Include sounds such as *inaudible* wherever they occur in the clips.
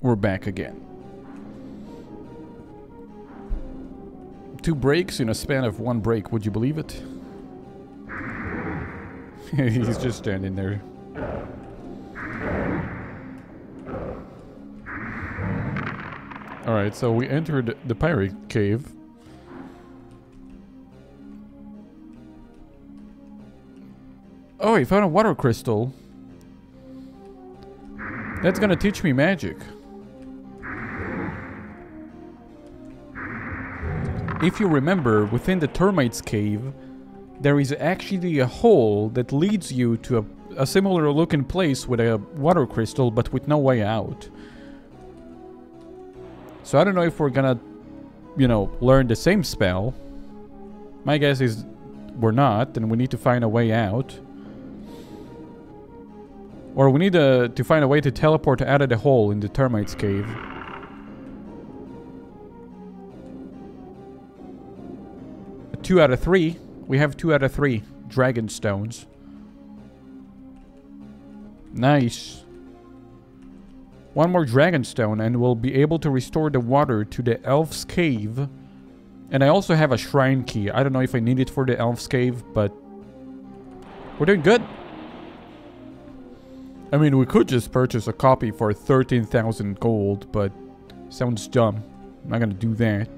we're back again. Two breaks in a span of one break, would you believe it? *laughs* He's just standing there. Alright, so we entered the pirate cave. Oh, he found a water crystal. That's gonna teach me magic. If you remember, within the termites cave, there is actually a hole that leads you to a, a similar looking place with a water crystal, but with no way out. So I don't know if we're gonna, you know, learn the same spell. My guess is we're not, and we need to find a way out. Or we need uh, to find a way to teleport out of the hole in the termites cave. Two out of three. We have two out of three dragon stones. Nice. One more dragon stone and we'll be able to restore the water to the elf's cave. And I also have a shrine key. I don't know if I need it for the elf's cave, but we're doing good. I mean, we could just purchase a copy for 13,000 gold, but sounds dumb. I'm not gonna do that.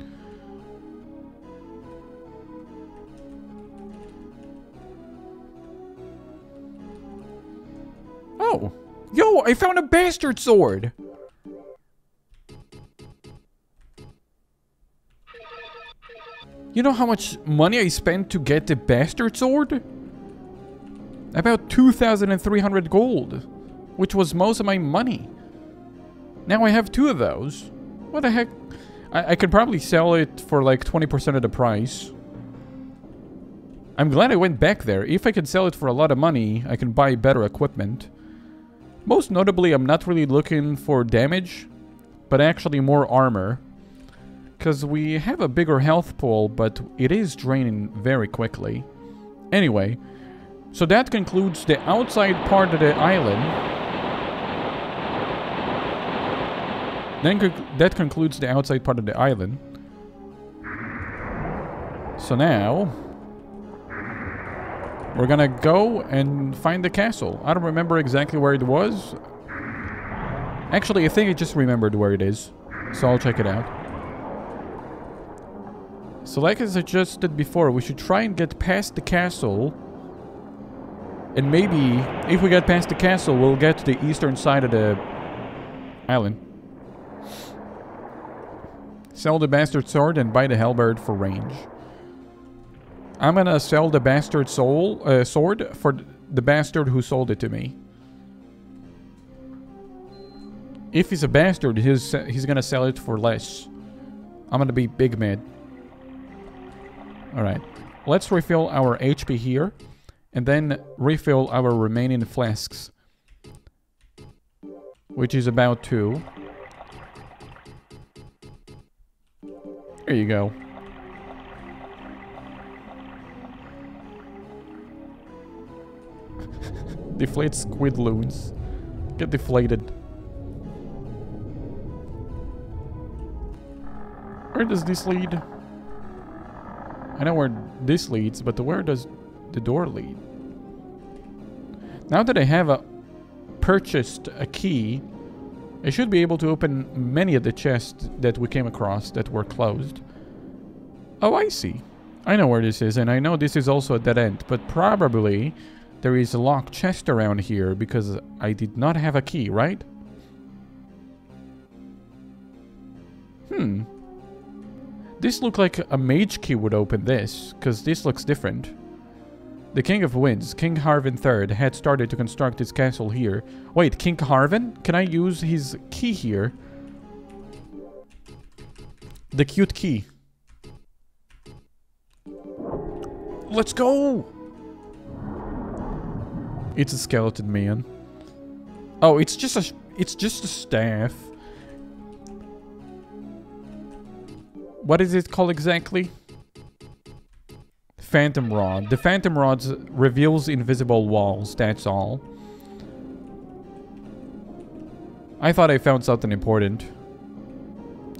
Yo, I found a bastard sword! You know how much money I spent to get the bastard sword? About 2,300 gold, which was most of my money. Now I have two of those. What the heck? I, I could probably sell it for like 20% of the price. I'm glad I went back there. If I can sell it for a lot of money, I can buy better equipment. Most notably, I'm not really looking for damage, but actually more armor. Because we have a bigger health pool, but it is draining very quickly. Anyway, so that concludes the outside part of the island. Then conc that concludes the outside part of the island. So now... We're gonna go and find the castle. I don't remember exactly where it was. Actually, I think I just remembered where it is. So I'll check it out. So like I suggested before, we should try and get past the castle. And maybe, if we get past the castle, we'll get to the eastern side of the island. Sell the bastard sword and buy the halberd for range. I'm gonna sell the bastard soul uh, sword for the bastard who sold it to me. If he's a bastard, he's he's gonna sell it for less. I'm gonna be big mad. All right, let's refill our HP here, and then refill our remaining flasks, which is about two. There you go. Deflate squid loons. Get deflated. Where does this lead? I know where this leads, but where does the door lead? Now that I have a purchased a key, I should be able to open many of the chests that we came across that were closed. Oh, I see. I know where this is, and I know this is also a dead end, but probably there is a locked chest around here because I did not have a key, right? Hmm. This looked like a mage key would open this, because this looks different. The King of Winds, King Harvin III, had started to construct his castle here. Wait, King Harvin? Can I use his key here? The cute key. Let's go! It's a skeleton man. Oh, it's just a it's just a staff. What is it called exactly? Phantom Rod. The Phantom Rod reveals invisible walls, that's all. I thought I found something important.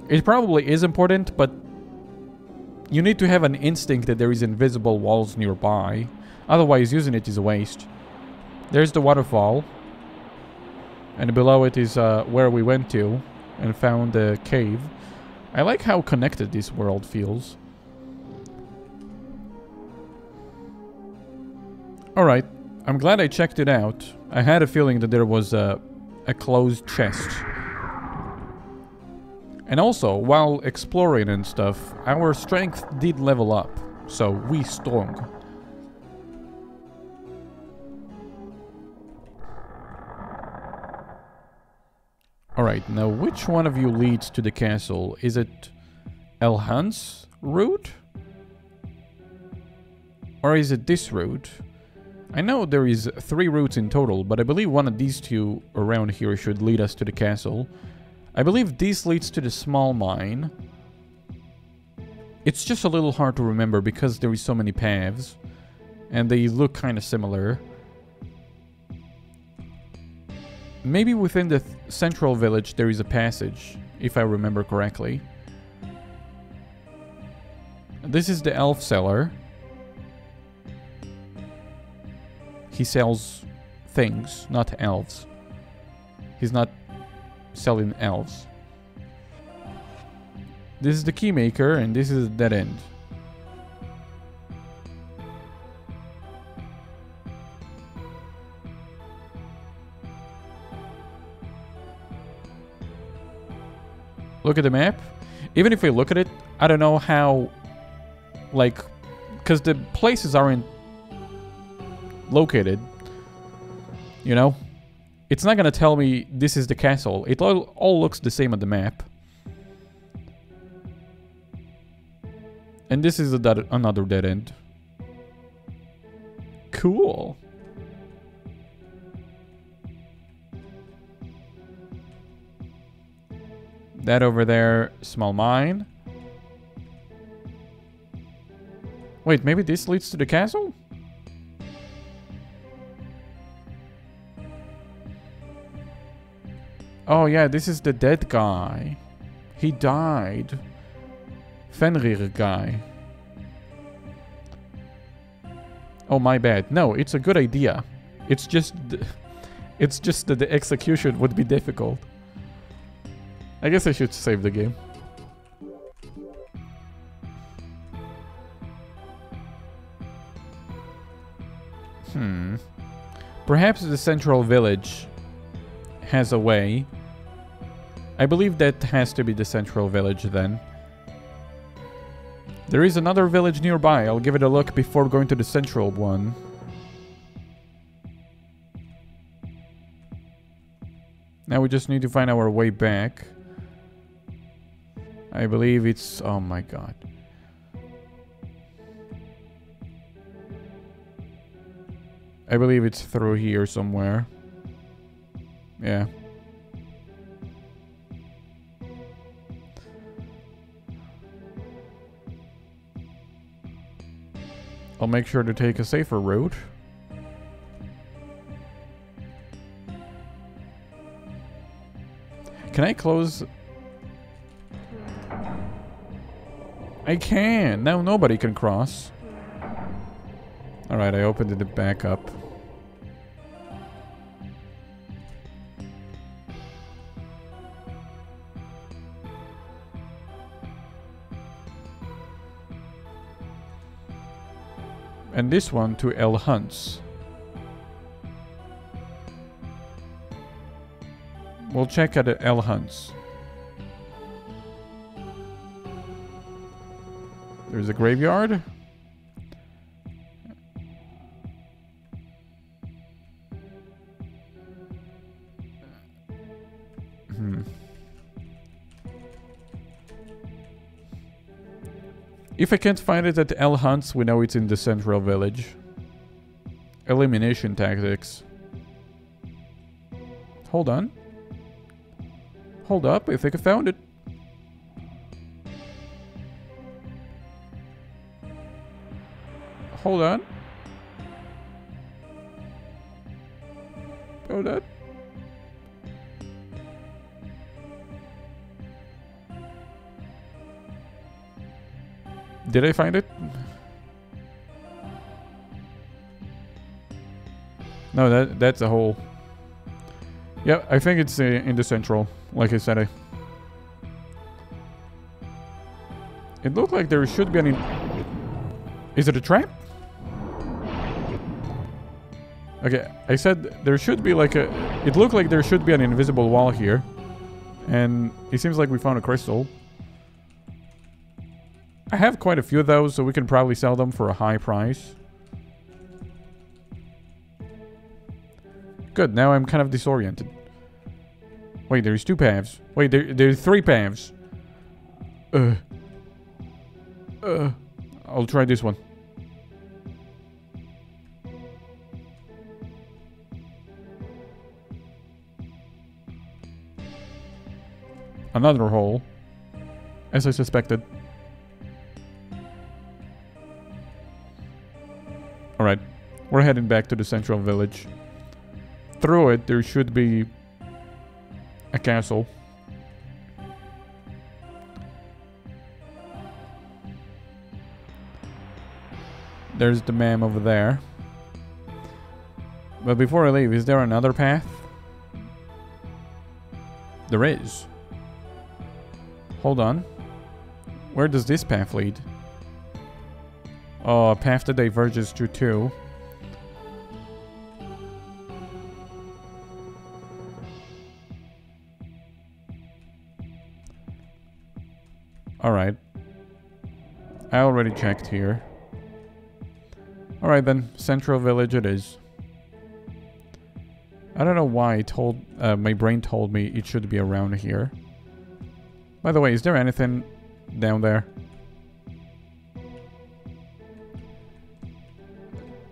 It probably is important, but you need to have an instinct that there is invisible walls nearby. Otherwise, using it is a waste. There's the waterfall. And below it is uh, where we went to and found the cave. I like how connected this world feels. Alright, I'm glad I checked it out. I had a feeling that there was a, a closed chest. And also, while exploring and stuff, our strength did level up. So, we strong. Alright, now which one of you leads to the castle? Is it Elhan's route? Or is it this route? I know there is three routes in total, but I believe one of these two around here should lead us to the castle. I believe this leads to the small mine. It's just a little hard to remember because there is so many paths. And they look kind of similar. Maybe within the th central village there is a passage, if I remember correctly. This is the elf seller. He sells things, not elves. He's not selling elves. This is the keymaker, and this is the dead end. Look at the map. Even if we look at it, I don't know how, like, because the places aren't located, you know? It's not going to tell me this is the castle. It all, all looks the same on the map. And this is dead, another dead end. Cool. That over there, small mine. Wait, maybe this leads to the castle? Oh yeah, this is the dead guy. He died. Fenrir guy. Oh, my bad. No, it's a good idea. It's just... *laughs* It's just that the execution would be difficult. I guess I should save the game. Hmm. Perhaps the central village has a way. I believe that has to be the central village then. There is another village nearby. I'll give it a look before going to the central one. Now we just need to find our way back. I believe it's... Oh my god. I believe it's through here somewhere. Yeah. I'll make sure to take a safer route. Can I close I can. Now nobody can cross. Alright, I opened it back up. And this one to Elhan's. We'll check at Elhan's. There's a graveyard. Hmm. If I can't find it at Elhan's, we know it's in the central village. Elimination tactics. Hold on. Hold up, I think I found it. Hold on. Hold on. Did I find it? No, that that's a hole. Yep, I think it's uh, in the central, like I said. I it looked like there should be an... Is it a trap? Okay, I said there should be like a... It looked like there should be an invisible wall here. And it seems like we found a crystal. I have quite a few of those, so we can probably sell them for a high price. Good, now I'm kind of disoriented. Wait, there's two paths. Wait, there, there's three paths. Uh. Uh. I'll try this one. Another hole. As I suspected. Alright. We're heading back to the central village. Through it, there should be a castle. There's the man over there. But before I leave, is there another path? There is. Hold on. Where does this path lead? Oh, a path that diverges to two. Alright. I already checked here. Alright then, Central Village it is. I don't know why told, uh, my brain told me it should be around here. By the way, is there anything down there?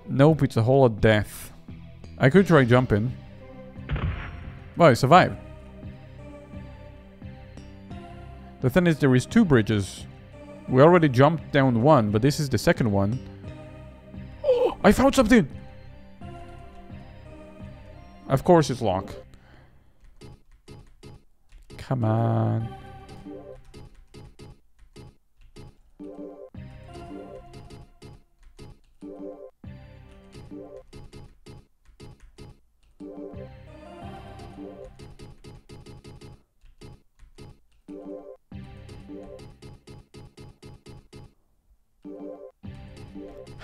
Nope, it's a hole of death. I could try jumping. Well, I survived. The thing is, there is two bridges. We already jumped down one, but this is the second one. Oh, *gasps* I found something! Of course it's locked. Come on.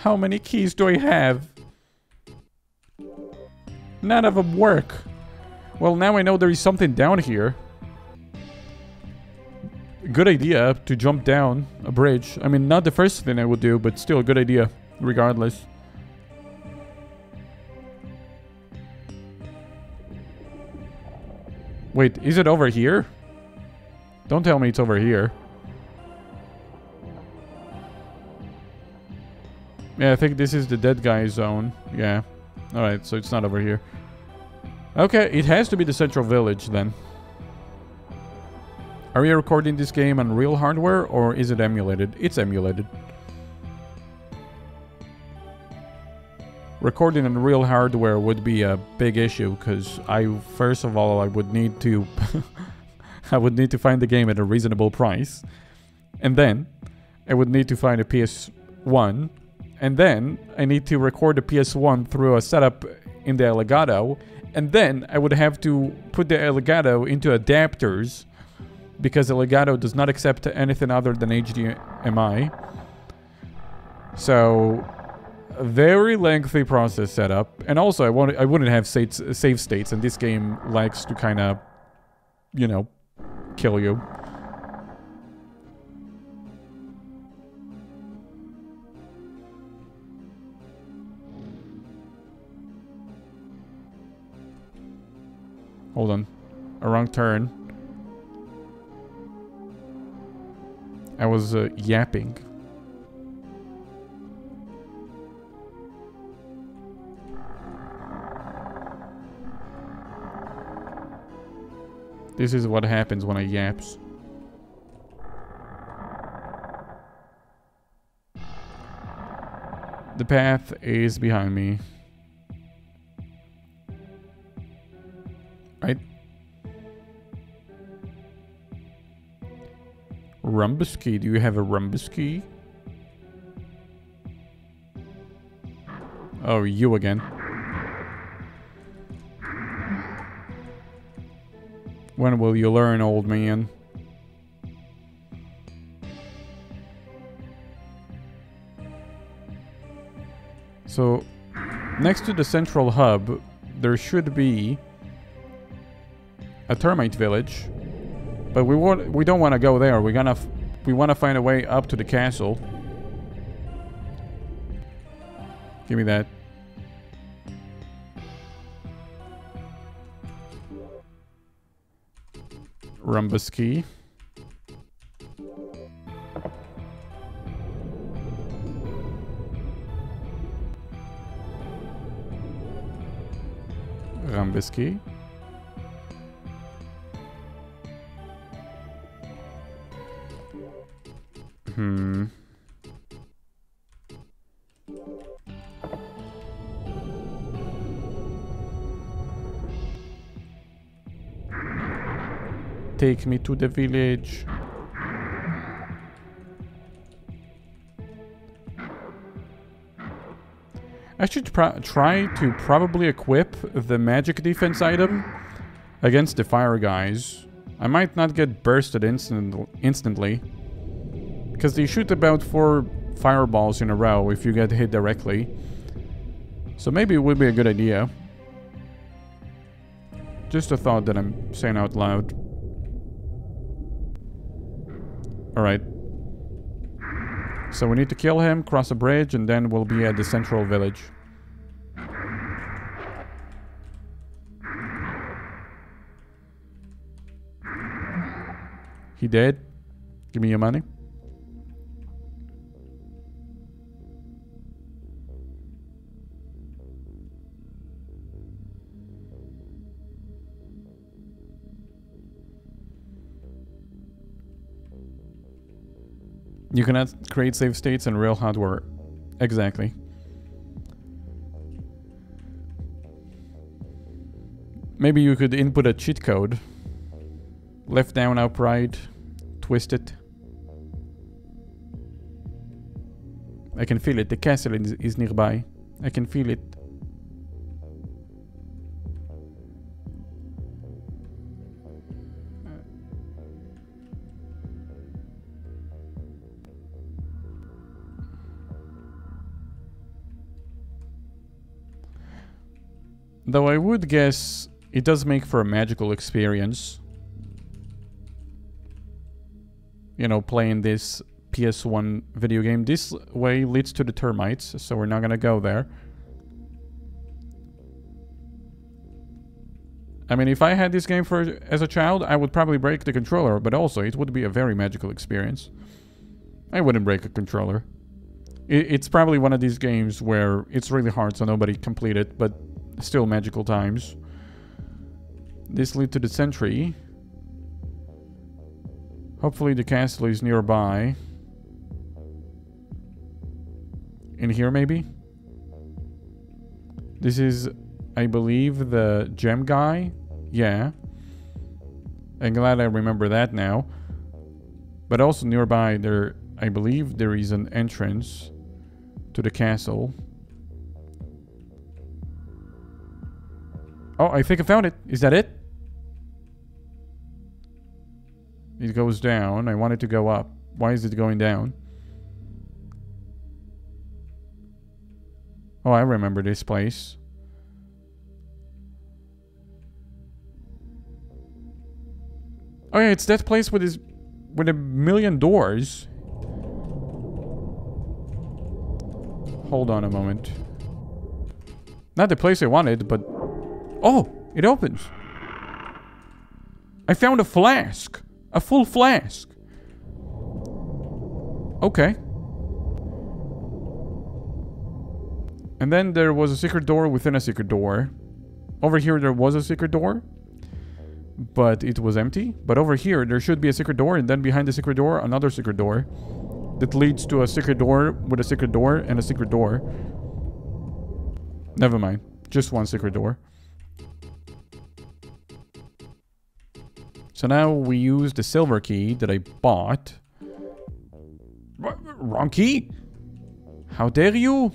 How many keys do I have? None of them work. Well, now I know there is something down here. Good idea to jump down a bridge. I mean, not the first thing I would do, but still a good idea, regardless. Wait, is it over here? Don't tell me it's over here. Yeah, I think this is the dead guy zone. Yeah. Alright, so it's not over here. Okay, it has to be the central village then. Are you recording this game on real hardware or is it emulated? It's emulated. Recording on real hardware would be a big issue because I, first of all, I would need to, *laughs* I would need to find the game at a reasonable price. And then I would need to find a PS1 and then I need to record the PS1 through a setup in the Elgato, and then I would have to put the Elgato into adapters because Elgato does not accept anything other than HDMI. So, a very lengthy process setup, and also I want I wouldn't have save states, and this game likes to kind of, you know, kill you. Hold on. A wrong turn. I was uh, yapping. This is what happens when I yaps. The path is behind me. right? Rhombus key, do you have a Rhombus key? Oh, you again. When will you learn, old man? So, next to the central hub, there should be a termite village. But we we don't want to go there. We're gonna we want to find a way up to the castle. Give me that. Rhombus key. Rhombus key. Hmm. Take me to the village. I should try to probably equip the magic defense item against the fire guys. I might not get bursted instant instantly. Because they shoot about four fireballs in a row if you get hit directly. So maybe it would be a good idea. Just a thought that I'm saying out loud. Alright. So we need to kill him, cross a bridge, and then we'll be at the central village. He dead? Give me your money. You cannot create save states in real hardware. Exactly. Maybe you could input a cheat code. Left down, up, right. Twist it. I can feel it. The castle is, is nearby. I can feel it. Though I would guess it does make for a magical experience. You know, playing this PS1 video game. This way leads to the termites, so we're not gonna go there. I mean, if I had this game for as a child, I would probably break the controller, but also it would be a very magical experience. I wouldn't break a controller. It, it's probably one of these games where it's really hard, so nobody complete it, but Still magical times. This lead to the sentry. Hopefully the castle is nearby. In here, maybe? This is, I believe, the gem guy. Yeah. I'm glad I remember that now. But also nearby, there, I believe there is an entrance to the castle. Oh, I think I found it. Is that it? It goes down. I want it to go up. Why is it going down? Oh, I remember this place. Oh yeah, it's that place with his with a million doors. Hold on a moment. Not the place I wanted, but Oh, it opens. I found a flask. A full flask. Okay. And then there was a secret door within a secret door. Over here there was a secret door. But it was empty. But over here there should be a secret door. And then behind the secret door, another secret door. That leads to a secret door with a secret door and a secret door. Never mind. Just one secret door. So now we use the silver key that I bought. R wrong key? How dare you?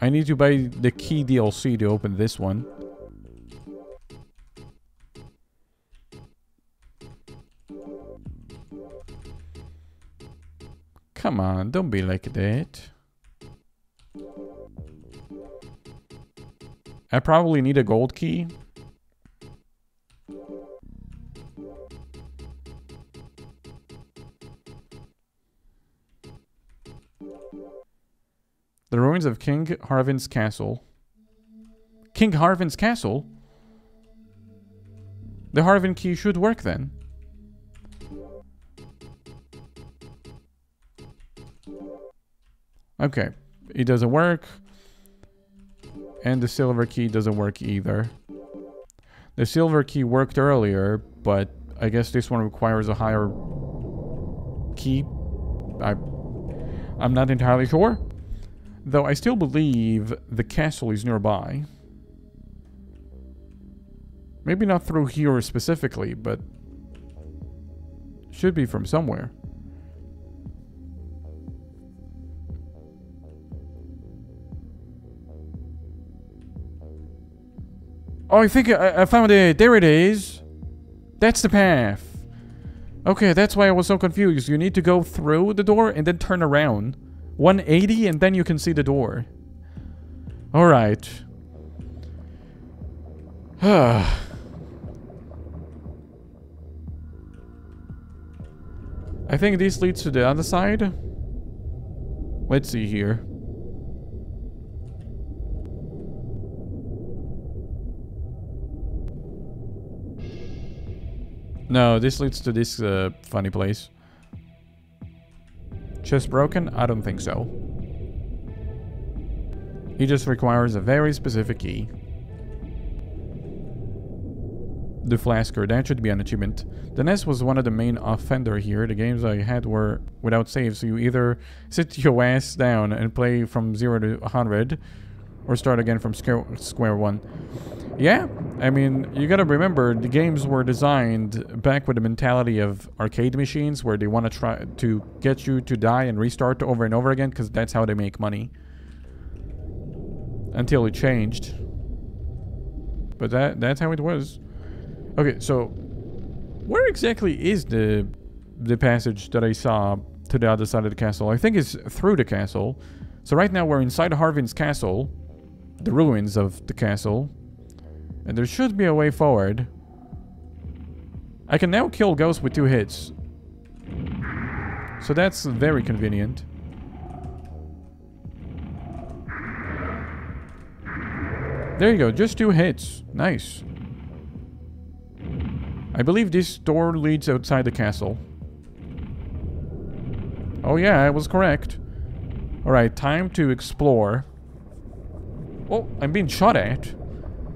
I need to buy the key DLC to open this one. Come on, don't be like that. I probably need a gold key. The ruins of King Harvin's castle. King Harvin's castle? The Harvin key should work then. Okay, it doesn't work. And the silver key doesn't work either. The silver key worked earlier, but I guess this one requires a higher key. I, I'm not entirely sure. Though I still believe the castle is nearby. Maybe not through here specifically, but should be from somewhere. Oh, I think I, I found it. There it is. That's the path. Okay, that's why I was so confused. You need to go through the door and then turn around. 180 and then you can see the door. Alright. *sighs* I think this leads to the other side. Let's see here. No, this leads to this uh, funny place. Chest broken? I don't think so. He just requires a very specific key. The Flasker, that should be an achievement. The NES was one of the main offender here. The games I had were without saves, so you either sit your ass down and play from 0 to 100, or start again from square, square one. Yeah, I mean, you gotta remember, the games were designed back with the mentality of arcade machines, where they want to try to get you to die and restart over and over again, because that's how they make money. Until it changed. But that that's how it was. Okay, so where exactly is the the passage that I saw to the other side of the castle? I think it's through the castle. So right now we're inside Harvin's castle, the ruins of the castle, and there should be a way forward. I can now kill ghosts with two hits. So that's very convenient. There you go, just two hits. Nice. I believe this door leads outside the castle. Oh yeah, I was correct. Alright, time to explore. Oh, I'm being shot at.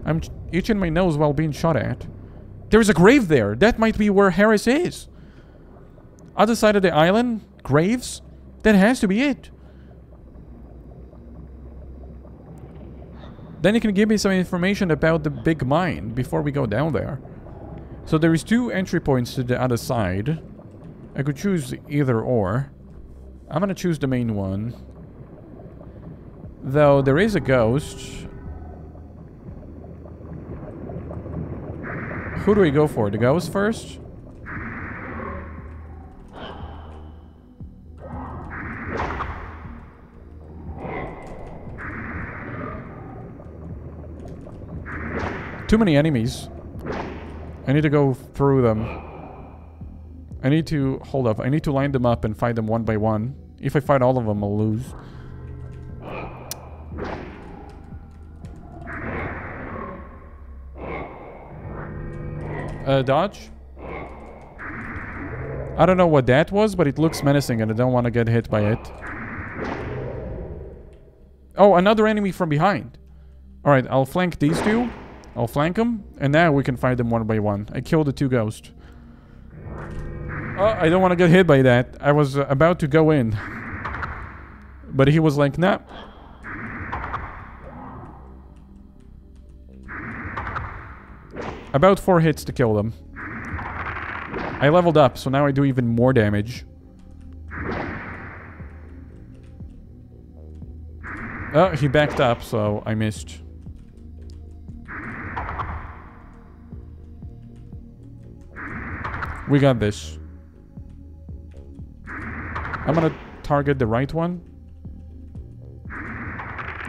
I'm itching my nose while being shot at. There's a grave there. That might be where Harris is. Other side of the island? Graves? That has to be it. Then you can give me some information about the big mine before we go down there. So there is two entry points to the other side. I could choose either or. I'm gonna choose the main one. Though there is a ghost. Who do we go for? The ghost first? Too many enemies. I need to go through them. I need to... Hold up. I need to line them up and fight them one by one. If I fight all of them, I'll lose. Uh, dodge? I don't know what that was, but it looks menacing and I don't want to get hit by it. Oh, another enemy from behind. Alright, I'll flank these two. I'll flank them, and now we can fight them one by one. I killed the two ghosts. Oh, I don't want to get hit by that. I was about to go in. But he was like, nah. About four hits to kill them. I leveled up, so now I do even more damage. Oh, he backed up, so I missed. We got this. I'm gonna target the right one.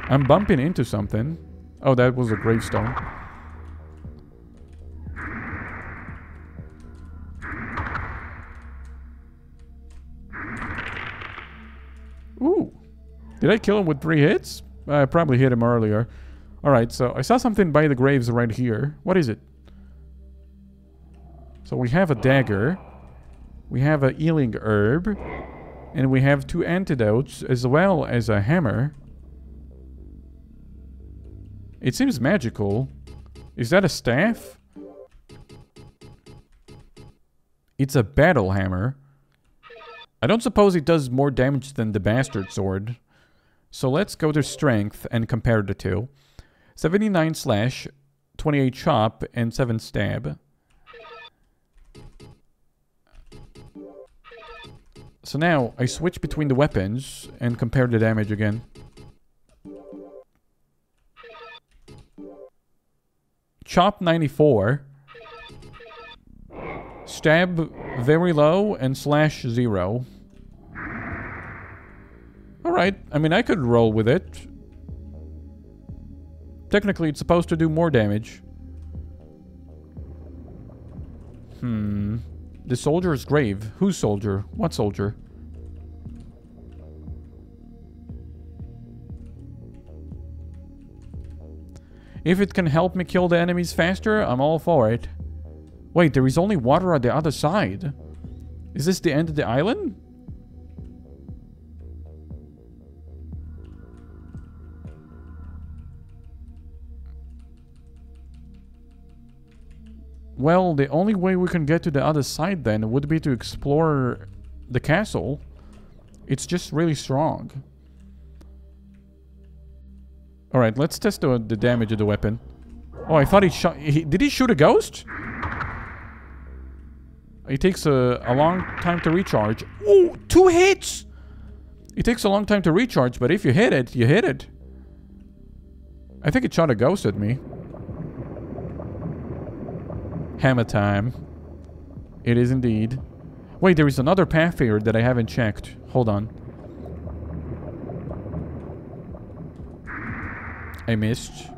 I'm bumping into something. Oh, that was a gravestone. Ooh. Did I kill him with three hits? I probably hit him earlier. Alright, so I saw something by the graves right here. What is it? So we have a dagger. We have a healing herb. And we have two antidotes as well as a hammer. It seems magical. Is that a staff? It's a battle hammer. I don't suppose it does more damage than the bastard sword. So let's go to strength and compare the two. 79 slash, 28 chop, and 7 stab. So now I switch between the weapons and compare the damage again. Chop 94. Stab very low and slash zero. Alright, I mean I could roll with it. Technically it's supposed to do more damage. Hmm. The soldier's grave. Whose soldier? What soldier? If it can help me kill the enemies faster, I'm all for it. Wait, there is only water on the other side. Is this the end of the island? Well, the only way we can get to the other side then would be to explore the castle. It's just really strong. Alright, let's test the, the damage of the weapon. Oh, I thought he shot... He, did he shoot a ghost? It takes a, a long time to recharge. Oh, two hits! It takes a long time to recharge, but if you hit it, you hit it. I think it shot a ghost at me. Hammer time. It is indeed. Wait, there is another path here that I haven't checked. Hold on. I missed.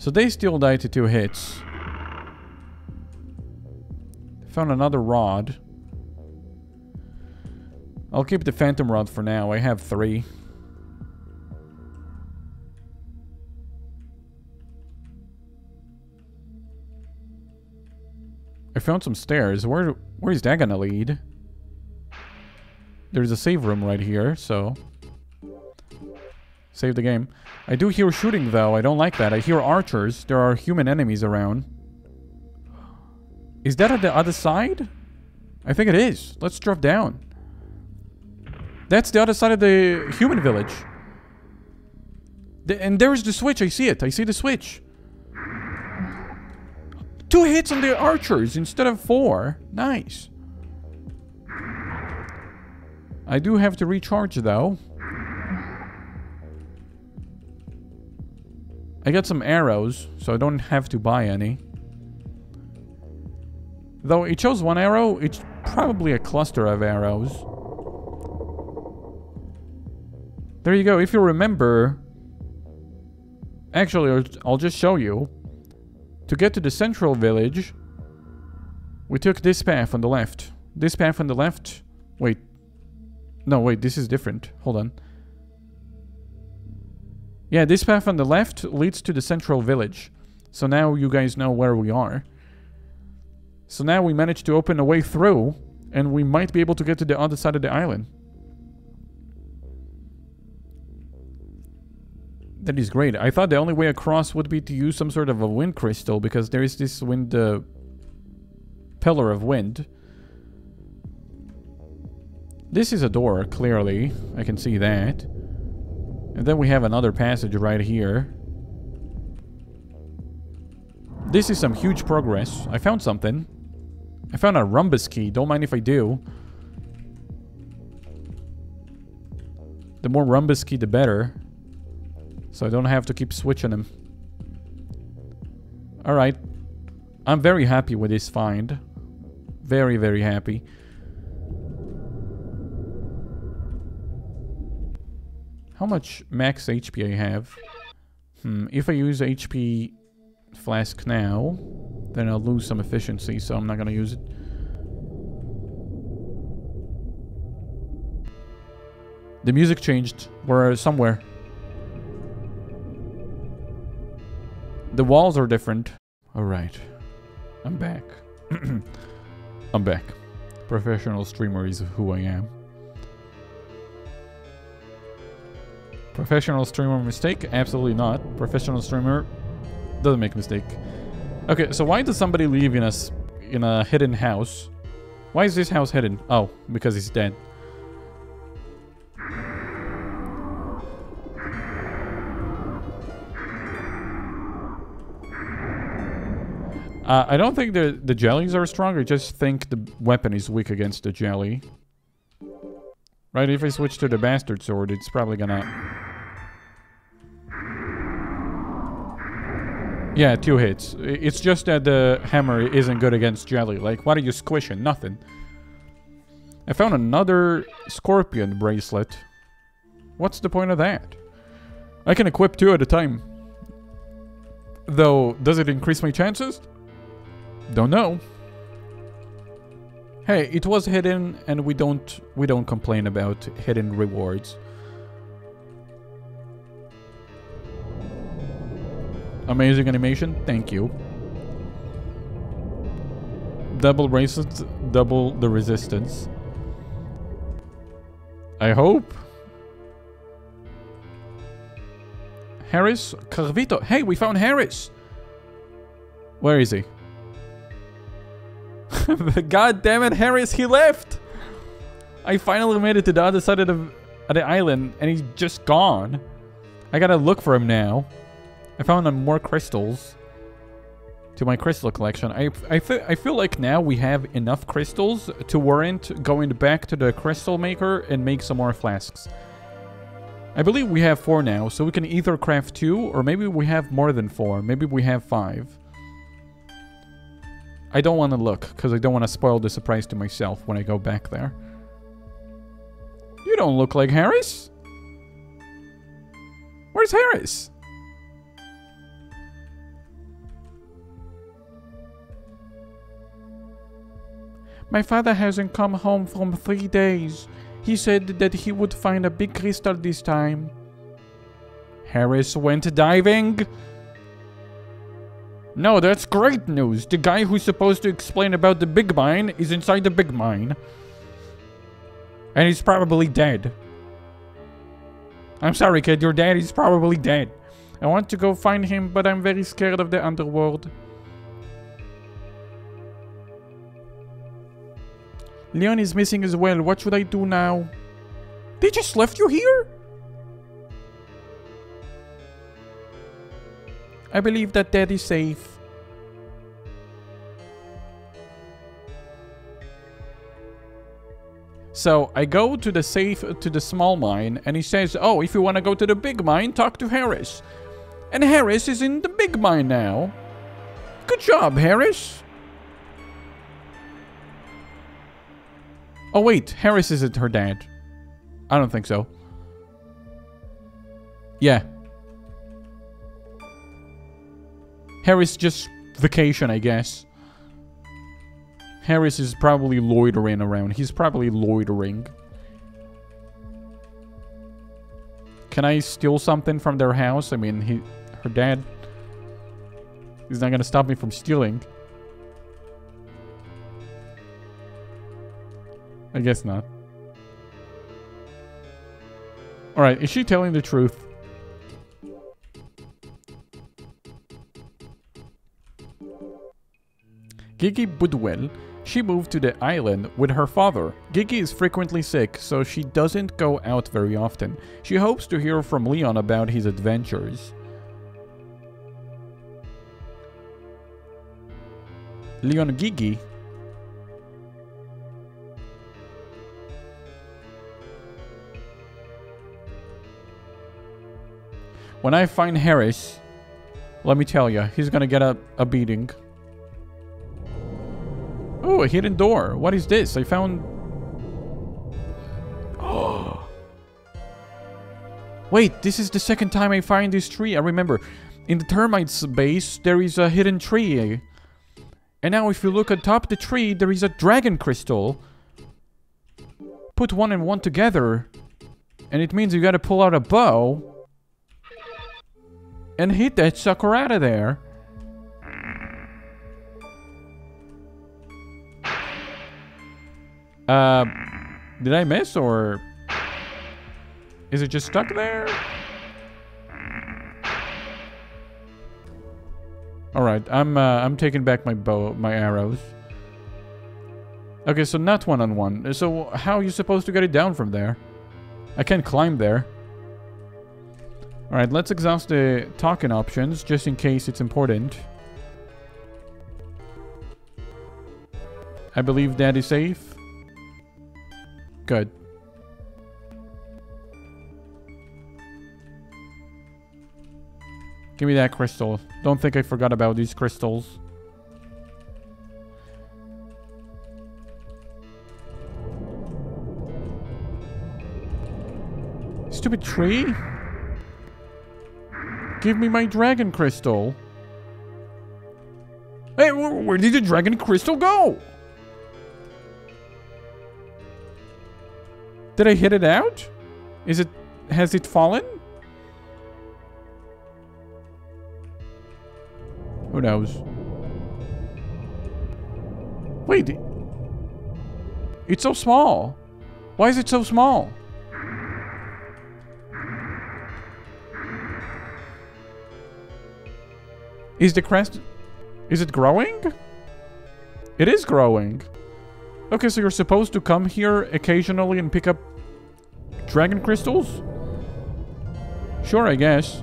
So they still died to two hits. Found another rod. I'll keep the phantom rod for now. I have three. I found some stairs. Where where is that gonna lead? There's a save room right here, so... Save the game. I do hear shooting, though. I don't like that. I hear archers. There are human enemies around. Is that at the other side? I think it is. Let's drop down. That's the other side of the human village. The, and there's the switch. I see it. I see the switch. Two hits on the archers instead of four. Nice. I do have to recharge though. I got some arrows, so I don't have to buy any. Though it shows one arrow, it's probably a cluster of arrows. There you go. If you remember... Actually, I'll just show you. To get to the central village, we took this path on the left. This path on the left... Wait, no, wait, this is different. Hold on. Yeah, this path on the left leads to the central village. So now you guys know where we are. So now we managed to open a way through, and we might be able to get to the other side of the island. That is great. I thought the only way across would be to use some sort of a wind crystal, because there is this wind... Uh, pillar of wind. This is a door, clearly. I can see that. And then we have another passage right here. This is some huge progress. I found something. I found a rhombus key. Don't mind if I do. The more rhombus key, the better. So I don't have to keep switching them. Alright. I'm very happy with this find. Very, very happy. How much max HP I have? Hmm, if I use HP flask now, then I'll lose some efficiency, so I'm not gonna use it. The music changed. We're somewhere. The walls are different. Alright. I'm back. *clears throat* I'm back. Professional streamer is who I am. Professional streamer mistake? Absolutely not. Professional streamer doesn't make mistake. Okay, so why does somebody leave in a, in a hidden house? Why is this house hidden? Oh, because he's dead. Uh, I don't think the, the jellies are strong. I just think the weapon is weak against the jelly. Right, if I switch to the bastard sword, it's probably gonna... Yeah, two hits. It's just that the hammer isn't good against jelly. Like, what are you squishing? Nothing. I found another scorpion bracelet. What's the point of that? I can equip two at a time. Though, does it increase my chances? Don't know. Hey, it was hidden and we don't we don't complain about hidden rewards. Amazing animation, thank you. Double bracelets, double the resistance. I hope. Harris Carvito. Hey, we found Harris. Where is he? *laughs* God damn it, Harris, he left! I finally made it to the other side of the, of the island, and he's just gone. I gotta look for him now. I found more crystals to my crystal collection. I, I, I feel like now we have enough crystals to warrant going back to the crystal maker and make some more flasks. I believe we have four now, so we can either craft two, or maybe we have more than four. Maybe we have five. I don't want to look, because I don't want to spoil the surprise to myself when I go back there. You don't look like Harris. Where's Harris? My father hasn't come home from three days. He said that he would find a big crystal this time. Harris went diving? No, that's great news. The guy who's supposed to explain about the big mine is inside the big mine. And he's probably dead. I'm sorry, kid. Your dad is probably dead. I want to go find him, but I'm very scared of the underworld. Leon is missing as well. What should I do now? They just left you here? I believe that dad safe. So I go to the safe, to the small mine, and he says, oh, if you want to go to the big mine, talk to Harris. And Harris is in the big mine now. Good job, Harris. Oh, wait, Harris isn't her dad. I don't think so. Yeah, Harris just vacation, I guess. Harris is probably loitering around. He's probably loitering. Can I steal something from their house? I mean, he, her dad... He's not gonna stop me from stealing. I guess not. Alright, is she telling the truth? Gigi Budwell, she moved to the island with her father. Gigi is frequently sick, so she doesn't go out very often. She hopes to hear from Leon about his adventures. Leon Gigi When I find Harris, let me tell you, he's gonna get a, a beating. Oh, a hidden door. What is this? I found... Oh. *gasps* Wait, this is the second time I find this tree. I remember. In the termites base, there is a hidden tree. And now if you look atop the tree, there is a dragon crystal. Put one and one together. And it means you gotta pull out a bow. And hit that sucker out of there. Uh, did I miss or is it just stuck there? All right, I'm uh, I'm taking back my bow, my arrows. Okay, so not one on one. So how are you supposed to get it down from there? I can't climb there. All right, let's exhaust the talking options just in case it's important. I believe that is safe. Good. Give me that crystal. Don't think I forgot about these crystals. Stupid tree? Give me my dragon crystal. Hey, where did the dragon crystal go? Did I hit it out? Is it... Has it fallen? Who knows? Wait. It's so small. Why is it so small? Is the crest... Is it growing? It is growing. Okay, so you're supposed to come here occasionally and pick up dragon crystals? Sure, I guess.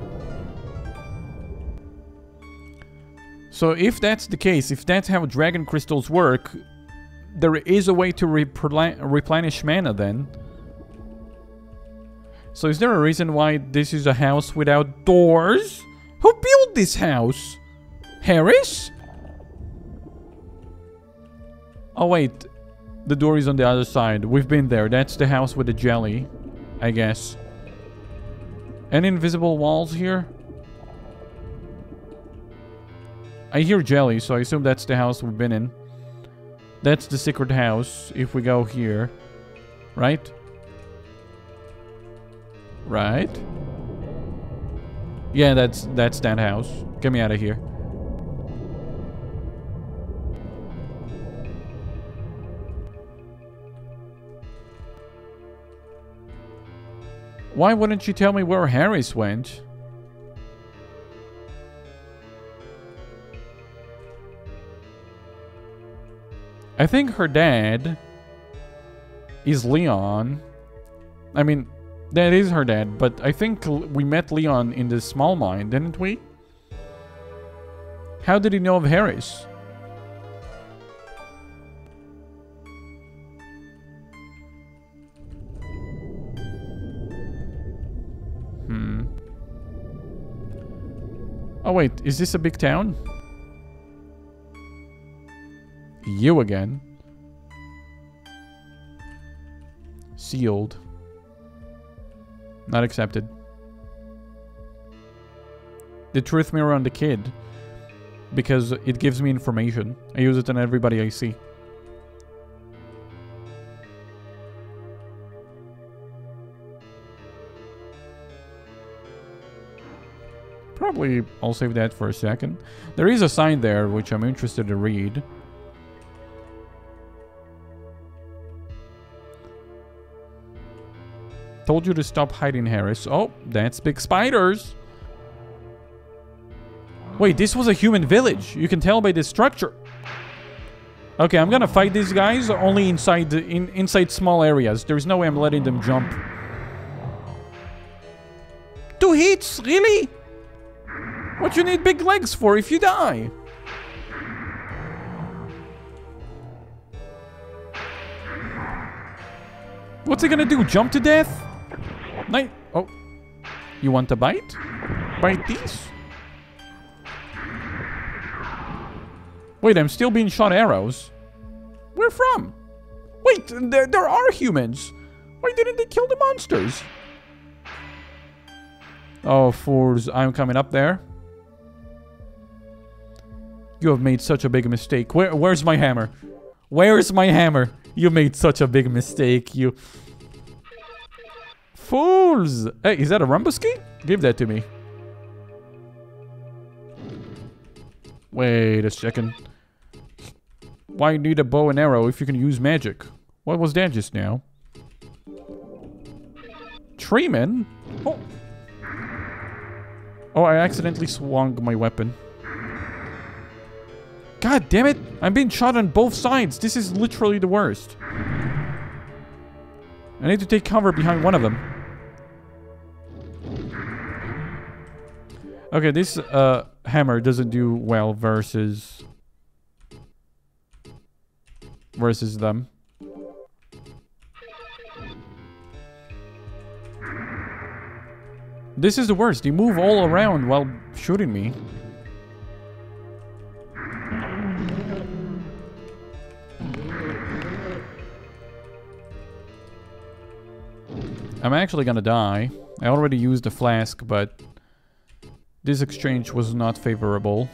So if that's the case, if that's how dragon crystals work, there is a way to replen replenish mana then. So is there a reason why this is a house without doors? Who built this house? Harris? Oh wait, the door is on the other side. We've been there. That's the house with the jelly, I guess. Any invisible walls here? I hear jelly, so I assume that's the house we've been in. That's the secret house, if we go here. Right? Right? Yeah, that's that's that house. Get me out of here. Why wouldn't you tell me where Harris went? I think her dad is Leon. I mean, that is her dad, but I think we met Leon in the small mine, didn't we? How did he know of Harris? Oh wait, is this a big town? You again. Sealed. Not accepted. The truth mirror on the kid. Because it gives me information. I use it on everybody I see. Probably I'll save that for a second. There is a sign there which I'm interested to read. Told you to stop hiding, Harris. Oh, that's big spiders. Wait, this was a human village. You can tell by the structure. Okay, I'm gonna fight these guys only inside the, in, inside small areas. There's no way I'm letting them jump. Two hits? Really? What you need big legs for if you die? What's he gonna do? Jump to death? Night. Oh. You want a bite? Bite these? Wait, I'm still being shot arrows. Where from? Wait, there, there are humans. Why didn't they kill the monsters? Oh, fools, I'm coming up there. You have made such a big mistake. Where, where's my hammer? Where's my hammer? You made such a big mistake, you... Fools! Hey, is that a Rhombus key? Give that to me. Wait a second. Why need a bow and arrow if you can use magic? What was that just now? Treeman? Oh. Oh, I accidentally swung my weapon. God damn it! I'm being shot on both sides. This is literally the worst. I need to take cover behind one of them. Okay, this uh, hammer doesn't do well versus versus them. This is the worst. They move all around while shooting me. I'm actually gonna die. I already used the flask, but this exchange was not favorable.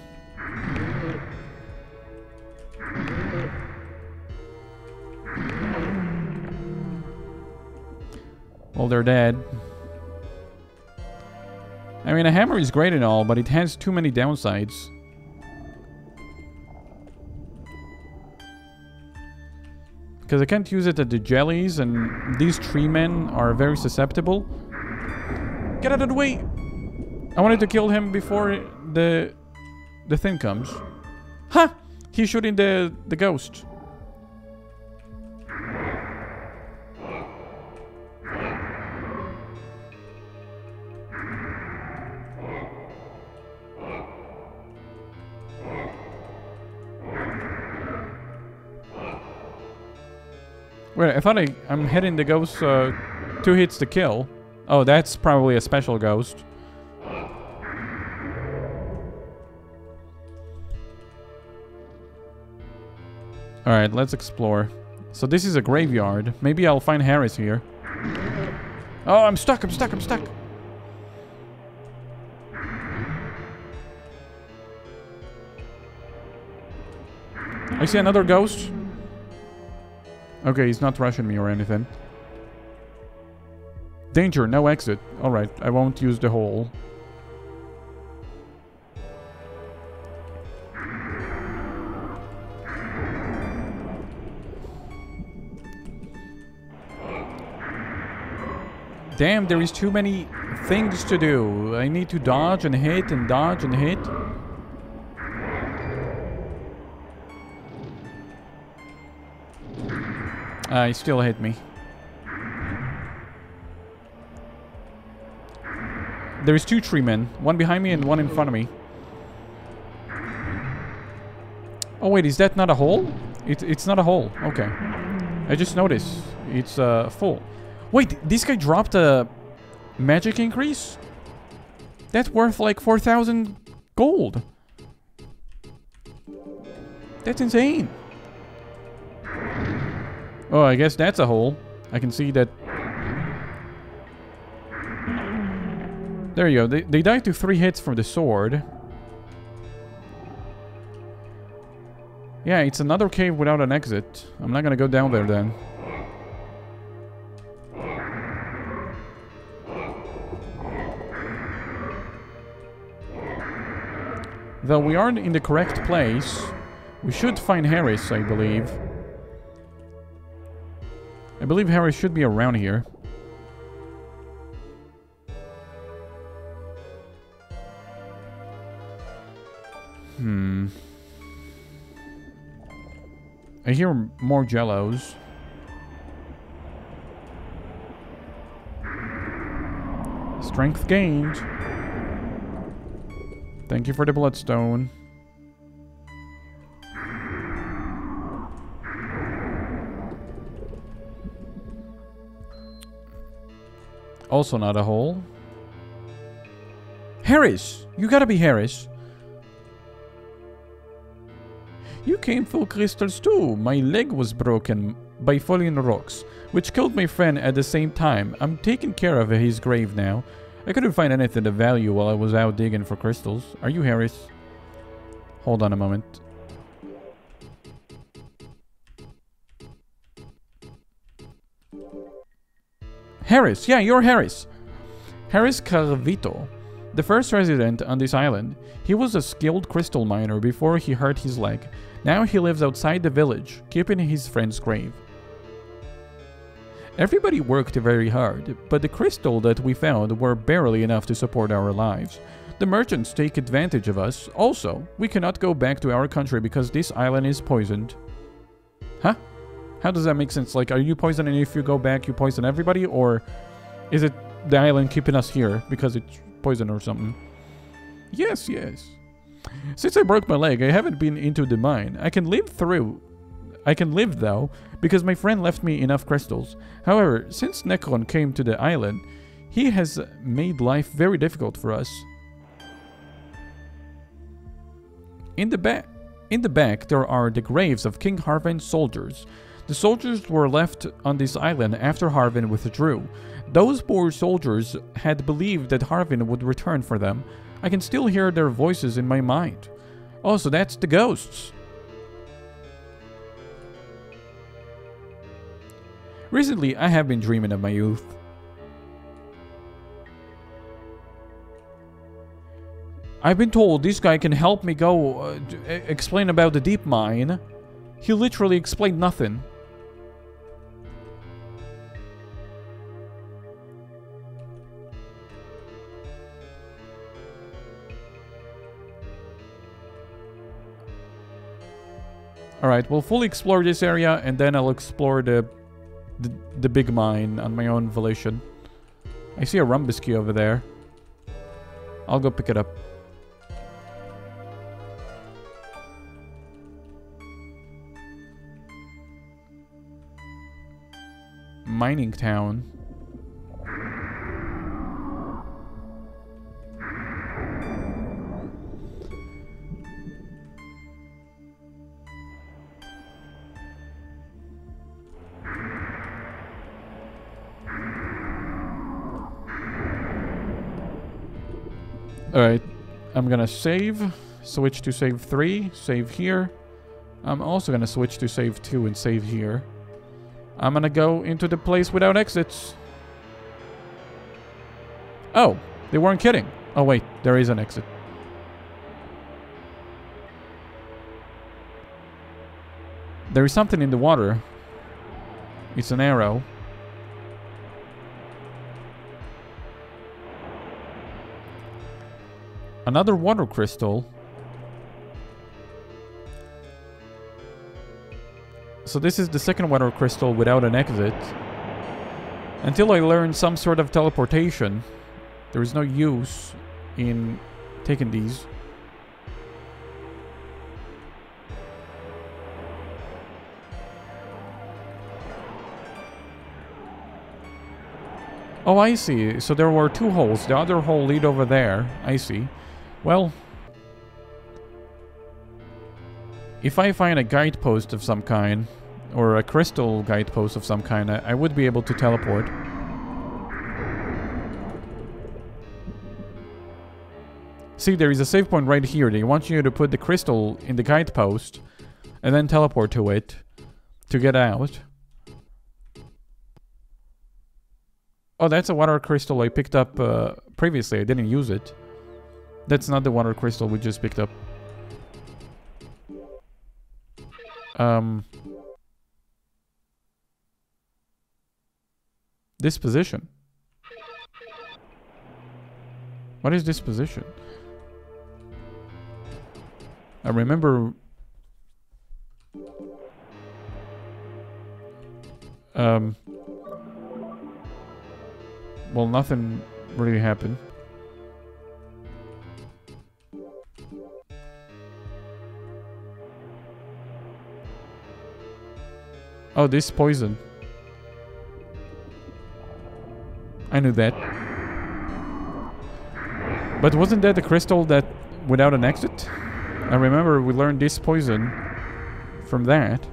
Well, they're dead. I mean, a hammer is great and all, but it has too many downsides. Because I can't use it at the jellies, and these tree men are very susceptible. Get out of the way! I wanted to kill him before the the thing comes. Ha! Huh! He's shooting the, the ghost. Wait, I thought I, I'm hitting the ghost uh, two hits to kill. Oh, that's probably a special ghost. Alright, let's explore. So this is a graveyard. Maybe I'll find Harris here. Oh, I'm stuck, I'm stuck, I'm stuck. I see another ghost. Okay, he's not rushing me or anything. Danger, no exit. Alright, I won't use the hole. Damn, there is too many things to do. I need to dodge and hit and dodge and hit. Uh, he still hit me. There is two tree men. One behind me and one in front of me. Oh wait, is that not a hole? It, it's not a hole. Okay. I just noticed. It's uh, full. Wait, this guy dropped a magic increase? That's worth like 4,000 gold. That's insane. Oh, I guess that's a hole. I can see that... There you go. They, they died to three hits from the sword. Yeah, it's another cave without an exit. I'm not gonna go down there then. Though we aren't in the correct place, we should find Harris, I believe. I believe Harry should be around here. Hmm. I hear more jellos. Strength gained. Thank you for the bloodstone. Also not a hole. Harris! You gotta be Harris. You came full crystals too. My leg was broken by falling rocks, which killed my friend at the same time. I'm taking care of his grave now. I couldn't find anything of value while I was out digging for crystals. Are you Harris? Hold on a moment. Harris! Yeah, you're Harris! Harris Carvito, the first resident on this island. He was a skilled crystal miner before he hurt his leg. Now he lives outside the village, keeping his friend's grave. Everybody worked very hard, but the crystal that we found were barely enough to support our lives. The merchants take advantage of us. Also, we cannot go back to our country because this island is poisoned. Huh? How does that make sense? Like, are you poisoning if you go back, you poison everybody? Or is it the island keeping us here because it's poison or something? Yes, yes. Since I broke my leg, I haven't been into the mine. I can live through. I can live though, because my friend left me enough crystals. However, since Necron came to the island, he has made life very difficult for us. In the back, in the back, there are the graves of King Harvin's soldiers. The soldiers were left on this island after Harvin withdrew. Those poor soldiers had believed that Harvin would return for them, I can still hear their voices in my mind. Oh, so that's the ghosts. Recently, I have been dreaming of my youth. I've been told this guy can help me go uh, explain about the deep mine. He literally explained nothing. Alright, we'll fully explore this area and then I'll explore the, the, the big mine on my own volition. I see a Rhombus key over there. I'll go pick it up. Mining town. Alright, I'm gonna save, switch to save 3, save here. I'm also gonna switch to save 2 and save here. I'm gonna go into the place without exits. Oh, they weren't kidding. Oh wait, there is an exit. There is something in the water. It's an arrow. Another water crystal. So this is the second water crystal without an exit. Until I learn some sort of teleportation, there is no use in taking these. Oh, I see. So there were two holes. The other hole lead over there. I see. Well, if I find a guidepost of some kind, or a crystal guidepost of some kind, I, would be able to teleport. See, there is a save point right here. They want you to put the crystal in the guidepost and then teleport to it to get out. Oh, that's a water crystal I picked up uh, previously. I didn't use it. That's not the water crystal we just picked up. Um, this position. What is this position? I remember... Um... Well, nothing really happened. Oh, this poison. I knew that. But wasn't that the crystal that without an exit? I remember we learned this poison from that.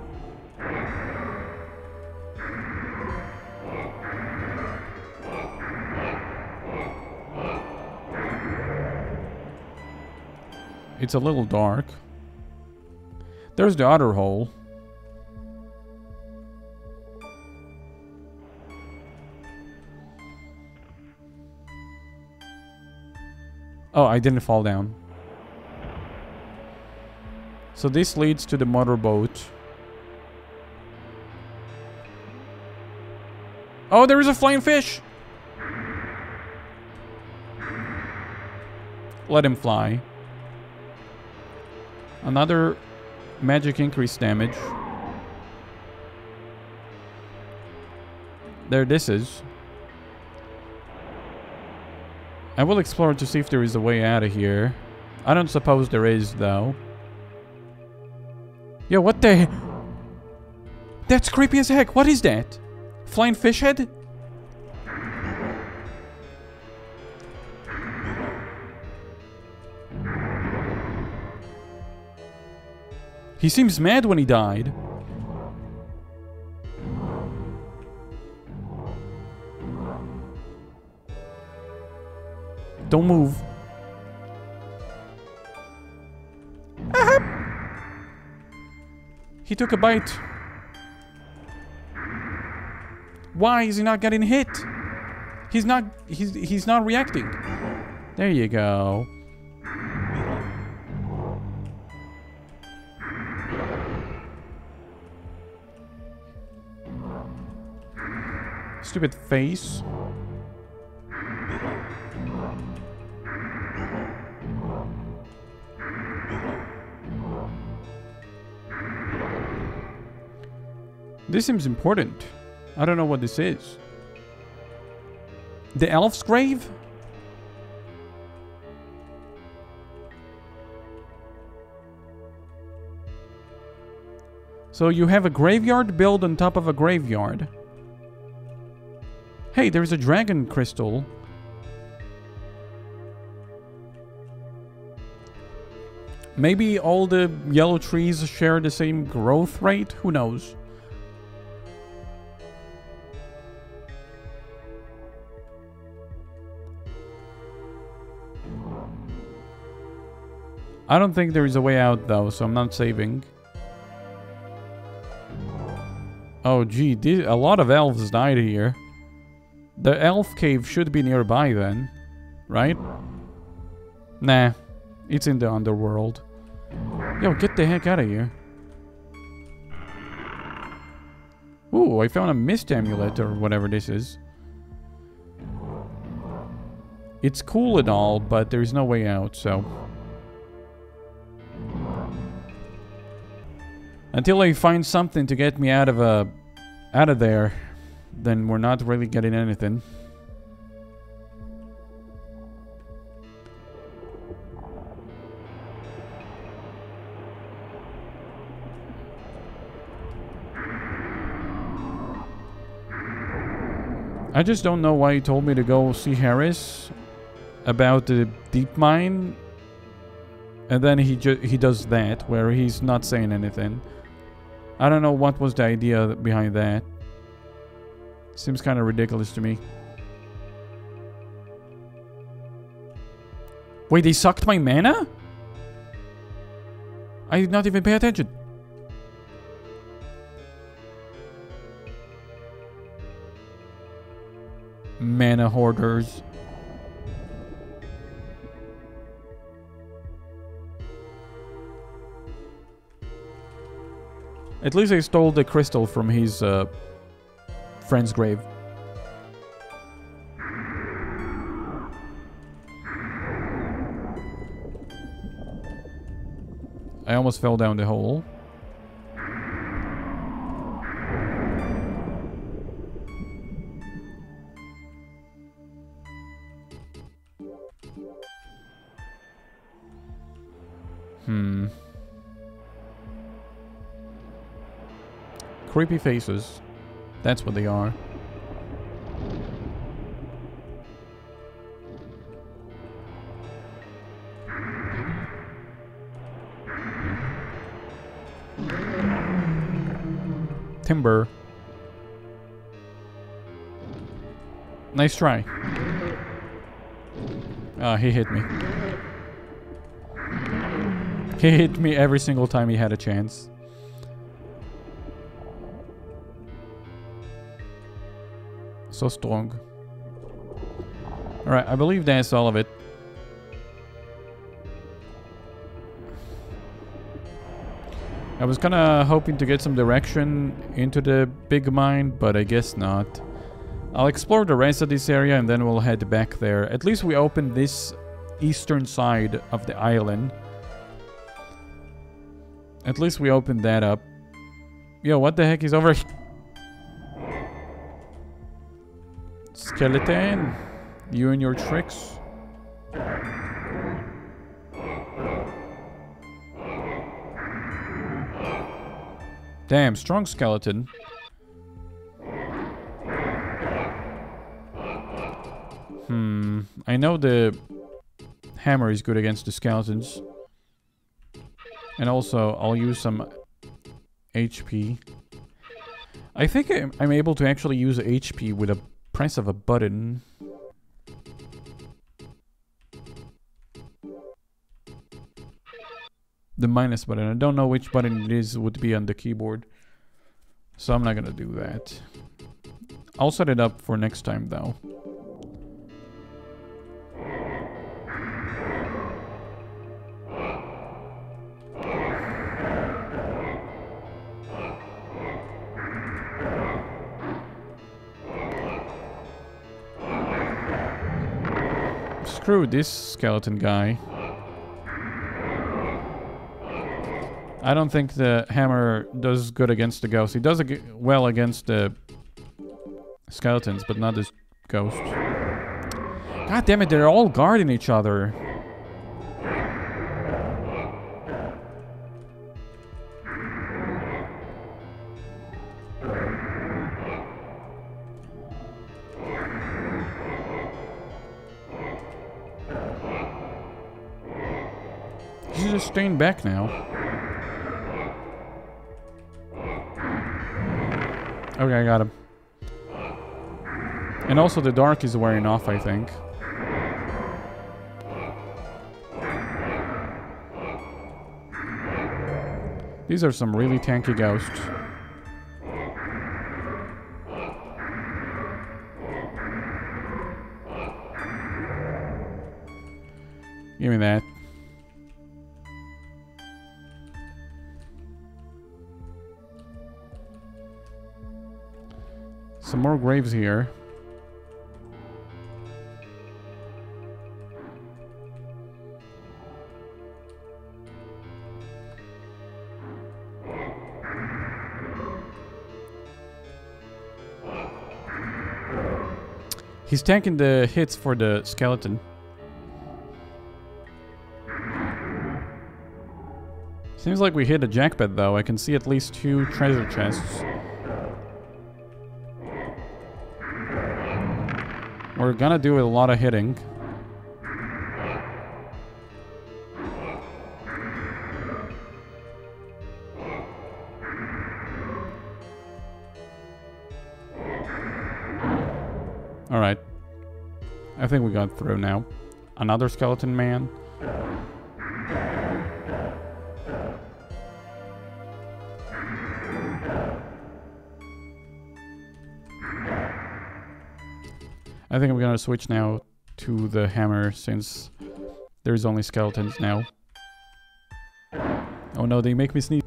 It's a little dark. There's the other hole. Oh, I didn't fall down. So this leads to the motorboat. Oh, there is a flying fish! Let him fly. Another magic increase damage. There this is. I will explore to see if there is a way out of here. I don't suppose there is, though. Yo, what the... That's creepy as heck. What is that? Flying fish head? He seems mad when he died. Don't move. He took a bite. Why is he not getting hit? He's not he's he's not reacting. There you go. Stupid face. This seems important. I don't know what this is. The elf's grave? So you have a graveyard built on top of a graveyard. Hey, there's a dragon crystal. Maybe all the yellow trees share the same growth rate? Who knows? I don't think there is a way out though, so I'm not saving. Oh gee, a lot of elves died here. The elf cave should be nearby then, right? Nah, it's in the underworld. Yo, get the heck out of here. Ooh, I found a mist amulet or whatever this is. It's cool and all, but there's no way out, so... Until I find something to get me out of a uh, out of there, then we're not really getting anything. I just don't know why he told me to go see Harris about the deep mine. And then he he does that, where he's not saying anything. I don't know what was the idea behind that. Seems kind of ridiculous to me. Wait, they sucked my mana? I did not even pay attention. Mana hoarders. At least I stole the crystal from his uh, friend's grave. I almost fell down the hole. Hmm. Creepy faces. That's what they are. Timber. Nice try. Ah, uh, he hit me. He hit me every single time he had a chance. So strong. Alright, I believe that's all of it. I was kinda hoping to get some direction into the big mine, but I guess not. I'll explore the rest of this area and then we'll head back there. At least we opened this eastern side of the island. At least we opened that up. Yo, what the heck is over *laughs* Skeleton, you and your tricks. Damn, strong skeleton. Hmm, I know the hammer is good against the skeletons. And also, I'll use some HP. I think I'm, I'm able to actually use HP with a press of a button. The minus button. I don't know which button it is would be on the keyboard. So I'm not gonna do that. I'll set it up for next time though. Screw this skeleton guy. I don't think the hammer does good against the ghost. He does well against the skeletons, but not this ghost. God damn it, they're all guarding each other. Back now. Okay, I got him. And also the dark is wearing off, I think. These are some really tanky ghosts. Give me that. More graves here. He's tanking the hits for the skeleton. Seems like we hit a jackpot though. I can see at least two treasure chests. We're gonna do a lot of hitting. Alright. I think we got through now. Another skeleton man. Gonna switch now to the hammer since there's only skeletons now. Oh no, they make me sneeze.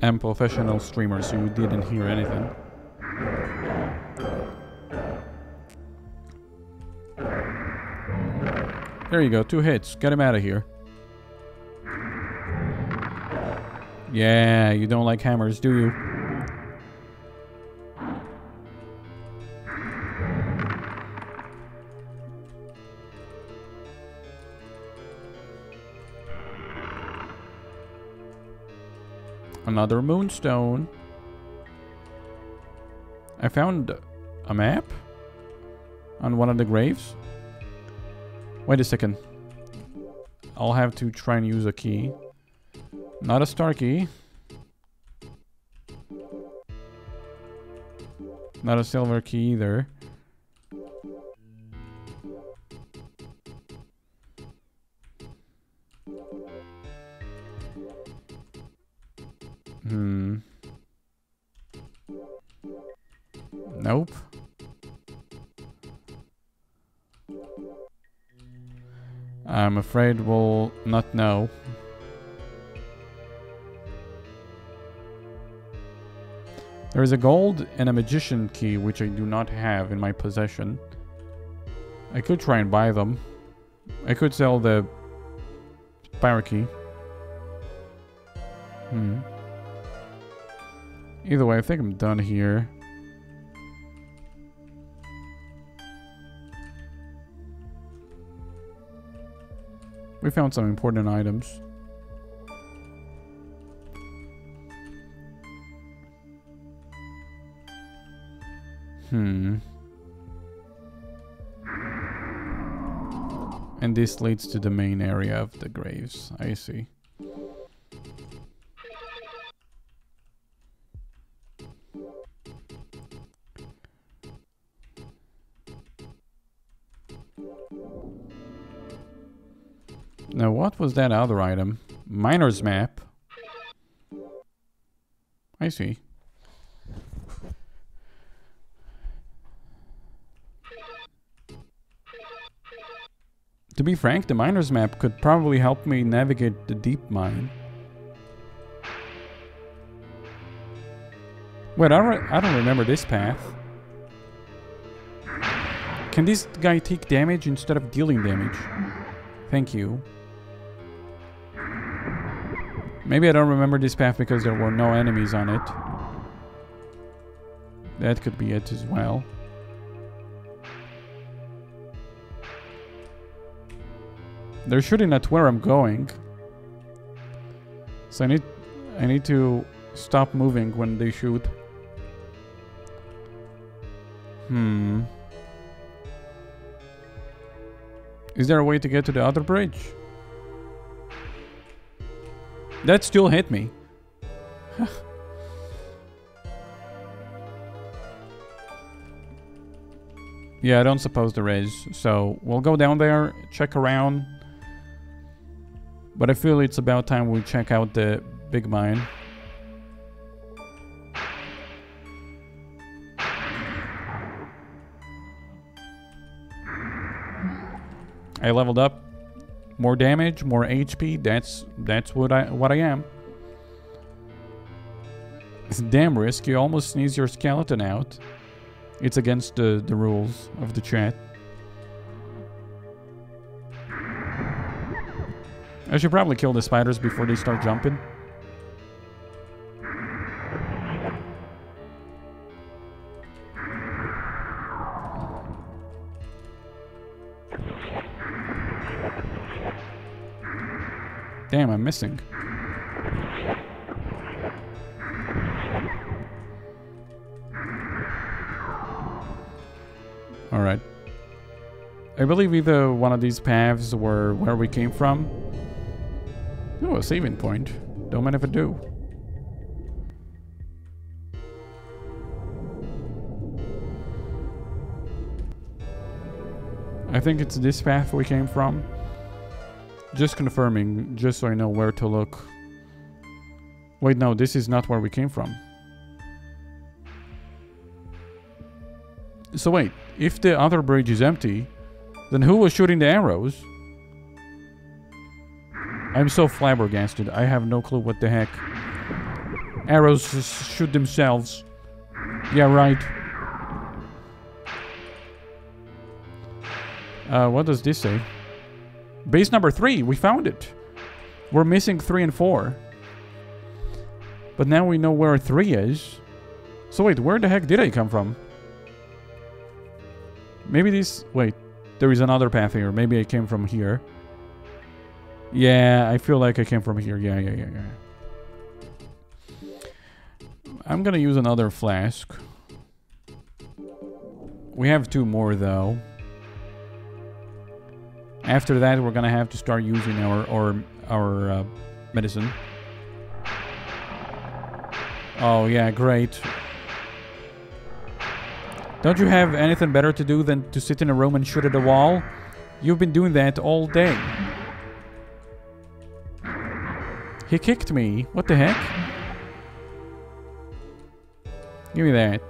I'm professional streamer, so you didn't hear anything. There you go, two hits. Get him out of here. Yeah, you don't like hammers, do you? Another moonstone. I found a map on one of the graves. Wait a second. I'll have to try and use a key. Not a star key. Not a silver key either. Afraid we'll not know. There is a gold and a magician key which I do not have in my possession. I could try and buy them. I could sell the spire key. Hmm. Either way, I think I'm done here. We found some important items. Hmm. And this leads to the main area of the graves. I see. What was that other item? Miner's map. I see. To be frank, the miner's map could probably help me navigate the deep mine. Wait, I I don't remember this path. Can this guy take damage instead of dealing damage? Thank you. Maybe I don't remember this path because there were no enemies on it. That could be it as well. They're shooting at where I'm going. So I need I need to stop moving when they shoot. Hmm. Is there a way to get to the other bridge? That still hit me. *sighs* yeah, I don't suppose there is. So we'll go down there, check around. But I feel it's about time we check out the big mine. I leveled up. More damage, more HP. That's that's what I what I am. It's a damn risk. You almost sneeze your skeleton out. It's against the, the rules of the chat. I should probably kill the spiders before they start jumping. Missing. Alright. I believe either one of these paths were where we came from. Oh, a saving point. Don't mind if I do. I think it's this path we came from. Just confirming, just so I know where to look. Wait, no, this is not where we came from. So wait, if the other bridge is empty, then who was shooting the arrows? I'm so flabbergasted. I have no clue what the heck. Arrows shoot themselves. Yeah, right. Uh, what does this say? Base number three. We found it. We're missing three and four. But now we know where three is. So wait, where the heck did I come from? Maybe this... Wait, there is another path here. Maybe I came from here. Yeah, I feel like I came from here. Yeah, yeah, yeah, yeah. I'm gonna use another flask. We have two more, though. After that, we're gonna have to start using our our, our uh, medicine. Oh, yeah, great. Don't you have anything better to do than to sit in a room and shoot at a wall? You've been doing that all day. He kicked me. What the heck? Give me that.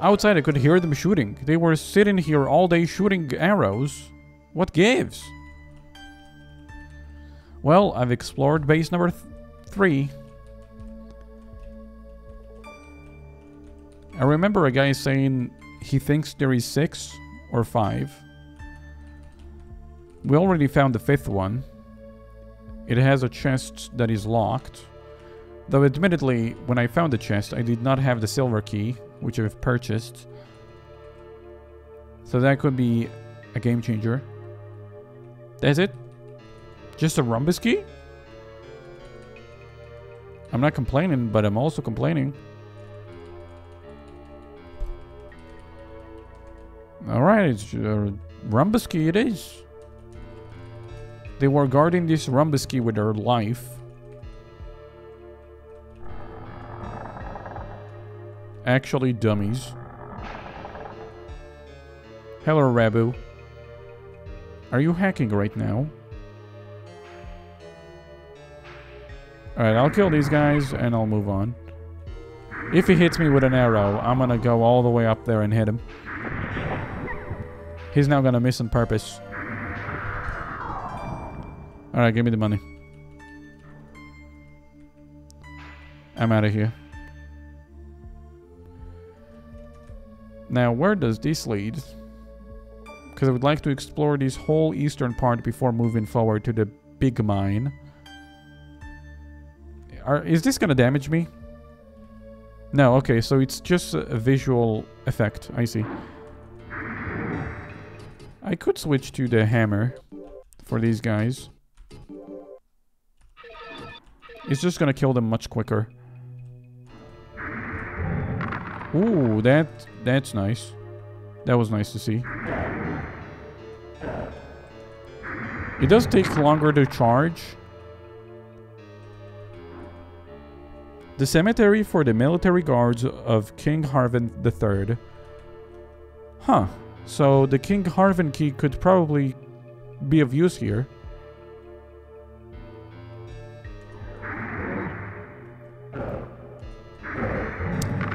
Outside I could hear them shooting. They were sitting here all day shooting arrows. What gives? Well, I've explored base number th three. I remember a guy saying he thinks there is six or five. We already found the fifth one. It has a chest that is locked. Though admittedly, when I found the chest, I did not have the silver key, which I've purchased. So that could be a game changer. That's it? Just a rhombus key? I'm not complaining, but I'm also complaining. Alright, it's uh, rhombus key it is. They were guarding this rhombus key with their life. Actually dummies. Hello, Rabu. Are you hacking right now? Alright, I'll kill these guys and I'll move on. If he hits me with an arrow, I'm gonna go all the way up there and hit him. He's now gonna miss on purpose. Alright, give me the money. I'm out of here. Now, where does this lead? Because I would like to explore this whole eastern part before moving forward to the big mine. Are, is this gonna damage me? No, okay, so it's just a visual effect. I see. I could switch to the hammer for these guys. It's just gonna kill them much quicker. Ooh, that that's nice. That was nice to see. It does take longer to charge. The cemetery for the military guards of King Harvin III. Huh. So the King Harvin key could probably be of use here.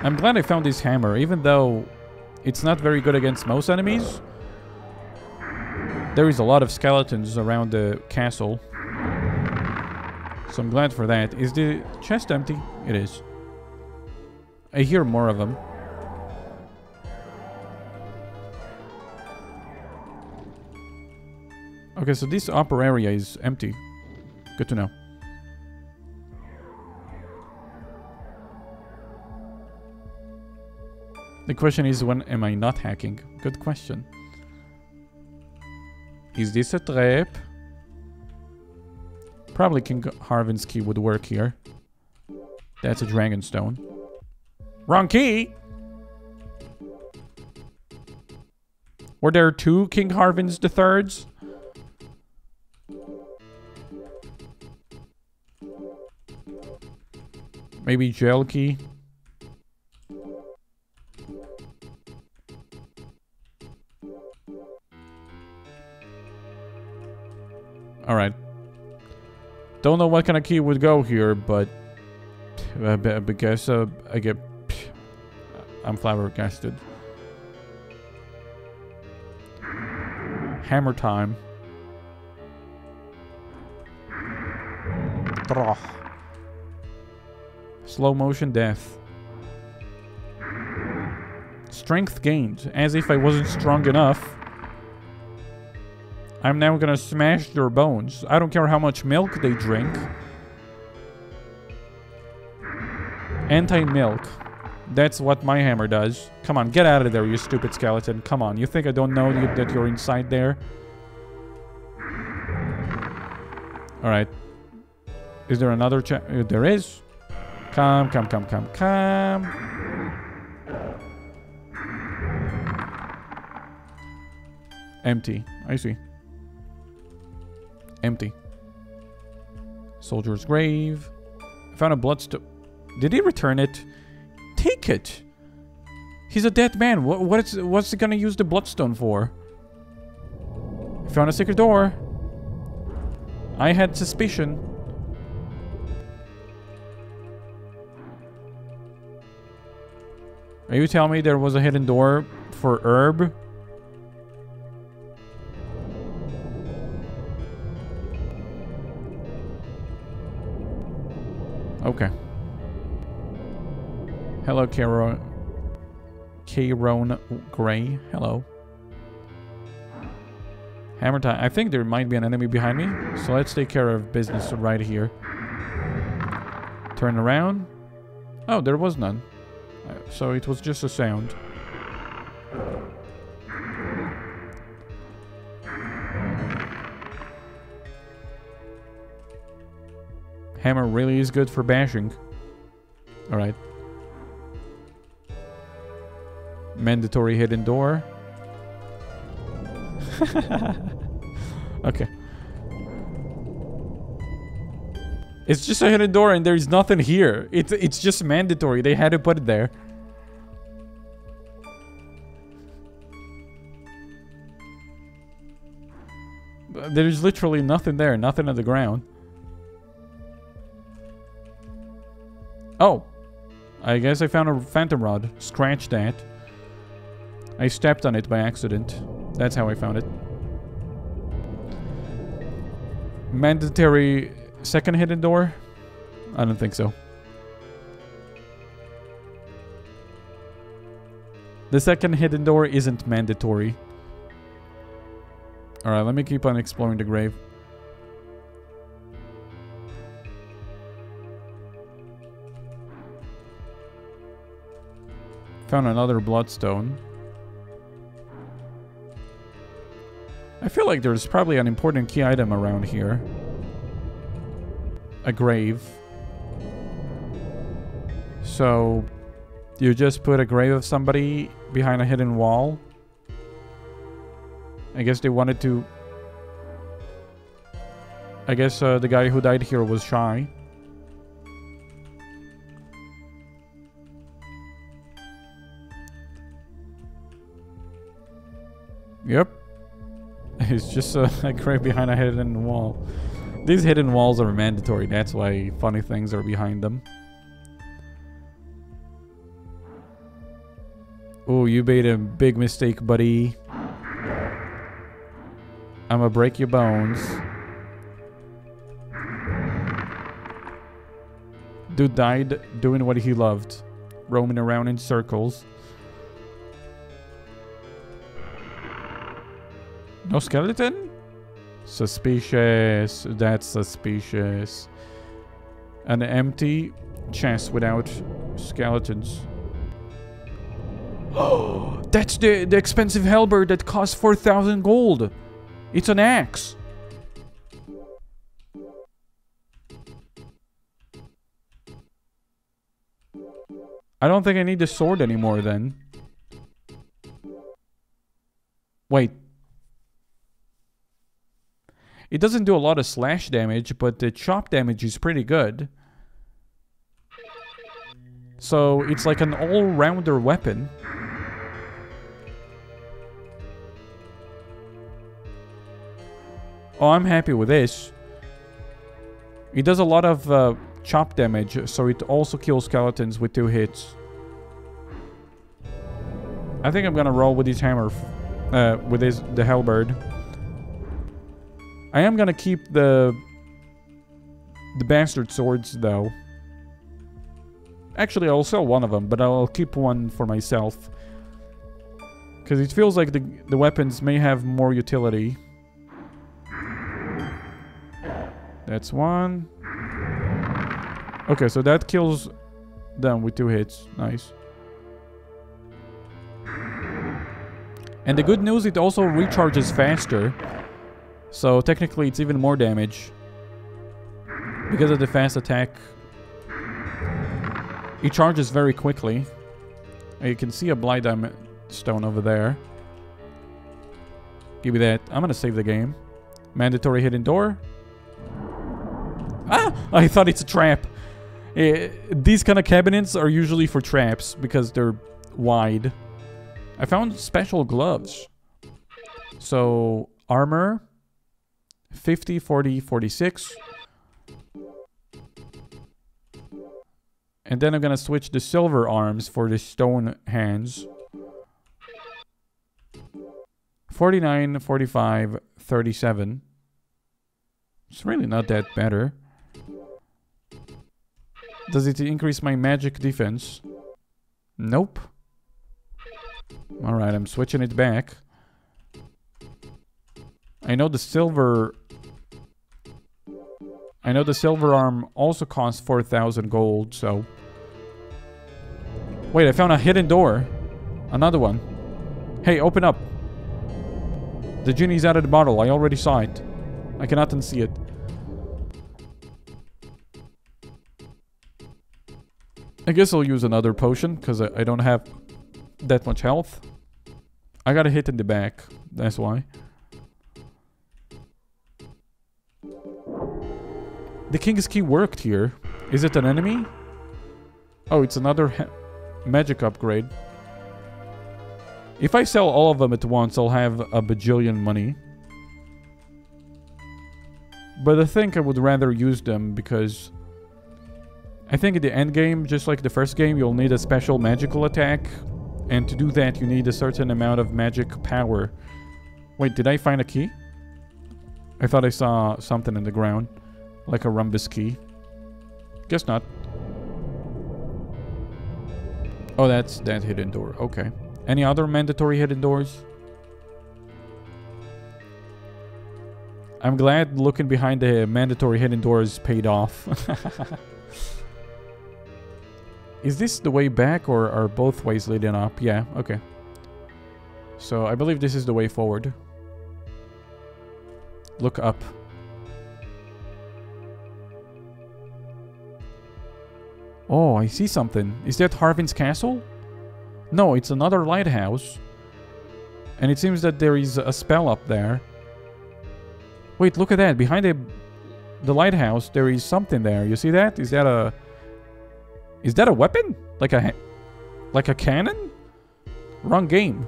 I'm glad I found this hammer, even though it's not very good against most enemies. There is a lot of skeletons around the castle. So I'm glad for that. Is the chest empty? It is. I hear more of them. Okay, so this upper area is empty. Good to know. The question is, when am I not hacking? Good question. Is this a trap? Probably King Harvin's key would work here. That's a dragon stone. Wrong key! Were there two King Harvins the thirds? Maybe jail key? Alright. Don't know what kind of key would go here, but guess uh, I get... I'm flabbergasted. Hammer time. Slow motion death. Strength gained, as if I wasn't strong enough. I'm now gonna smash their bones. I don't care how much milk they drink. Anti-milk. That's what my hammer does. Come on, get out of there, you stupid skeleton. Come on, you think I don't know that you're inside there? Alright. Is there another uh, There is. Come, come, come, come, come. Empty. I see. Empty. Soldier's grave. I found a bloodstone. Did he return it? Take it. He's a dead man. What, what is, what's he gonna use the bloodstone for? Found a secret door. I had suspicion. Are you telling me there was a hidden door for herb? Okay. Hello, Karo. Karon Gray. Hello. Hammer time. I think there might be an enemy behind me. So let's take care of business right here. Turn around. Oh, there was none. Uh, So it was just a sound. Hammer really is good for bashing. Alright. Mandatory hidden door. *laughs* okay. It's just a hidden door and there's nothing here. It's it's just mandatory. They had to put it there. There's literally nothing there, nothing on the ground. Oh. I guess I found a phantom rod. Scratch that. I stepped on it by accident. That's how I found it. Mandatory second hidden door? I don't think so. The second hidden door isn't mandatory. Alright, let me keep on exploring the grave. Found another bloodstone. I feel like there's probably an important key item around here. A grave. So, you just put a grave of somebody behind a hidden wall? I guess they wanted to... I guess uh, the guy who died here was shy. Yep. *laughs* It's just a, a grave behind a hidden wall. These hidden walls are mandatory. That's why funny things are behind them. Oh, you made a big mistake, buddy. I'ma break your bones. Dude died doing what he loved. Roaming around in circles. No skeleton? Suspicious. That's suspicious. An empty chest without skeletons. Oh, *gasps* that's the, the expensive halberd that costs 4,000 gold. It's an axe. I don't think I need the sword anymore then. Wait. It doesn't do a lot of slash damage, but the chop damage is pretty good. So it's like an all-rounder weapon. Oh, I'm happy with this. It does a lot of uh, chop damage, so it also kills skeletons with two hits. I think I'm gonna roll with this hammer, uh, with this the halberd. I am gonna keep the the bastard swords though. Actually, I'll sell one of them, but I'll keep one for myself. Because it feels like the, the weapons may have more utility. That's one. Okay, so that kills them with two hits. Nice. And the good news, it also recharges faster. So technically it's even more damage. Because of the fast attack. It charges very quickly. You can see a blight diamond stone over there. Give me that. I'm gonna save the game. Mandatory hidden door. Ah! I thought it's a trap. Eh, these kind of cabinets are usually for traps because they're wide. I found special gloves. So, armor, 50, 40, 46. And then I'm gonna switch the silver arms for the stone hands. 49, 45, 37. It's really not that better. Does it increase my magic defense? Nope. Alright, I'm switching it back. I know the silver... I know the silver arm also costs 4,000 gold, so... Wait, I found a hidden door. Another one. Hey, open up. The genie's out of the bottle. I already saw it. I cannot unsee it. I guess I'll use another potion, because I, I don't have that much health. I got a hit in the back. That's why. The King's Key worked here. Is it an enemy? Oh, it's another magic upgrade. If I sell all of them at once, I'll have a bajillion money. But I think I would rather use them because... I think in the end game, just like the first game, you'll need a special magical attack. And to do that, you need a certain amount of magic power. Wait, did I find a key? I thought I saw something in the ground. Like a rhombus key. Guess not. Oh, that's that hidden door. Okay. Any other mandatory hidden doors? I'm glad looking behind the mandatory hidden doors paid off. *laughs* Is this the way back or are both ways leading up? Yeah, okay. So I believe this is the way forward. Look up. Oh, I see something. Is that Harvin's castle? No, it's another lighthouse. And it seems that there is a spell up there. Wait, look at that. Behind the, the lighthouse, there is something there. You see that? Is that a... Is that a weapon? Like a... Like a cannon? Wrong game.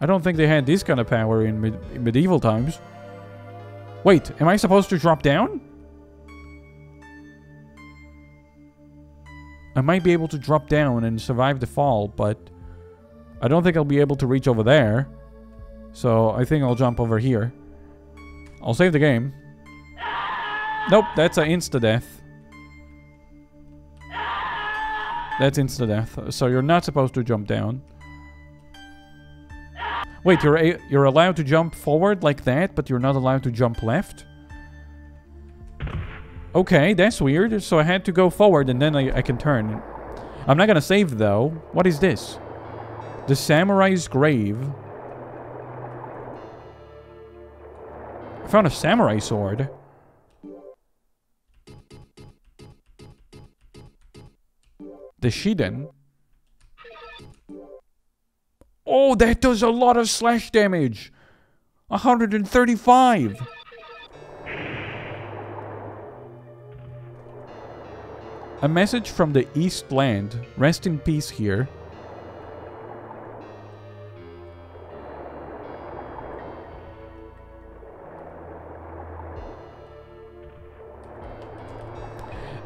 I don't think they had this kind of power in, med in medieval times. Wait, am I supposed to drop down? I might be able to drop down and survive the fall, but I don't think I'll be able to reach over there. So I think I'll jump over here. I'll save the game. Nope, that's an insta-death. That's insta-death. So you're not supposed to jump down. Wait, you're you're allowed to jump forward like that, but you're not allowed to jump left? Okay, that's weird. So I had to go forward and then I, I can turn. I'm not gonna save though. What is this? The Samurai's Grave. I found a samurai sword. The Shiden. Oh, that does a lot of slash damage. 135. A message from the East Land. Rest in peace here.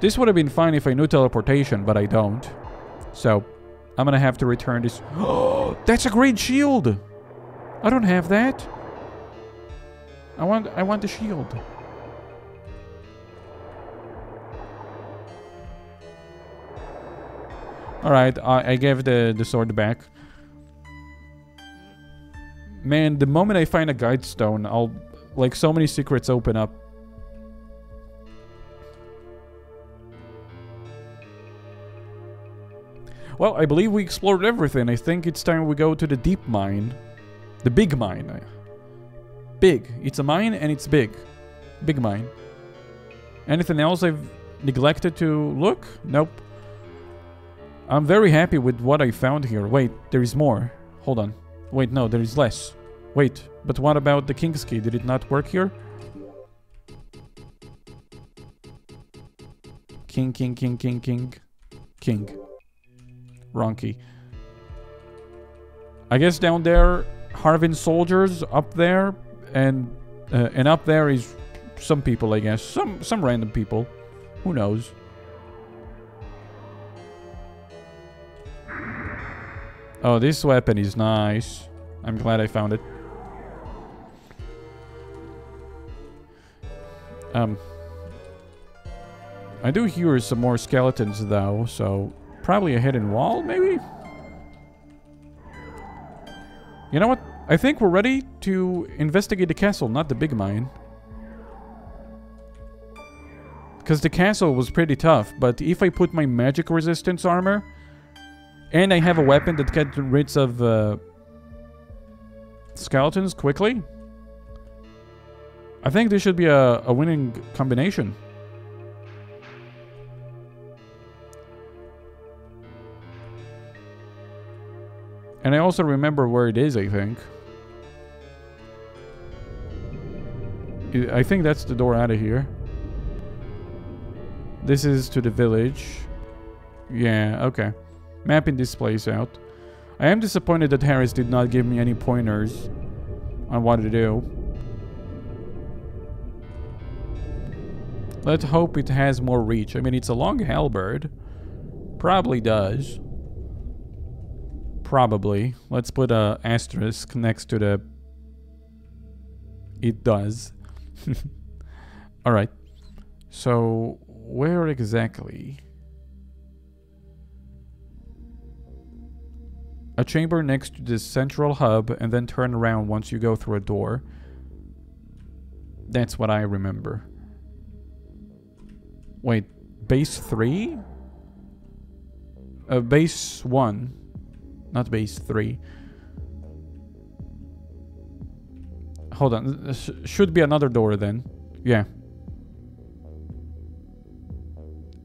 This would have been fine if I knew teleportation, but I don't. So, I'm gonna have to return this. Oh, *gasps* that's a great shield! I don't have that. I want I want the shield. Alright, I, I gave the, the sword back. Man, the moment I find a guide stone, I'll... Like, so many secrets open up. Well, I believe we explored everything. I think it's time we go to the deep mine. The big mine. Big. It's a mine and it's big. Big mine. Anything else I've neglected to look? Nope. I'm very happy with what I found here. Wait, there is more. Hold on. Wait, no, there is less. Wait, but what about the King's Key? Did it not work here? King, king, king, king, king. King. Wrong key. I guess down there, Harvin soldiers up there, and uh, and up there is some people, I guess. Some some random people. Who knows? Oh, this weapon is nice. I'm glad I found it. Um, I do hear some more skeletons though, so probably a hidden wall, maybe? You know what? I think we're ready to investigate the castle, not the big mine. Because the castle was pretty tough, but if I put my magic resistance armor, and I have a weapon that gets rid of uh, skeletons quickly, I think this should be a, a winning combination. And I also remember where it is, I think. I think that's the door out of here. This is to the village. Yeah, okay. Mapping this place out. I am disappointed that Harris did not give me any pointers on what to do. Let's hope it has more reach. I mean, it's a long halberd. Probably does. Probably. Let's put a asterisk next to the... It does. *laughs* Alright. So, where exactly? A chamber next to the central hub and then turn around once you go through a door. That's what I remember. Wait, base 3? Uh, base 1. Not base 3. Hold on. This should be another door then. Yeah.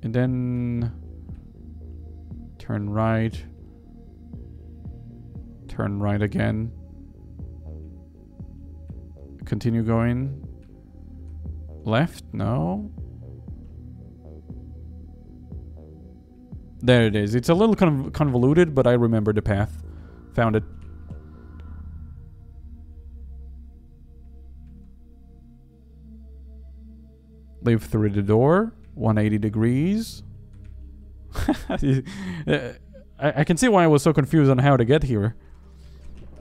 And then... Turn right. Turn right again. Continue going. Left? No. There it is. It's a little conv convoluted, but I remember the path. Found it. Leave through the door. 180 degrees. *laughs* I, I can see why I was so confused on how to get here.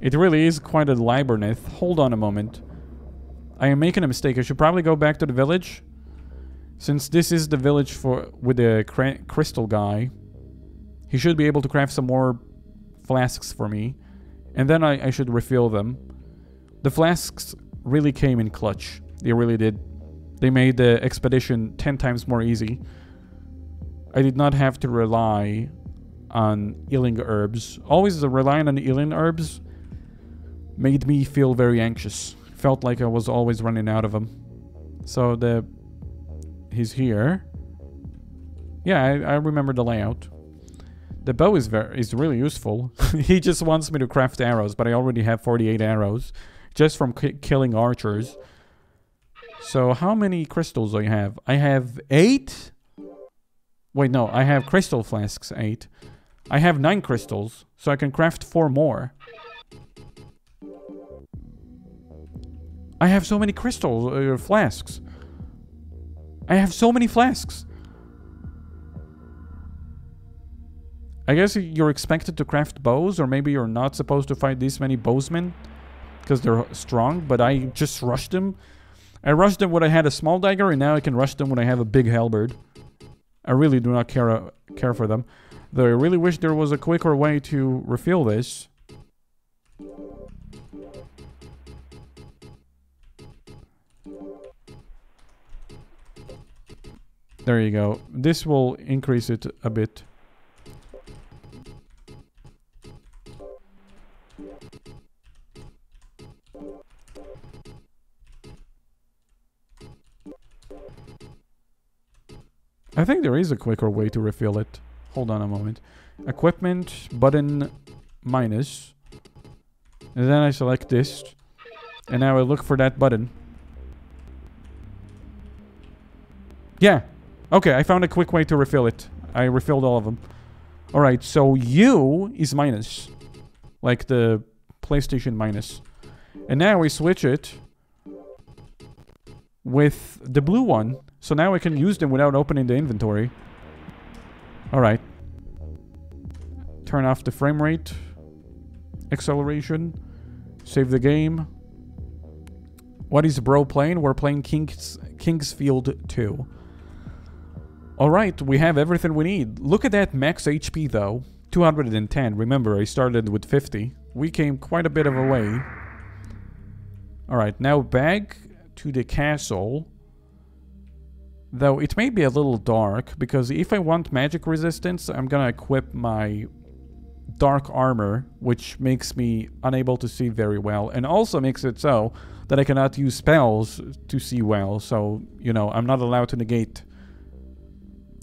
It really is quite a labyrinth. Hold on a moment. I am making a mistake. I should probably go back to the village. Since this is the village for with the crystal guy. He should be able to craft some more flasks for me. And then I, I should refill them. The flasks really came in clutch. They really did. They made the expedition 10 times more easy. I did not have to rely on healing herbs. Always relying on healing herbs made me feel very anxious. Felt like I was always running out of them. So the... He's here. Yeah, I, I remember the layout. The bow is very is really useful. *laughs* he just wants me to craft arrows, but I already have 48 arrows just from killing archers. So how many crystals do I have? I have eight? Wait, no, I have crystal flasks, eight. I have nine crystals, so I can craft four more. I have so many crystals, uh, flasks. I have so many flasks. I guess you're expected to craft bows, or maybe you're not supposed to fight these many bowsmen because they're strong, but I just rushed them. I rushed them when I had a small dagger, and now I can rush them when I have a big halberd. I really do not care uh, care for them. Though I really wish there was a quicker way to refill this. There you go. This will increase it a bit. I think there is a quicker way to refill it. Hold on a moment. Equipment, button, minus. And then I select this. And now I look for that button. Yeah, Okay, I found a quick way to refill it. I refilled all of them. Alright, so U is minus. Like the PlayStation minus. And now we switch it with the blue one. So now I can use them without opening the inventory. Alright. Turn off the frame rate. Acceleration. Save the game. What is bro playing? We're playing Kings King's Field 2. Alright, we have everything we need. Look at that max HP though. 210. Remember, I started with 50. We came quite a bit of a way. Alright, now back to the castle. Though it may be a little dark, because if I want magic resistance, I'm gonna equip my dark armor, which makes me unable to see very well, and also makes it so that I cannot use spells to see well, so, you know, I'm not allowed to negate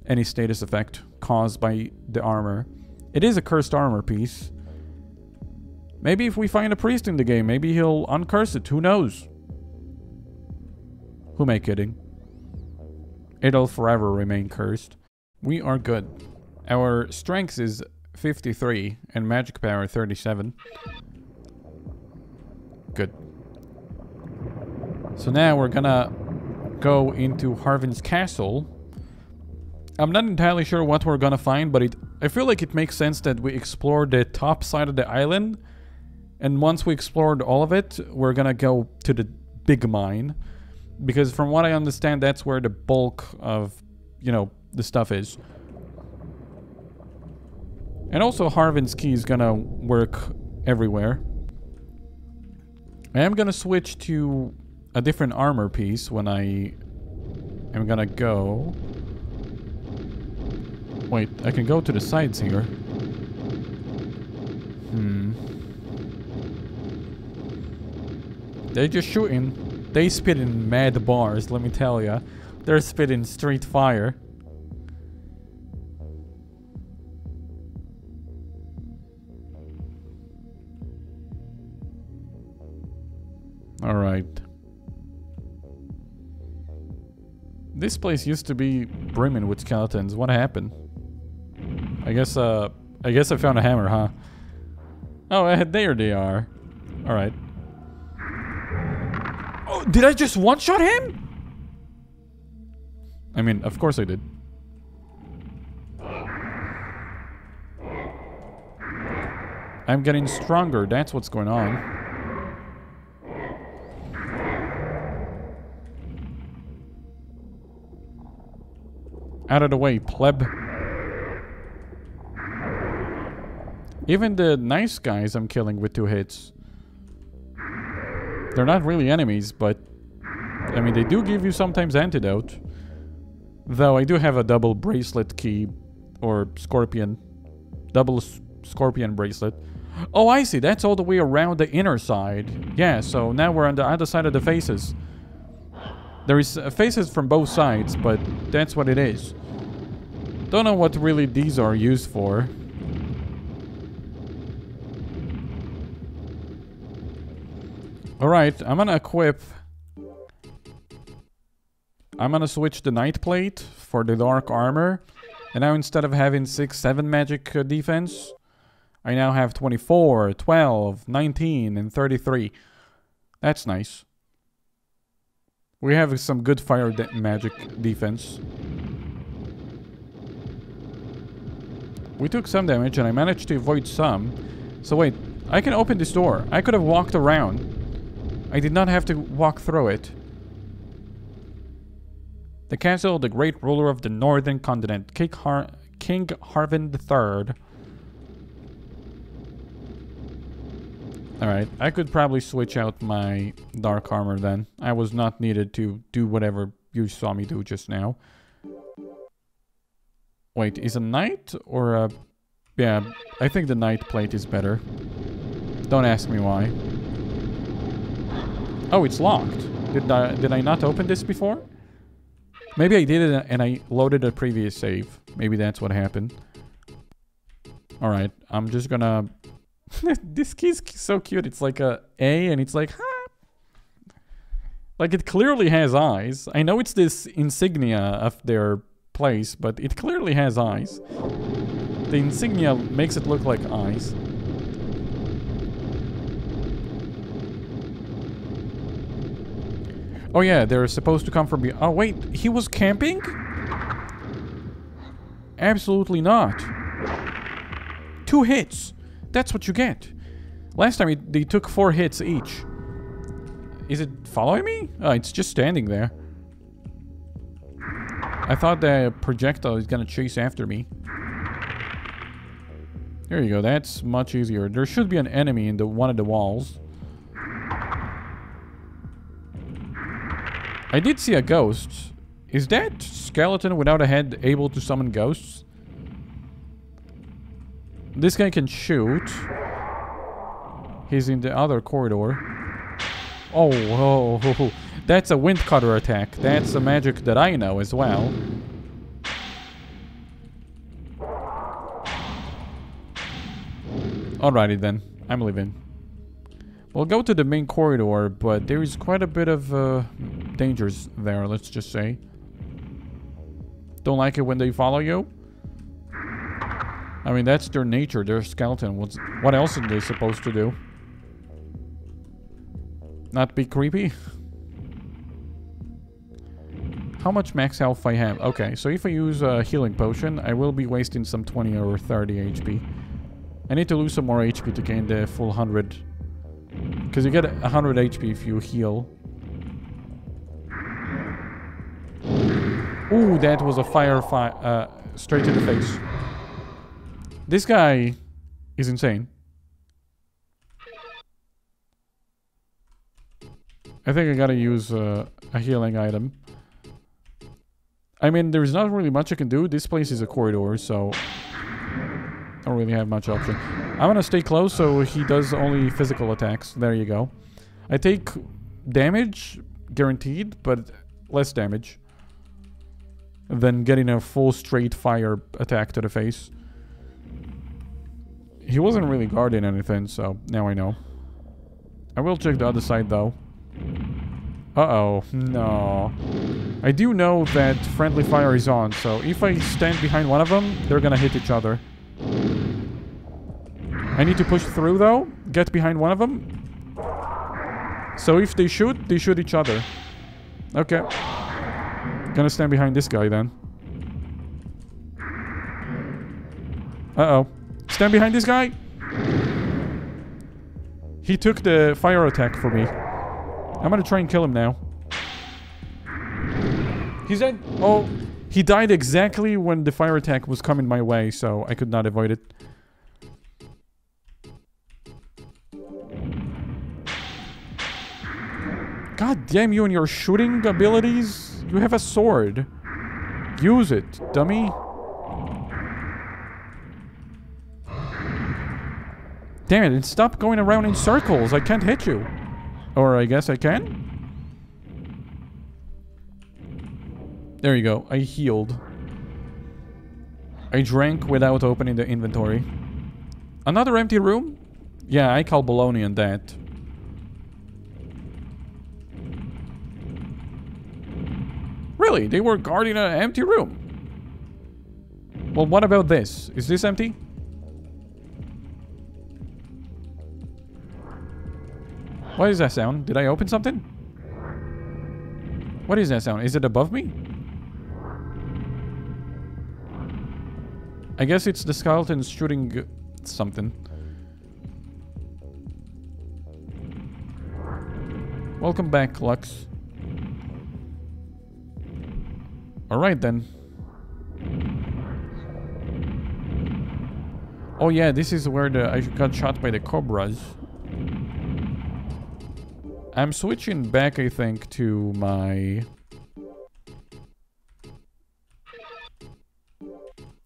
any status effect caused by the armor. It is a cursed armor piece. Maybe if we find a priest in the game, maybe he'll uncurse it, who knows? Who am I kidding? It'll forever remain cursed. We are good. Our strength is 53 and magic power 37. Good. So now we're gonna go into Harvin's castle. I'm not entirely sure what we're gonna find, but it I feel like it makes sense that we explore the top side of the island. And once we explored all of it, we're gonna go to the big mine. Because from what I understand, that's where the bulk of, you know, the stuff is. And also Harvin's key is gonna work everywhere. I am gonna switch to a different armor piece when I am gonna go. Wait, I can go to the sides here. Hmm. They're just shooting. They spit in mad bars, let me tell ya. They're spitting street fire. Alright. This place used to be brimming with skeletons. What happened? I guess, uh... I guess I found a hammer, huh? Oh, uh, there they are. Alright. Oh, did I just one-shot him? I mean, of course I did. I'm getting stronger, that's what's going on. Out of the way, pleb. Even the nice guys I'm killing with two hits. They're not really enemies, but... I mean, they do give you sometimes antidote. Though I do have a double bracelet key. Or scorpion. Double scorpion bracelet. Oh, I see. That's all the way around the inner side. Yeah, so now we're on the other side of the faces. There is uh, faces from both sides, but that's what it is. Don't know what really these are used for. Alright, I'm gonna equip... I'm gonna switch the Knight Plate for the Dark Armor. And now instead of having 6, 7 magic uh, defense, I now have 24, 12, 19, and 33. That's nice. We have some good fire de magic defense. We took some damage and I managed to avoid some. So wait, I can open this door. I could have walked around. I did not have to walk through it. The castle of the great ruler of the northern continent, King, Har King Harvin III. Alright, I could probably switch out my dark armor then. I was not needed to do whatever you saw me do just now. Wait, is a knight or a... Yeah, I think the knight plate is better. Don't ask me why. Oh, it's locked. Did I, did I not open this before? Maybe I did it and I loaded a previous save. Maybe that's what happened. Alright, I'm just gonna... *laughs* this key's so cute. It's like a A and it's like... Ha! Like it clearly has eyes. I know it's this insignia of their place, but it clearly has eyes. The insignia makes it look like eyes. Oh yeah, they're supposed to come from... Oh wait, he was camping? Absolutely not. Two hits. That's what you get. Last time they took four hits each. Is it following me? Oh, it's just standing there. I thought the projectile is gonna chase after me. There you go, that's much easier. There should be an enemy in the one of the walls. I did see a ghost. Is that skeleton without a head able to summon ghosts? This guy can shoot. He's in the other corridor. Oh, oh, oh, oh, that's a wind cutter attack. That's a magic that I know as well. Alrighty then, I'm leaving. We'll go to the main corridor, but there is quite a bit of uh, dangers there, let's just say. Don't like it when they follow you? I mean, that's their nature, their skeleton. What's, what else are they supposed to do? Not be creepy? How much max health I have? Okay, so if I use a healing potion, I will be wasting some 20 or 30 HP. I need to lose some more HP to gain the full 100. Because you get 100 HP if you heal. Ooh, that was a fire fi uh, straight to the face. This guy is insane. I think I gotta use uh, a healing item. I mean, there's not really much I can do. This place is a corridor, so... Don't really have much option. I'm gonna stay close so he does only physical attacks. There you go. I take damage, guaranteed, but less damage than getting a full straight fire attack to the face. He wasn't really guarding anything, so now I know. I will check the other side, though. Uh-oh. No. I do know that friendly fire is on, so if I stand behind one of them, they're gonna hit each other. I need to push through, though. Get behind one of them. So if they shoot, they shoot each other. Okay. Gonna stand behind this guy, then. Uh-oh. Stand behind this guy. He took the fire attack for me. I'm gonna try and kill him now. He's dead. Oh, he died exactly when the fire attack was coming my way, so I could not avoid it. God damn you and your shooting abilities. You have a sword. Use it, dummy. Damn it, stop going around in circles. I can't hit you. Or I guess I can? There you go. I healed. I drank without opening the inventory. Another empty room? Yeah, I call baloney on that. Really? They were guarding an empty room? Well, what about this? Is this empty? What is that sound? Did I open something? What is that sound? Is it above me? I guess it's the skeletons shooting something. Welcome back, Lux. Alright then. Oh yeah, this is where the I got shot by the cobras. I'm switching back, I think, to my...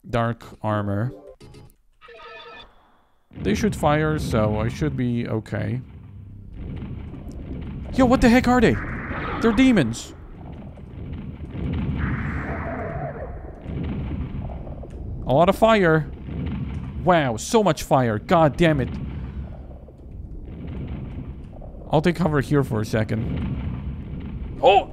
Dark armor. They shoot fire, so I should be okay. Yo, what the heck are they? They're demons. A lot of fire. Wow, so much fire. God damn it. I'll take cover here for a second. Oh!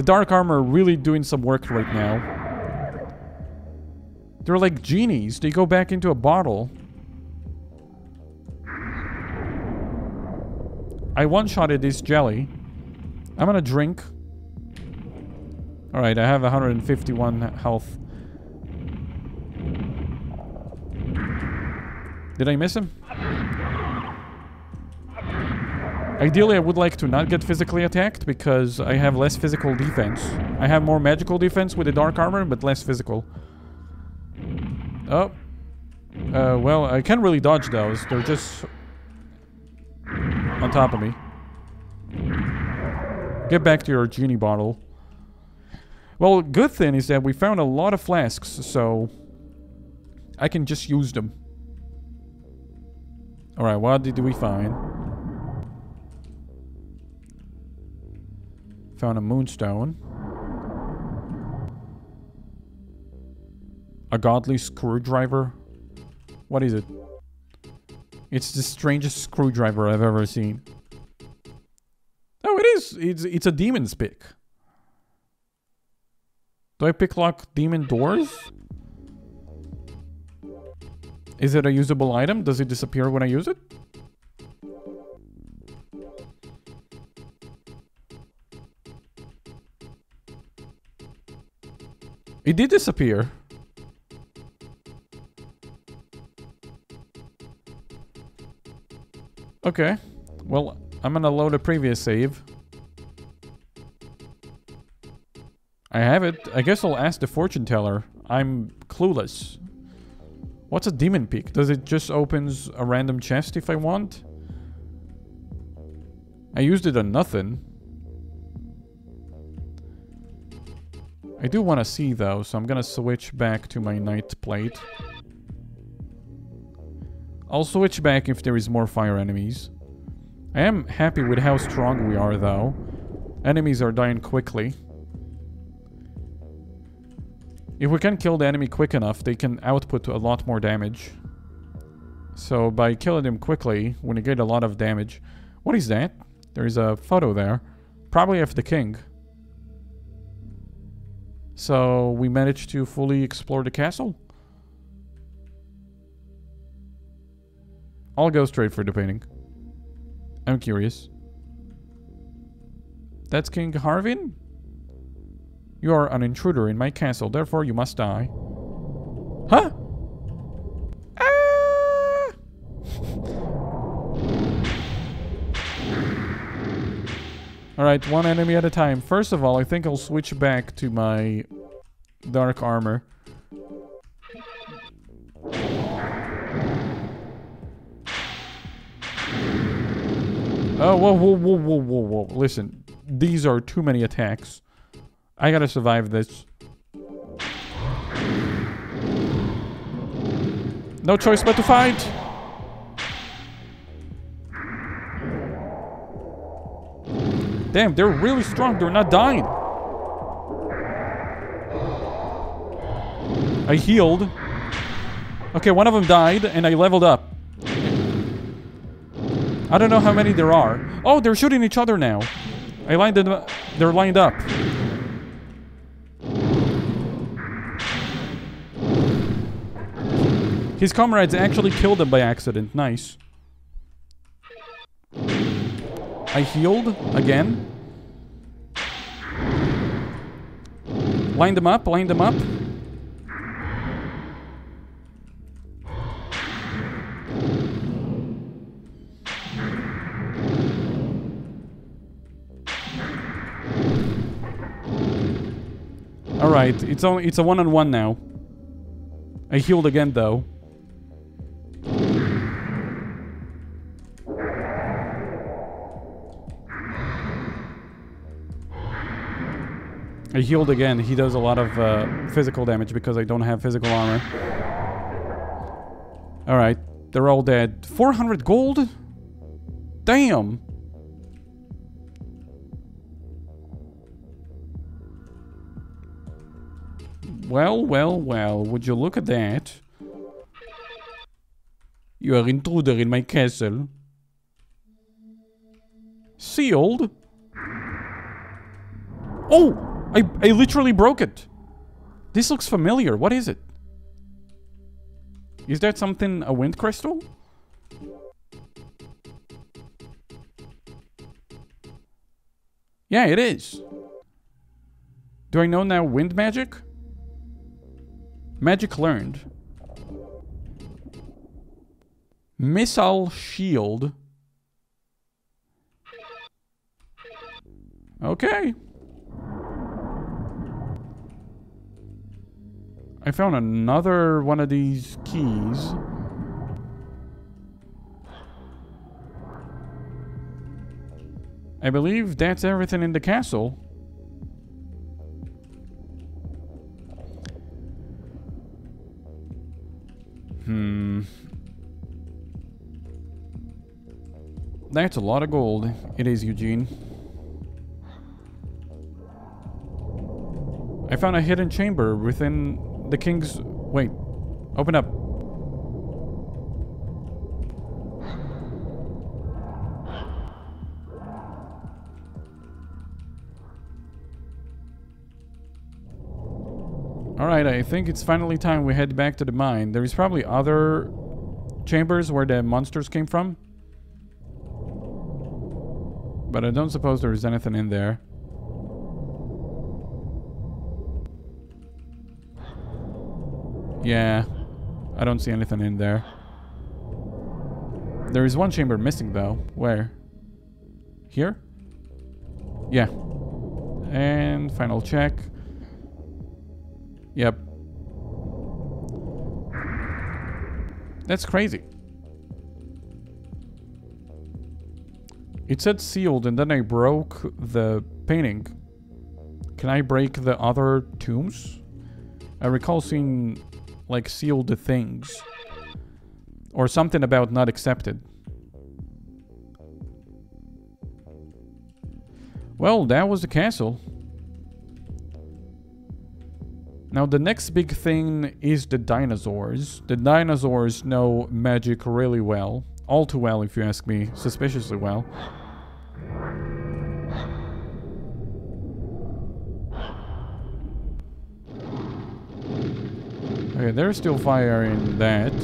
The dark armor really doing some work right now. They're like genies. They go back into a bottle. I one-shotted this jelly. I'm gonna drink. Alright, I have 151 health. Did I miss him? Ideally, I would like to not get physically attacked because I have less physical defense. I have more magical defense with the dark armor, but less physical. Oh. Uh, well, I can't really dodge those. They're just on top of me. Get back to your genie bottle. Well, good thing is that we found a lot of flasks, so I can just use them. Alright, what did we find? Found a moonstone. A godly screwdriver. What is it? It's the strangest screwdriver I've ever seen. Oh, it is. It's it's a demon's pick. Do I pick lock demon doors? Is it a usable item? Does it disappear when I use it? It did disappear. Okay. Well, I'm gonna load a previous save. I have it. I guess I'll ask the fortune teller. I'm clueless. What's a demon peak? Does it just opens a random chest if I want? I used it on nothing. I do want to see though, so I'm gonna switch back to my knight plate. I'll switch back if there is more fire enemies. I am happy with how strong we are though. Enemies are dying quickly. If we can kill the enemy quick enough, they can output a lot more damage. So by killing them quickly, you get a lot of damage... What is that? There's a photo there. Probably of the king. So we managed to fully explore the castle. I'll go straight for the painting. I'm curious. That's King Harvin? You are an intruder in my castle, therefore you must die. Huh? Ah! *laughs* Alright, one enemy at a time. First of all, I think I'll switch back to my dark armor. Oh, whoa, whoa, whoa, whoa, whoa, whoa. Listen, these are too many attacks. I gotta survive this. No choice but to fight! Damn, they're really strong. They're not dying. I healed. Okay, one of them died, and I leveled up. I don't know how many there are. Oh, they're shooting each other now. I lined them. They're lined up. His comrades actually killed him by accident. Nice. I healed again. Line them up, line them up. Alright, it's only it's a one-on-one -on -one now. I healed again though. I healed again. He does a lot of uh, physical damage because I don't have physical armor. Alright. They're all dead. 400 gold? Damn! Well, well, well. Would you look at that? You are intruder in my castle. Sealed? Oh! I, I literally broke it. This looks familiar. What is it? Is that something, a wind crystal? Yeah, it is. Do I know now wind magic? Magic learned. Missile shield. Okay. I found another one of these keys. I believe that's everything in the castle. Hmm. That's a lot of gold. It is, Eugene. I found a hidden chamber within the king's... Wait. Open up. Alright, I think it's finally time we head back to the mine. There is probably other chambers where the monsters came from. But I don't suppose there's anything in there. Yeah, I don't see anything in there. There is one chamber missing though. Where? Here? Yeah. And final check. Yep. That's crazy. It said sealed and then I broke the painting. Can I break the other tombs? I recall seeing like sealed things. Or something about not accepted. Well, that was the castle. Now the next big thing is the dinosaurs. The dinosaurs know magic really well. All too well if you ask me. Suspiciously well. Okay, there's still fire in that.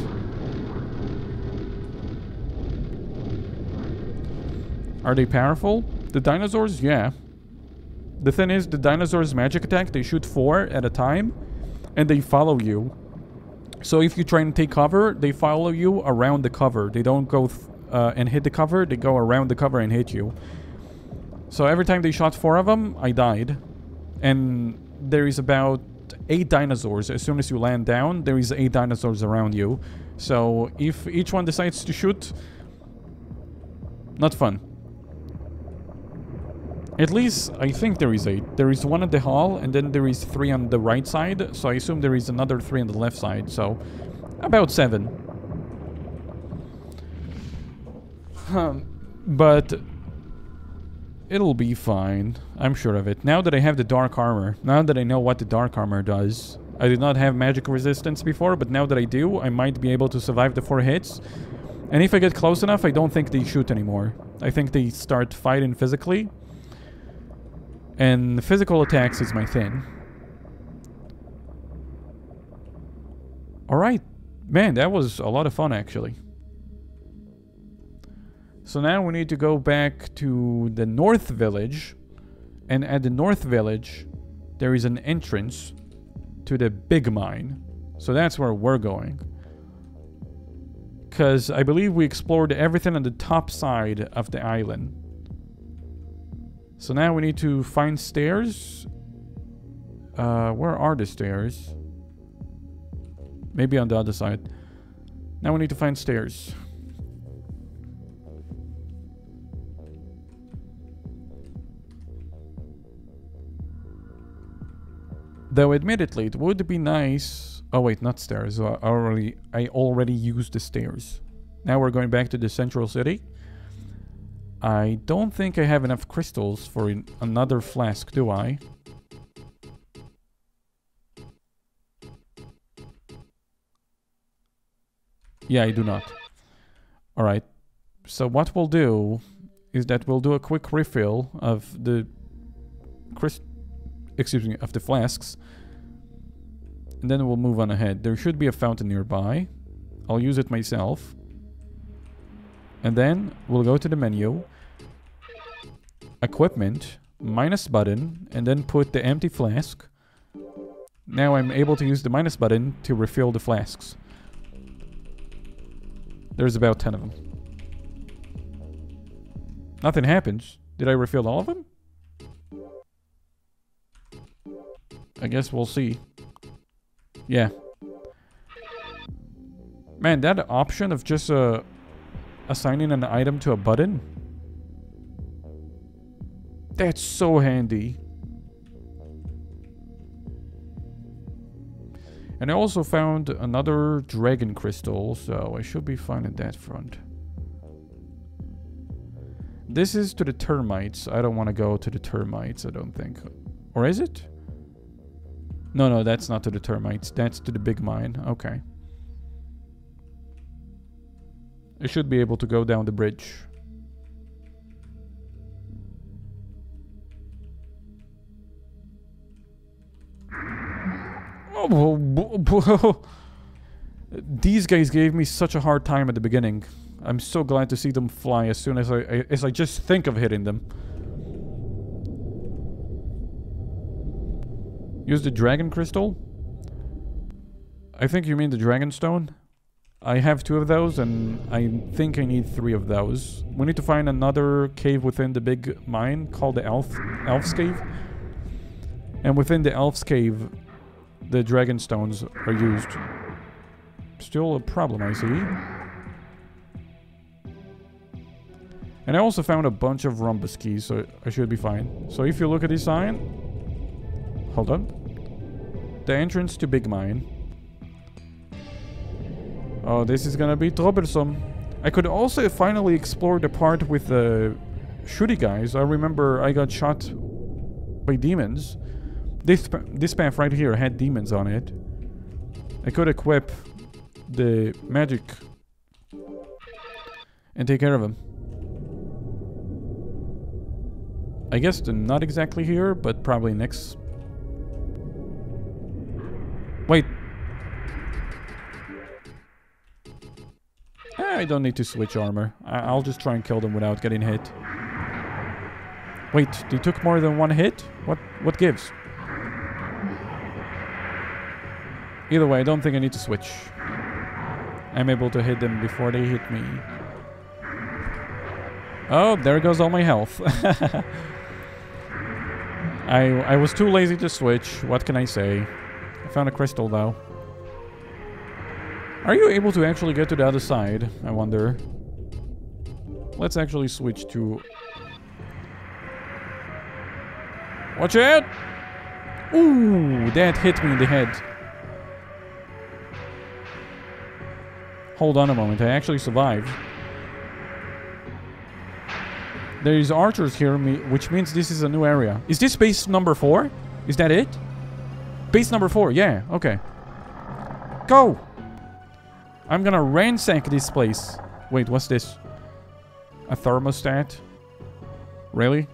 Are they powerful? The dinosaurs? Yeah. The thing is, the dinosaurs' magic attack, they shoot four at a time, and they follow you. So if you try and take cover, they follow you around the cover. They don't go uh, and hit the cover, they go around the cover and hit you. So every time they shot four of them, I died. And there is about eight dinosaurs. As soon as you land down, there is eight dinosaurs around you. So if each one decides to shoot, not fun. At least, I think there is eight. There is one at the hall, and then there is three on the right side. So I assume there is another three on the left side. So, about seven. Um, but it'll be fine. I'm sure of it. Now that I have the dark armor, now that I know what the dark armor does, I did not have magic resistance before, but now that I do, I might be able to survive the four hits. And if I get close enough, I don't think they shoot anymore. I think they start fighting physically. And physical attacks is my thing. Alright. Man, that was a lot of fun, actually. So now we need to go back to the North Village. And at the North Village, there is an entrance to the big mine. So that's where we're going. Because I believe we explored everything on the top side of the island. So now we need to find stairs. Uh, where are the stairs? Maybe on the other side. Now we need to find stairs. Though admittedly, it would be nice... Oh wait, not stairs. I already, I already used the stairs. Now we're going back to the central city. I don't think I have enough crystals for another flask, do I? Yeah, I do not. Alright. So what we'll do is that we'll do a quick refill of the crystal excuse me, of the flasks. And then we'll move on ahead. There should be a fountain nearby. I'll use it myself. And then we'll go to the menu. Equipment. Minus button. And then put the empty flask. Now I'm able to use the minus button to refill the flasks. There's about 10 of them. Nothing happens. Did I refill all of them? I guess we'll see. Yeah. Man, that option of just uh, assigning an item to a button. That's so handy. And I also found another dragon crystal, so I should be fine at that front. This is to the termites. I don't want to go to the termites, I don't think. Or is it? No, no, that's not to the termites. That's to the big mine. Okay. I should be able to go down the bridge. Oh, These guys gave me such a hard time at the beginning. I'm so glad to see them fly as soon as I as I just think of hitting them. Use the dragon crystal? I think you mean the dragon stone? I have two of those and I think I need three of those. We need to find another cave within the big mine called the Elf Elf's Cave. And within the Elf's Cave, the dragon stones are used. Still a problem, I see. And I also found a bunch of rhombus keys, so I should be fine. So if you look at this sign... Hold on. The entrance to Big Mine. Oh, this is gonna be troublesome. I could also finally explore the part with the shooty guys. I remember I got shot by demons. This, this path right here had demons on it. I could equip the magic and take care of them. I guess not exactly here, but probably next... Wait. Eh, I don't need to switch armor. I will just try and kill them without getting hit. Wait, they took more than one hit? What what gives? Either way, I don't think I need to switch. I'm able to hit them before they hit me. Oh, there goes all my health. *laughs* I, I was too lazy to switch. What can I say? Found a crystal, though. Are you able to actually get to the other side? I wonder. Let's actually switch to... Watch out! Ooh, that hit me in the head. Hold on a moment, I actually survived. There is archers here, me which means this is a new area. Is this base number four? Is that it? Base number four, yeah, okay. Go! I'm gonna ransack this place. Wait, what's this? A thermostat? Really?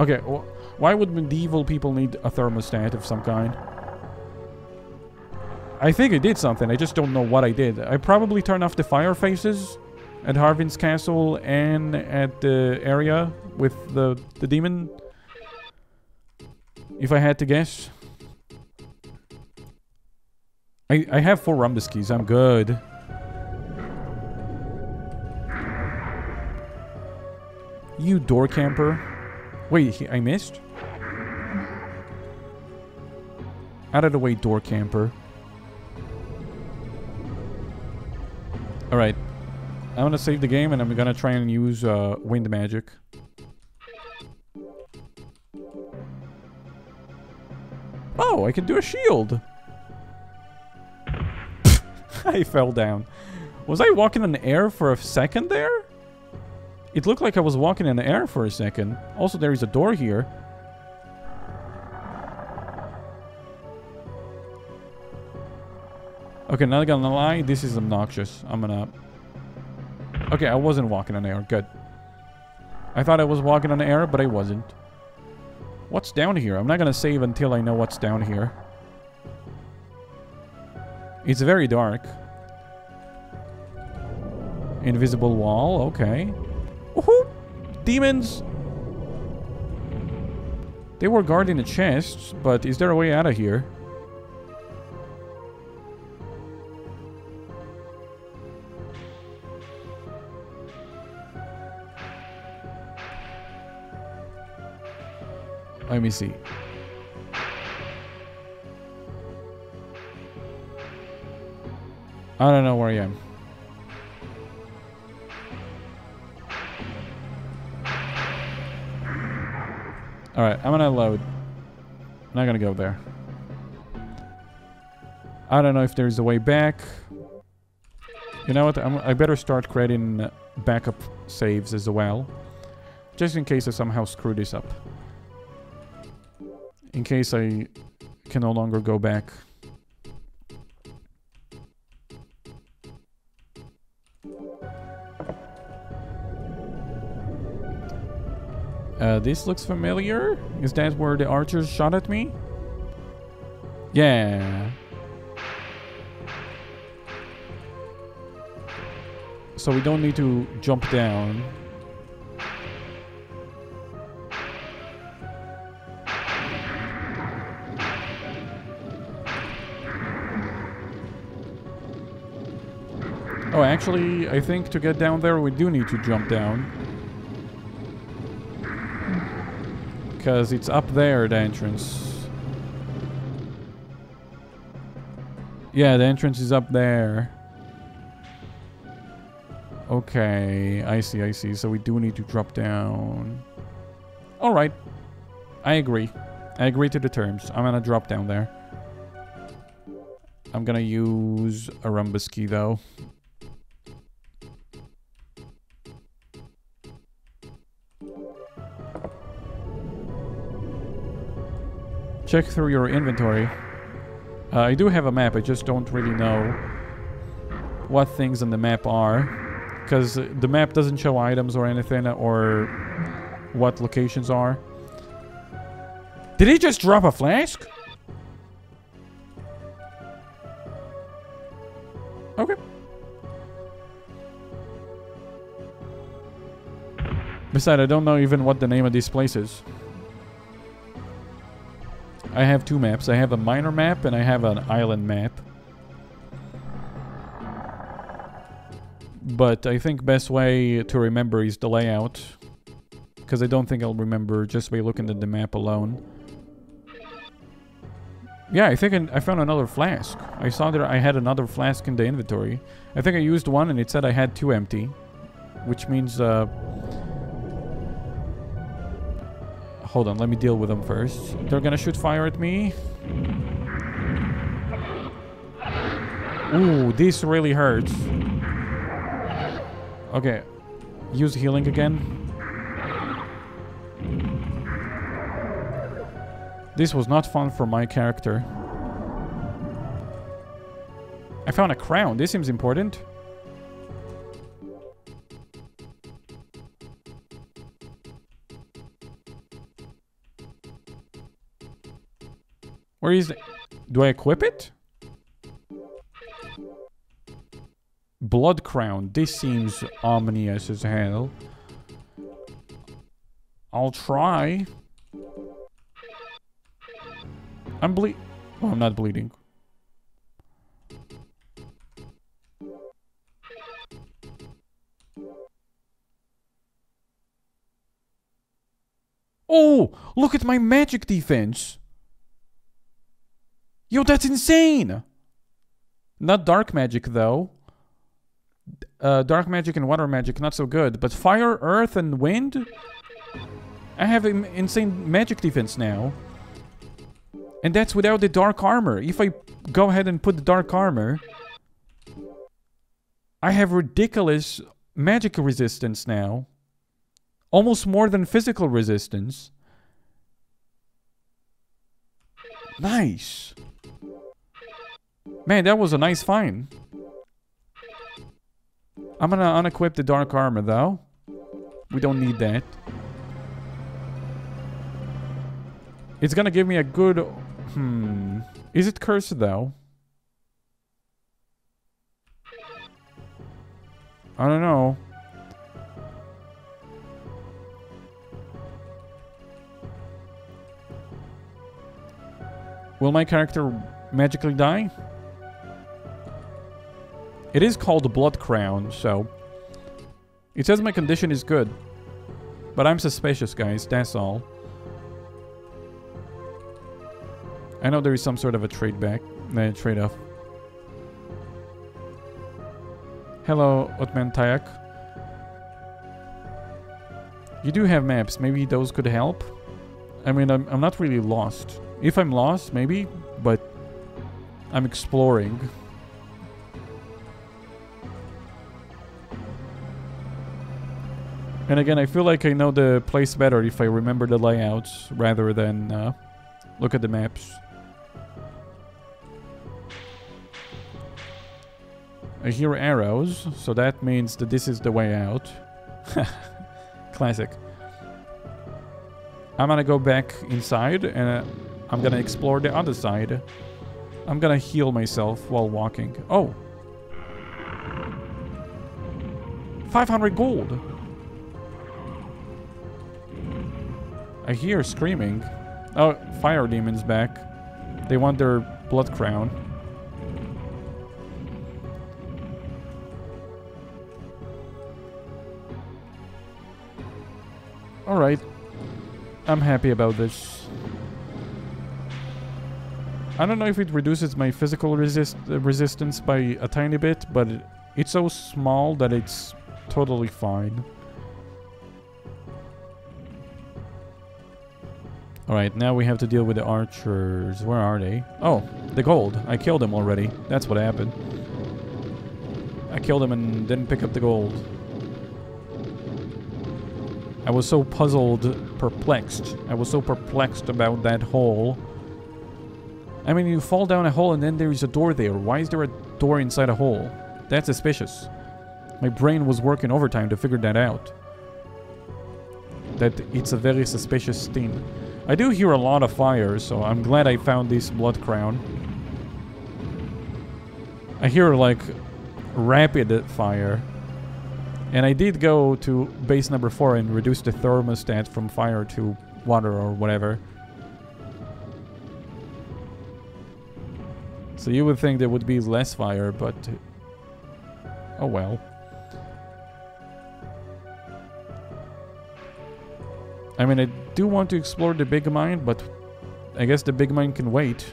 Okay, well, why would medieval people need a thermostat of some kind? I think I did something, I just don't know what I did. I probably turned off the fire faces at Harvin's castle and at the area with the, the demon. If I had to guess. I, I have four rhombus keys, I'm good. You door camper. Wait, I missed? Out of the way, door camper. Alright. I'm gonna save the game and I'm gonna try and use uh, wind magic. Oh, I can do a shield! *laughs* I fell down. Was I walking in the air for a second there? It looked like I was walking in the air for a second. Also, there is a door here. Okay, not gonna lie, this is obnoxious. I'm gonna... Okay, I wasn't walking on air. Good. I thought I was walking on air, but I wasn't. What's down here? I'm not gonna save until I know what's down here. It's very dark. Invisible wall, okay. Woohoo! Demons! They were guarding the chests, but is there a way out of here? Let me see. I don't know where I am. Alright, I'm gonna load. I'm not gonna go there. I don't know if there's a way back. You know what? I'm, i better start creating backup saves as well. Just in case I somehow screw this up. In case I can no longer go back. Uh, this looks familiar. Is that where the archers shot at me? Yeah. So we don't need to jump down. Oh, actually, I think to get down there we do need to jump down. Because it's up there, the entrance. Yeah, the entrance is up there. Okay, I see, I see. So we do need to drop down. Alright. I agree. I agree to the terms. I'm gonna drop down there. I'm gonna use a Rhombus key though. Check through your inventory. Uh, I do have a map, I just don't really know what things on the map are. Because the map doesn't show items or anything, or what locations are. Did he just drop a flask? Okay. Besides, I don't know even what the name of this place is. I have two maps. I have a minor map and I have an island map. But I think best way to remember is the layout. Because I don't think I'll remember just by looking at the map alone. Yeah, I think I found another flask. I saw that I had another flask in the inventory. I think I used one and it said I had two empty. Which means uh, Hold on, let me deal with them first. They're gonna shoot fire at me. Ooh, this really hurts. Okay. Use healing again. This was not fun for my character. I found a crown. This seems important. Where is it? Do I equip it? Blood Crown. This seems ominous as hell. I'll try. I'm ble- Oh, I'm not bleeding. Oh, look at my magic defense. Yo, that's insane! Not dark magic, though. Uh, dark magic and water magic, not so good. But fire, earth, and wind? I have insane magic defense now. And that's without the dark armor. If I go ahead and put the dark armor... I have ridiculous magic resistance now. Almost more than physical resistance. Nice. Man, that was a nice find. I'm gonna unequip the dark armor though. We don't need that. It's gonna give me a good... Hmm... Is it cursed though? I don't know. Will my character magically die? It is called Blood Crown, so... It says my condition is good. But I'm suspicious, guys, that's all. I know there is some sort of a trade back, uh, trade-off. Hello, Otman Tayak. You do have maps. Maybe those could help? I mean, I'm, I'm not really lost. If I'm lost, maybe, but I'm exploring. And again, I feel like I know the place better if I remember the layouts rather than uh, look at the maps. I hear arrows, so that means that this is the way out. *laughs* Classic. I'm gonna go back inside and uh, I'm gonna explore the other side. I'm gonna heal myself while walking. Oh! 500 gold! I hear screaming. Oh, fire demons back. They want their blood crown. Alright. I'm happy about this. I don't know if it reduces my physical resist uh, resistance by a tiny bit, but it's so small that it's totally fine. Alright, now we have to deal with the archers. Where are they? Oh, the gold. I killed them already. That's what happened. I killed them and didn't pick up the gold. I was so puzzled, perplexed. I was so perplexed about that hole. I mean, you fall down a hole and then there is a door there. Why is there a door inside a hole? That's suspicious. My brain was working overtime to figure that out. That it's a very suspicious thing. I do hear a lot of fire, so I'm glad I found this blood crown. I hear like rapid fire. And I did go to base number 4 and reduce the thermostat from fire to water or whatever. So you would think there would be less fire, but... Oh well. I mean, I do want to explore the big mine, but I guess the big mine can wait.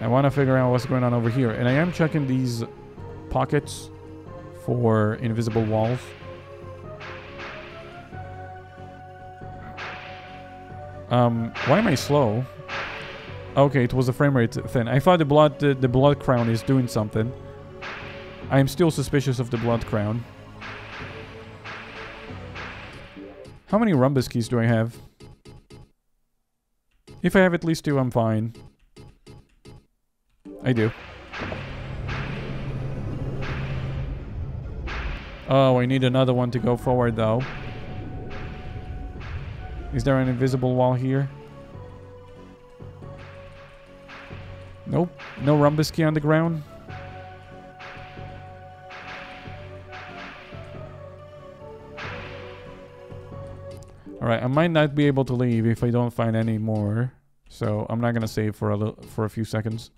I want to figure out what's going on over here. And I am checking these pockets for invisible walls. Um, why am I slow? Okay, it was a frame rate thing. I thought the blood, the, the blood crown is doing something. I am still suspicious of the blood crown. How many Rhombus keys do I have? If I have at least two, I'm fine. I do. Oh, I need another one to go forward, though. Is there an invisible wall here? Nope. No rhombus key on the ground? Alright, I might not be able to leave if I don't find any more. So I'm not gonna save for a little, for a few seconds.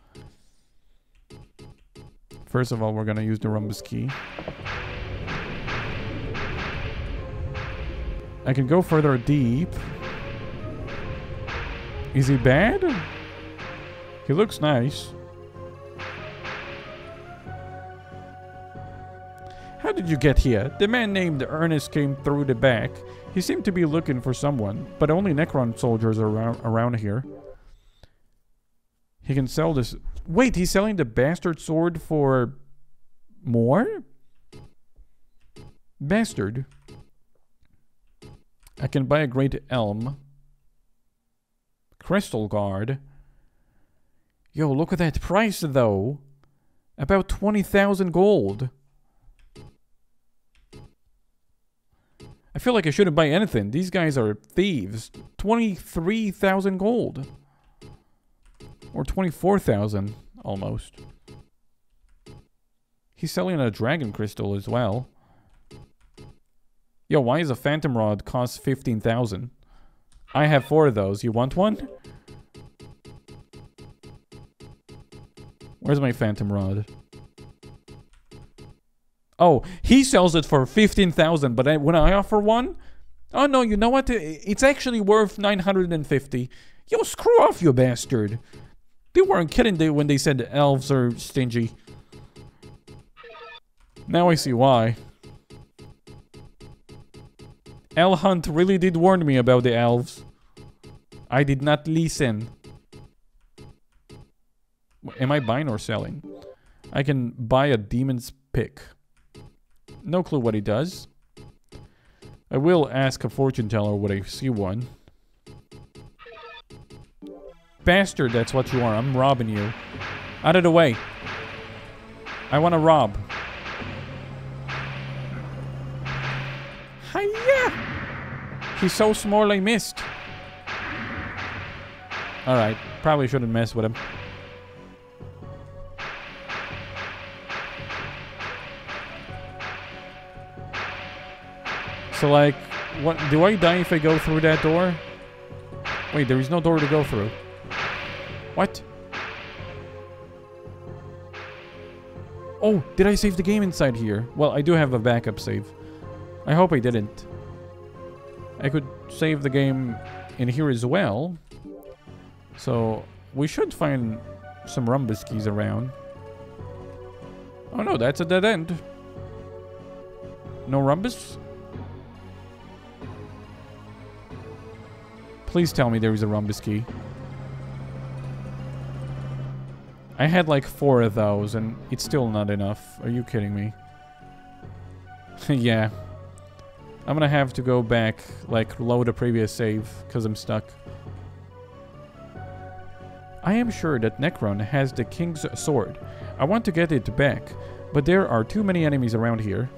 First of all, we're gonna use the rhombus key. I can go further deep. Is he bad? He looks nice. How did you get here? The man named Ernest came through the back. He seemed to be looking for someone, but only Necron soldiers are around, around here. He can sell this. Wait, he's selling the bastard sword for more? Bastard. I can buy a great helm. Crystal guard. Yo, look at that price though. About 20,000 gold. Feel like I shouldn't buy anything. These guys are thieves. 23,000 gold. Or 24,000, almost. He's selling a dragon crystal as well. Yo, why is a phantom rod cost 15,000? I have four of those. You want one? Where's my phantom rod? Oh, he sells it for 15,000, but I, when I offer one, oh no, you know what? It's actually worth 950. Yo, screw off, you bastard. They weren't kidding when they said elves are stingy. Now I see why. El Hunt really did warn me about the elves. I did not listen. Am I buying or selling? I can buy a demon's pick. No clue what he does. I will ask a fortune teller when I see one. Bastard, that's what you are. I'm robbing you. Out of the way. I want to rob. Hiya! He's so small I missed. Alright, probably shouldn't mess with him. So like, what? Do I die if I go through that door? Wait, there is no door to go through. What? Oh, did I save the game inside here? Well, I do have a backup save. I hope I didn't. I could save the game in here as well. So, we should find some Rhombus keys around. Oh no, that's a dead end. No Rhombus? Please tell me there is a Rhombus key. I had like four of those and it's still not enough. Are you kidding me? *laughs* yeah. I'm gonna have to go back, like, load a previous save, because I'm stuck. I am sure that Necron has the King's Sword. I want to get it back, but there are too many enemies around here.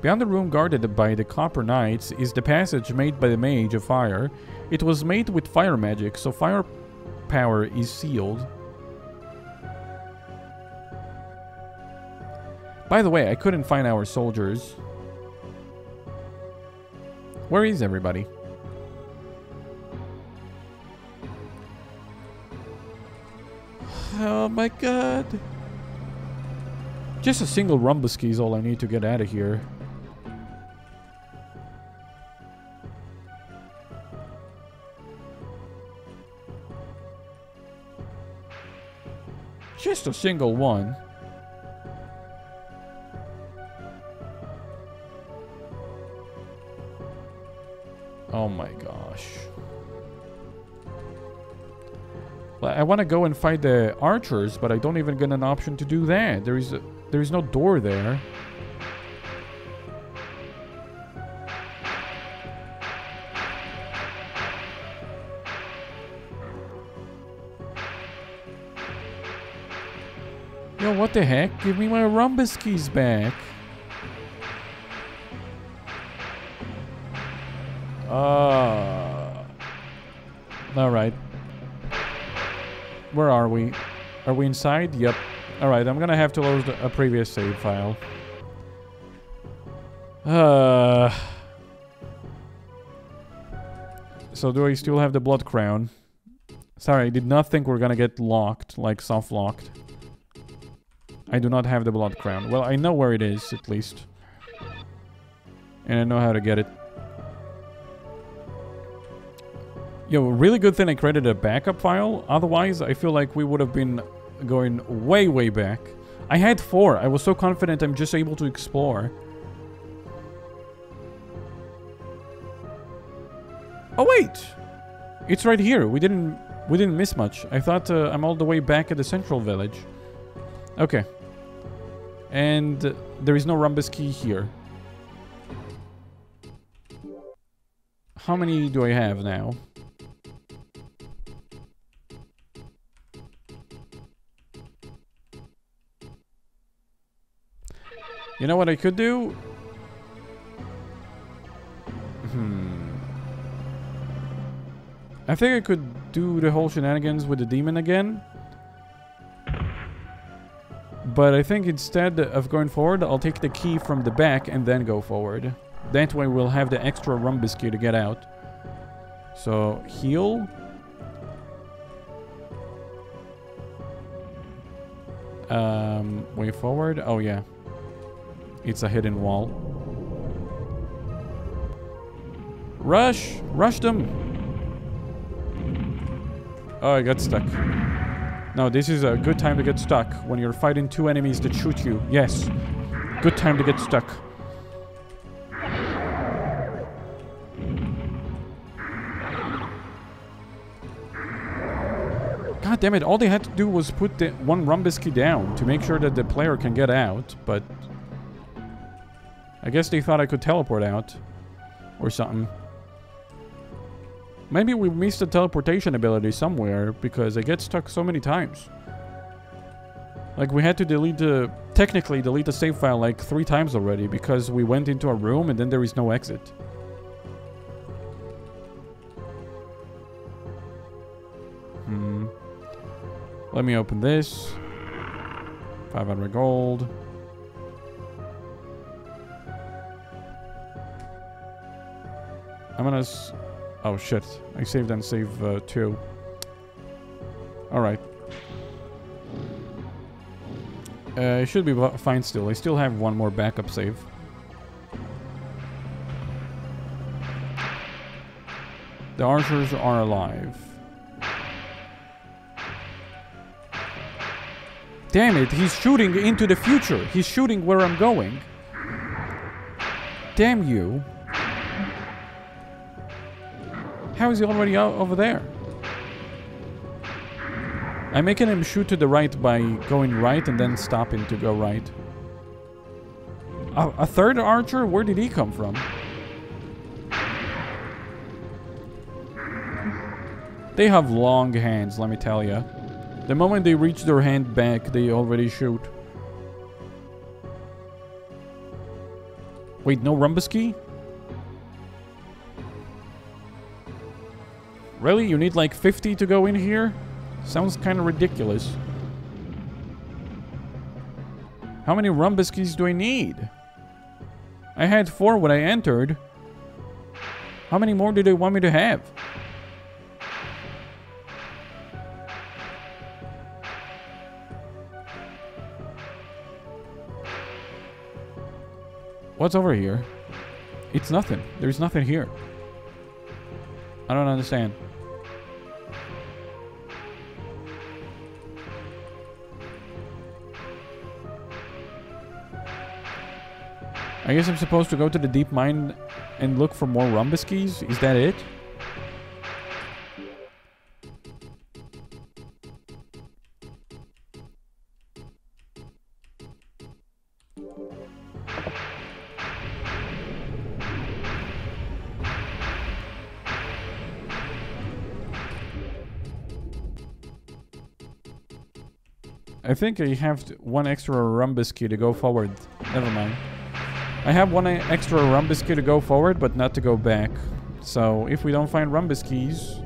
Beyond the room guarded by the Copper Knights is the passage made by the Mage of Fire. It was made with fire magic, so fire power is sealed. By the way, I couldn't find our soldiers. Where is everybody? Oh my god. Just a single Rhombus key is all I need to get out of here. Just a single one. Oh my gosh. I want to go and fight the archers, but I don't even get an option to do that. There is a, there is no door there. Yo, what the heck? Give me my Rhombus keys back. Uh, Alright. Where are we? Are we inside? Yep. Alright, I'm gonna have to load a previous save file. Uh... So do I still have the blood crown? Sorry, I did not think we're gonna get locked, like soft locked. I do not have the blood crown. Well, I know where it is, at least. And I know how to get it. Yo, really good thing I created a backup file. Otherwise, I feel like we would have been going way, way back. I had four. I was so confident I'm just able to explore. Oh, wait! It's right here. We didn't we didn't miss much. I thought uh, I'm all the way back at the central village. Okay. And there is no Rhombus key here. How many do I have now? You know what I could do? Hmm. I think I could do the whole shenanigans with the demon again. But I think instead of going forward, I'll take the key from the back and then go forward. That way we'll have the extra Rhombus key to get out. So, heal. Um, way forward. Oh, yeah. It's a hidden wall. Rush! Rush them! Oh, I got stuck. No, this is a good time to get stuck. When you're fighting two enemies that shoot you. Yes. Good time to get stuck. God damn it, all they had to do was put the one Rhombus key down to make sure that the player can get out, but... I guess they thought I could teleport out. Or something. Maybe we missed the teleportation ability somewhere, because I get stuck so many times. Like, we had to delete the... Technically, delete the save file like three times already, because we went into a room and then there is no exit. Hmm. Let me open this. 500 gold. I'm gonna... oh, shit. I saved and save uh, two. Alright. Uh, it should be fine still. I still have one more backup save. The archers are alive. Damn it, he's shooting into the future. He's shooting where I'm going. Damn you. How is he already over there? I'm making him shoot to the right by going right and then stopping to go right. A, a third archer? Where did he come from? They have long hands, let me tell you. The moment they reach their hand back, they already shoot. Wait, no Rhombus key? Really? You need like 50 to go in here? Sounds kind of ridiculous. How many Rhombus keys do I need? I had four when I entered. How many more do they want me to have? What's over here? It's nothing. There's nothing here. I don't understand. I guess I'm supposed to go to the deep mine and look for more Rhombus keys? Is that it? I think I have one extra Rhombus key to go forward. Never mind. I have one extra Rhombus key to go forward, but not to go back. So, if we don't find Rhombus keys...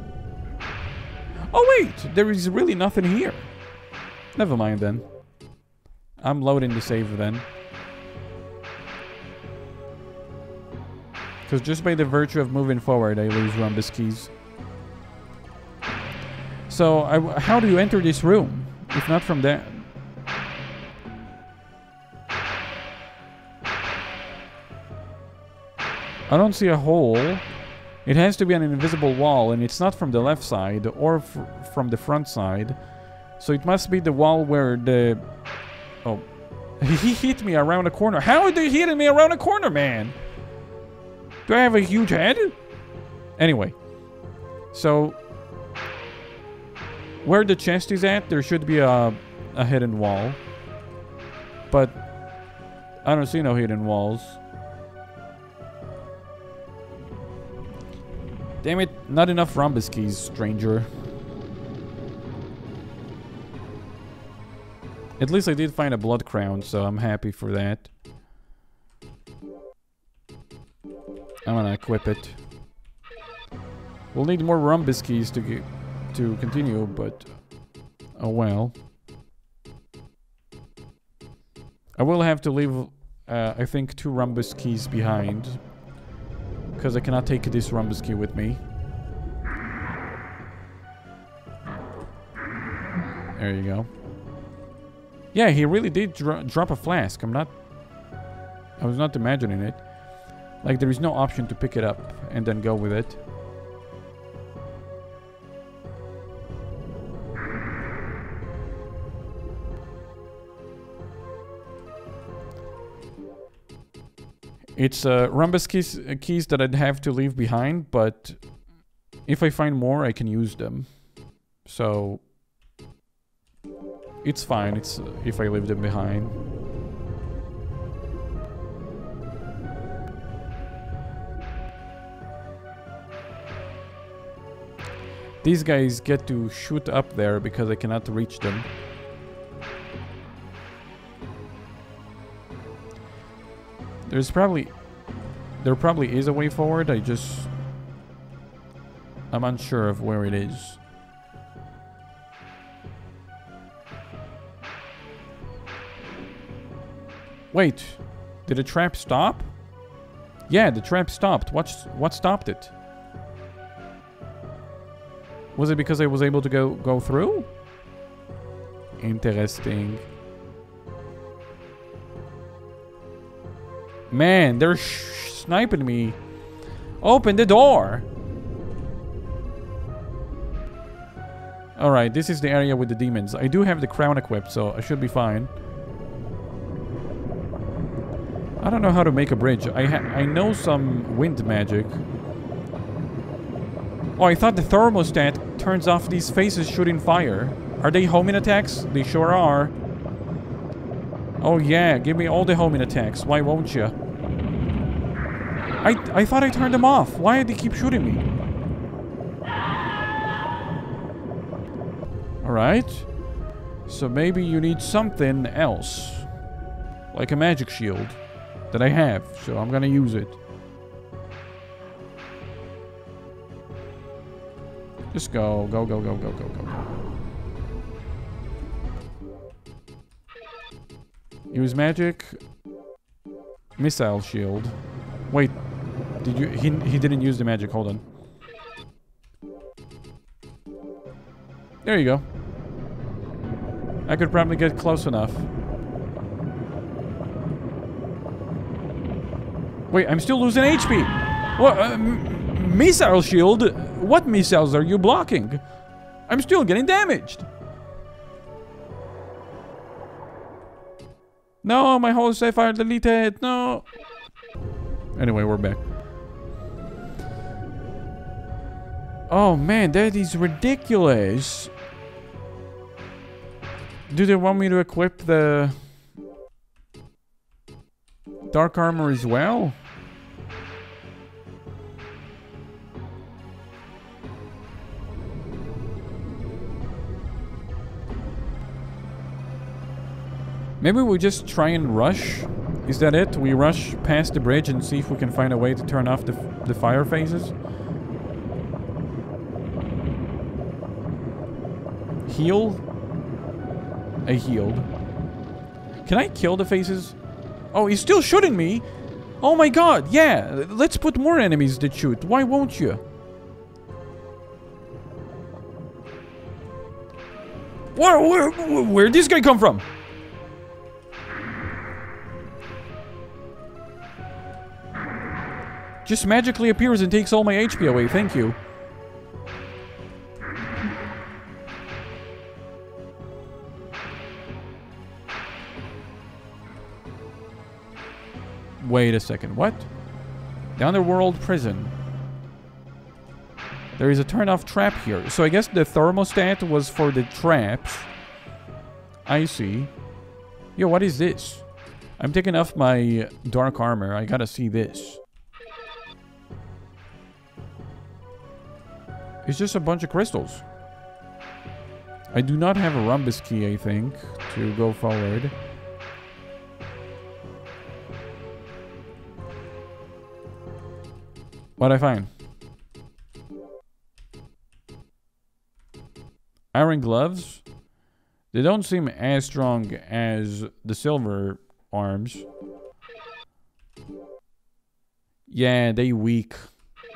Oh wait! There is really nothing here. Never mind then. I'm loading the save then. Because just by the virtue of moving forward, I lose Rhombus keys. So, I, how do you enter this room? If not from there. I don't see a hole. It has to be an invisible wall, and it's not from the left side or from the front side. So it must be the wall where the... Oh. he hit me around the corner. How are they hitting me around the corner, man? Do I have a huge head? Anyway. So... Where the chest is at, there should be a, a hidden wall. But... I don't see no hidden walls. Damn it, not enough Rhombus keys, stranger. At least I did find a blood crown, so I'm happy for that. I'm gonna equip it. We'll need more Rhombus keys to get to continue, but oh well. I will have to leave, uh, I think, two Rhombus keys behind. Because I cannot take this Rhombus key with me. There you go. Yeah, he really did dro drop a flask. I'm not... I was not imagining it. Like, there is no option to pick it up and then go with it. It's uh, rhombus keys, keys that I'd have to leave behind, but if I find more, I can use them. So it's fine. It's uh, if I leave them behind. These guys get to shoot up there because I cannot reach them. There's probably... There probably is a way forward, I just... I'm unsure of where it is. Wait, did the trap stop? Yeah, the trap stopped. What, what stopped it? Was it because I was able to go, go through? Interesting. Man, they're sniping me. Open the door. Alright, this is the area with the demons. I do have the crown equipped, so I should be fine. I don't know how to make a bridge. I I know some wind magic. Oh, I thought the thermostat turns off these faces shooting fire. Are they homing attacks? They sure are. Oh yeah, give me all the homing attacks. Why won't you? I, I thought I turned them off. Why did they keep shooting me? Alright. So maybe you need something else. Like a magic shield. That I have. So I'm gonna use it. Just go. Go, go, go, go, go, go, go. Use magic. Missile shield. Wait, did you? He he didn't use the magic. Hold on. There you go. I could probably get close enough. Wait, I'm still losing HP. What? Uh, missile shield? What missiles are you blocking? I'm still getting damaged. No, my whole safe file deleted. No. Anyway, we're back. Oh man, that is ridiculous. Do they want me to equip the dark armor as well? Maybe we just try and rush? Is that it? We rush past the bridge and see if we can find a way to turn off the, the fire phases? Heal? I healed. Can I kill the faces? Oh, he's still shooting me? Oh my god, yeah. Let's put more enemies that shoot. Why won't you? Where, where, where did this guy come from? Just magically appears and takes all my HP away. Thank you. Wait a second, what? The underworld prison. There is a turn-off trap here. So I guess the thermostat was for the traps. I see. Yo, what is this? I'm taking off my dark armor. I gotta see this. It's just a bunch of crystals. I do not have a rhombus key, I think, to go forward. What I find? Iron gloves? They don't seem as strong as the silver arms. Yeah, they weak.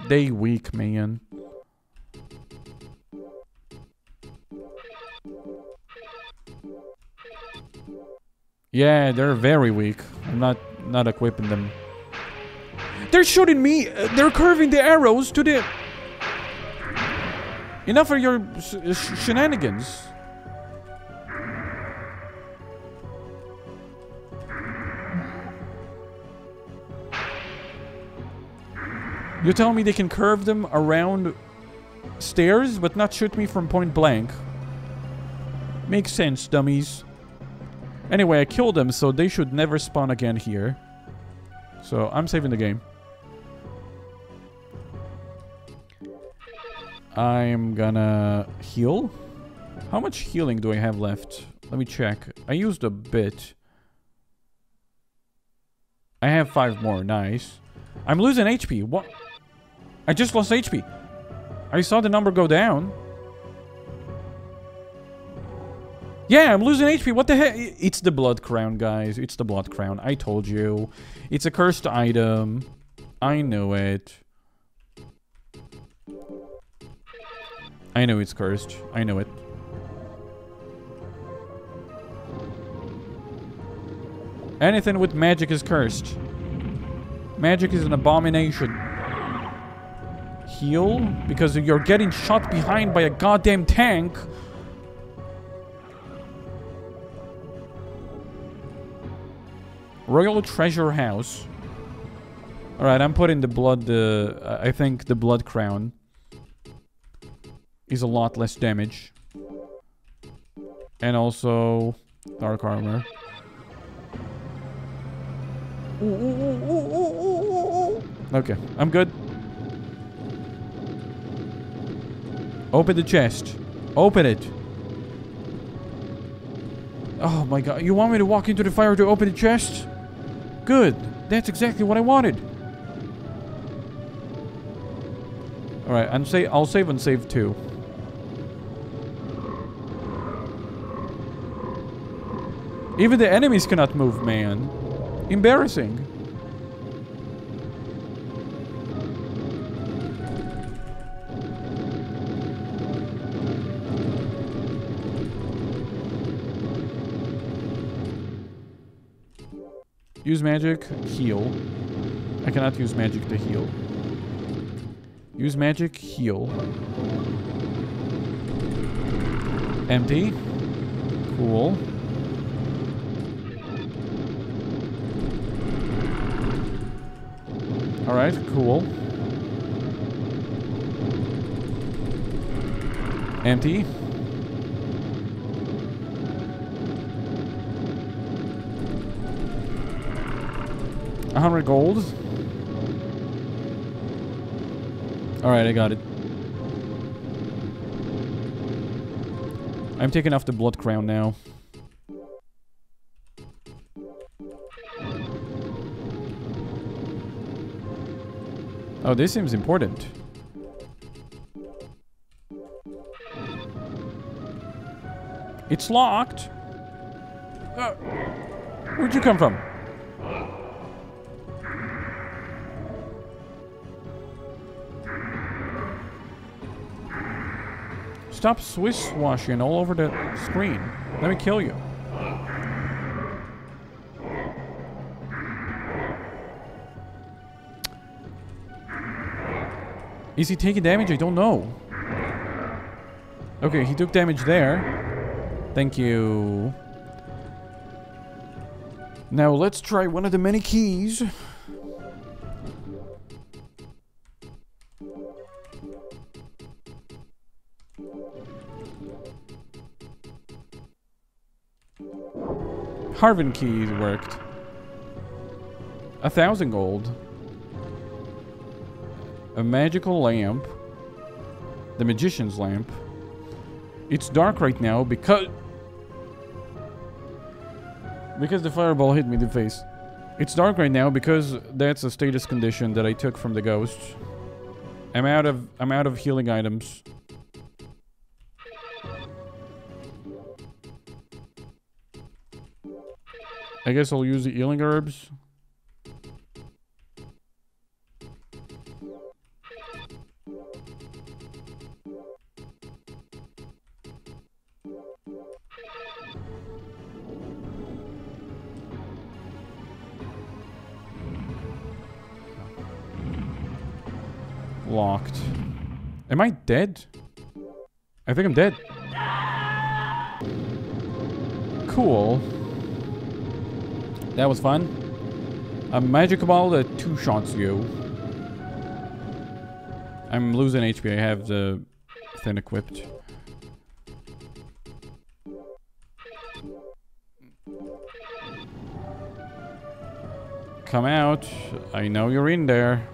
They weak, man. Yeah, they're very weak. I'm not not equipping them. They're shooting me. Uh, they're curving the arrows to the. Enough of your sh shenanigans. You tell me they can curve them around stairs, but not shoot me from point blank. Makes sense, dummies. Anyway, I killed them, so they should never spawn again here. So, I'm saving the game. I'm gonna heal. How much healing do I have left? Let me check. I used a bit. I have five more. Nice. I'm losing HP. What? I just lost HP. I saw the number go down. Yeah, I'm losing HP. What the heck? It's the blood crown, guys. It's the blood crown. I told you. It's a cursed item. I know it. I know it's cursed. I know it. Anything with magic is cursed. Magic is an abomination heal because you're getting shot behind by a goddamn tank. Royal Treasure House. Alright, I'm putting the blood, uh, I think the blood crown is a lot less damage. And also dark armor. Okay, I'm good. Open the chest. Open it. Oh my god. You want me to walk into the fire to open the chest? Good. That's exactly what I wanted. Alright, I'll save and save too. Even the enemies cannot move, man. Embarrassing. Use magic, heal. I cannot use magic to heal. Use magic, heal. Empty. Cool. Alright, cool. Empty. A 100 gold. Alright, I got it. I'm taking off the blood crown now. Oh, this seems important. It's locked. Uh, where'd you come from? Stop Swiss washing all over the screen. Let me kill you. Is he taking damage? I don't know. Okay, he took damage there. Thank you. Now let's try one of the many keys. Harvin keys worked. A thousand gold. A magical lamp. The magician's lamp. It's dark right now because... Because the fireball hit me in the face. It's dark right now because that's a status condition that I took from the ghost. I'm out of I'm out of healing items. I guess I'll use the healing herbs. Dead? I think I'm dead. Cool. That was fun. A magic ball that two shots you. I'm losing HP. I have the thing equipped. Come out. I know you're in there.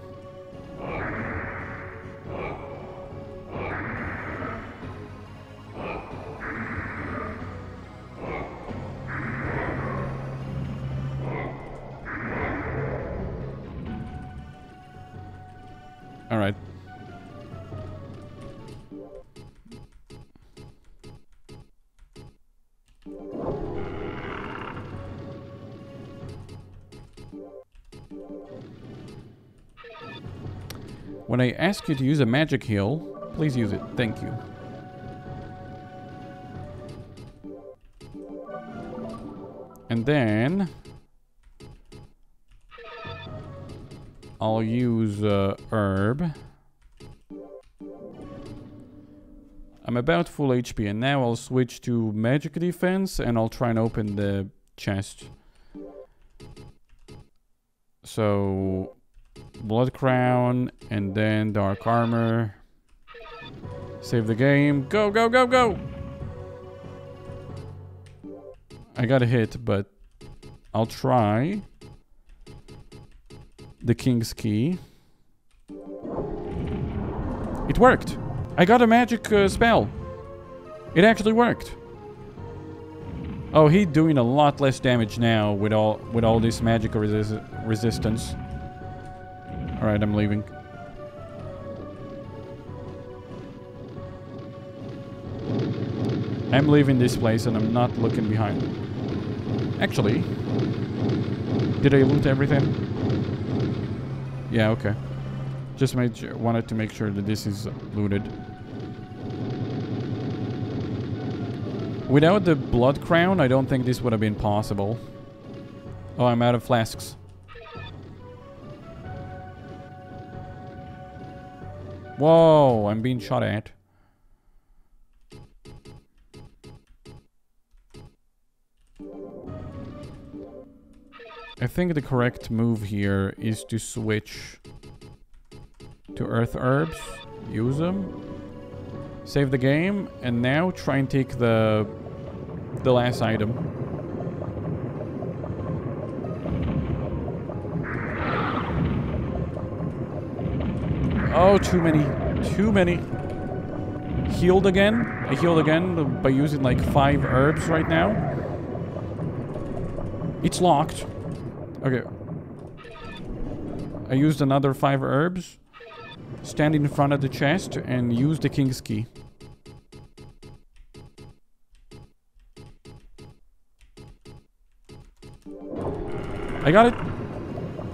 When I ask you to use a magic heal, please use it. Thank you. And then... I'll use uh, herb. I'm about full HP and now I'll switch to magic defense and I'll try and open the chest. So, blood crown and then dark armor. Save the game. Go, go, go, go! I got a hit, but I'll try the king's key. It worked. I got a magic uh, spell. It actually worked. Oh, he's doing a lot less damage now with all with all this magic resi resistance. All right, I'm leaving. I'm leaving this place and I'm not looking behind. Actually, did I loot everything? Yeah, okay. Just made sure, wanted to make sure that this is looted. Without the blood crown, I don't think this would have been possible. Oh, I'm out of flasks. Whoa, I'm being shot at. I think the correct move here is to switch to earth herbs, use them, save the game, and now try and take the the last item. Oh, too many, too many. Healed again. I healed again by using like five herbs right now. It's locked. Okay. I used another five herbs. Stand in front of the chest and use the king's key. I got it.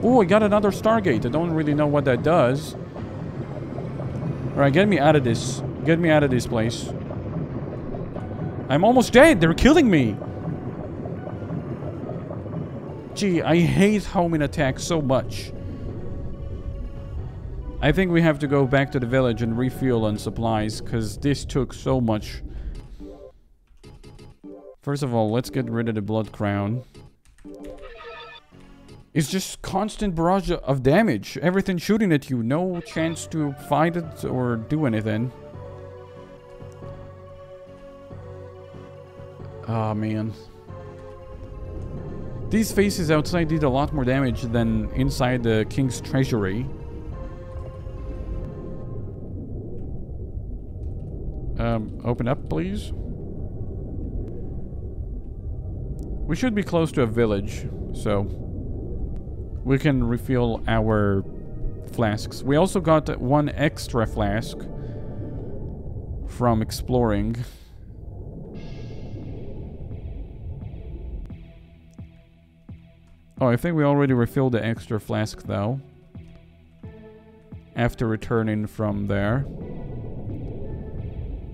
Oh, I got another Stargate. I don't really know what that does. Alright, get me out of this. Get me out of this place. I'm almost dead. They're killing me. Gee, I hate homing attacks so much. I think we have to go back to the village and refuel on supplies, because this took so much. First of all, let's get rid of the blood crown. It's just constant barrage of damage. Everything shooting at you. No chance to fight it or do anything. Oh, man. These faces outside did a lot more damage than inside the king's treasury. Um, open up, please. We should be close to a village, so we can refill our flasks. We also got one extra flask from exploring. Oh, I think we already refilled the extra flask though. After returning from there.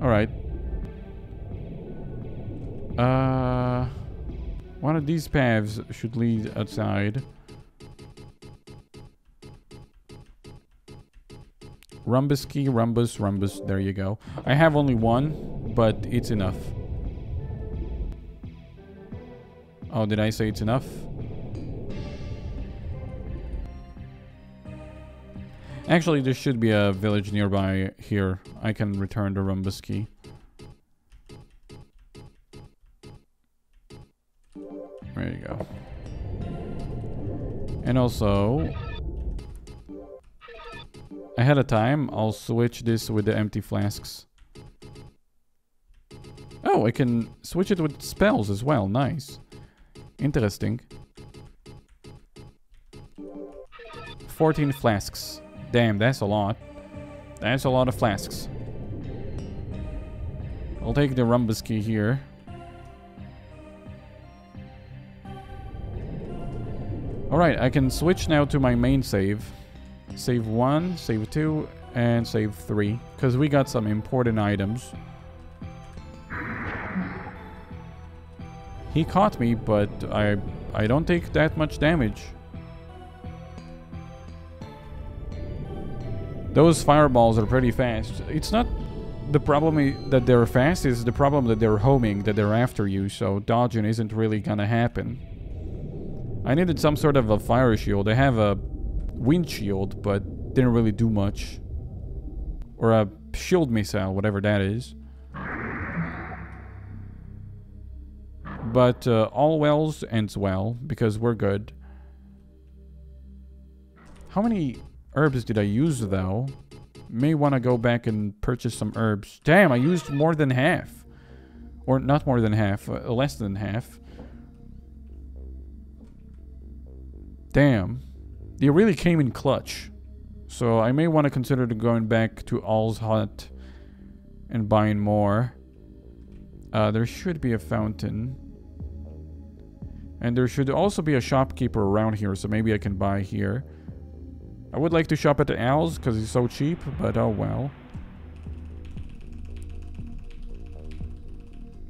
Alright. Uh, one of these paths should lead outside. Rhombus key, rhombus, rhombus. There you go. I have only one, but it's enough. Oh, did I say it's enough? Actually, there should be a village nearby here. I can return the rhombus key. There you go. And also, ahead of time, I'll switch this with the empty flasks. Oh, I can switch it with spells as well. Nice. Interesting. 14 flasks. Damn, that's a lot. That's a lot of flasks. I'll take the rhombus key here. Alright, I can switch now to my main save. Save 1, save 2, and save 3. Because we got some important items. He caught me, but I, I don't take that much damage. Those fireballs are pretty fast. It's not the problem that they're fast, is the problem that they're homing, that they're after you, so dodging isn't really gonna happen. I needed some sort of a fire shield. I have a wind shield, but didn't really do much. Or a shield missile, whatever that is. But uh, all wells ends well, because we're good. How many herbs did I use, though? May want to go back and purchase some herbs. Damn, I used more than half. Or not more than half, uh, less than half. Damn. They really came in clutch. So I may want to consider going back to All's Hut and buying more. Uh, there should be a fountain. And there should also be a shopkeeper around here, so maybe I can buy here. I would like to shop at the Owls because he's so cheap, but oh well.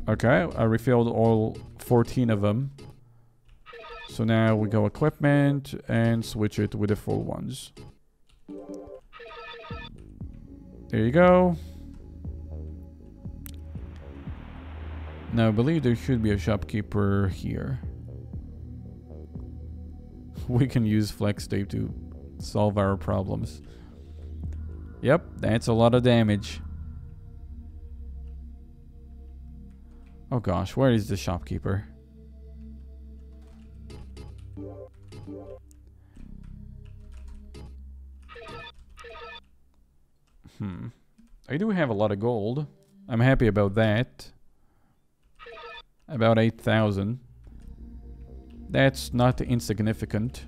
Okay, I refilled all 14 of them. So now we go equipment and switch it with the full ones. There you go. Now I believe there should be a shopkeeper here. *laughs* We can use flex tape to solve our problems. Yep, that's a lot of damage. Oh gosh, where is the shopkeeper? Hmm. I do have a lot of gold. I'm happy about that. About 8,000. That's not insignificant.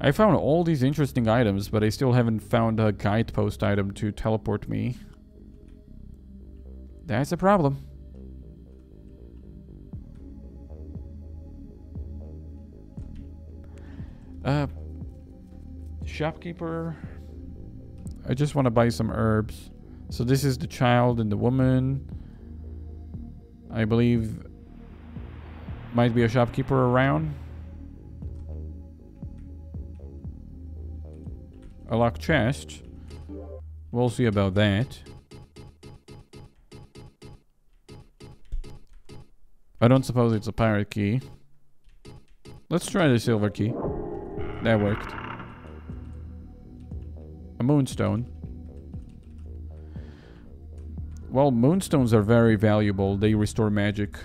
I found all these interesting items, but I still haven't found a guidepost item to teleport me. That's a problem. Uh, shopkeeper. I just want to buy some herbs. So this is the child and the woman. I believe might be a shopkeeper around. A locked chest. We'll see about that. I don't suppose it's a pirate key. Let's try the silver key. That worked. A moonstone. Well, moonstones are very valuable. They restore magic.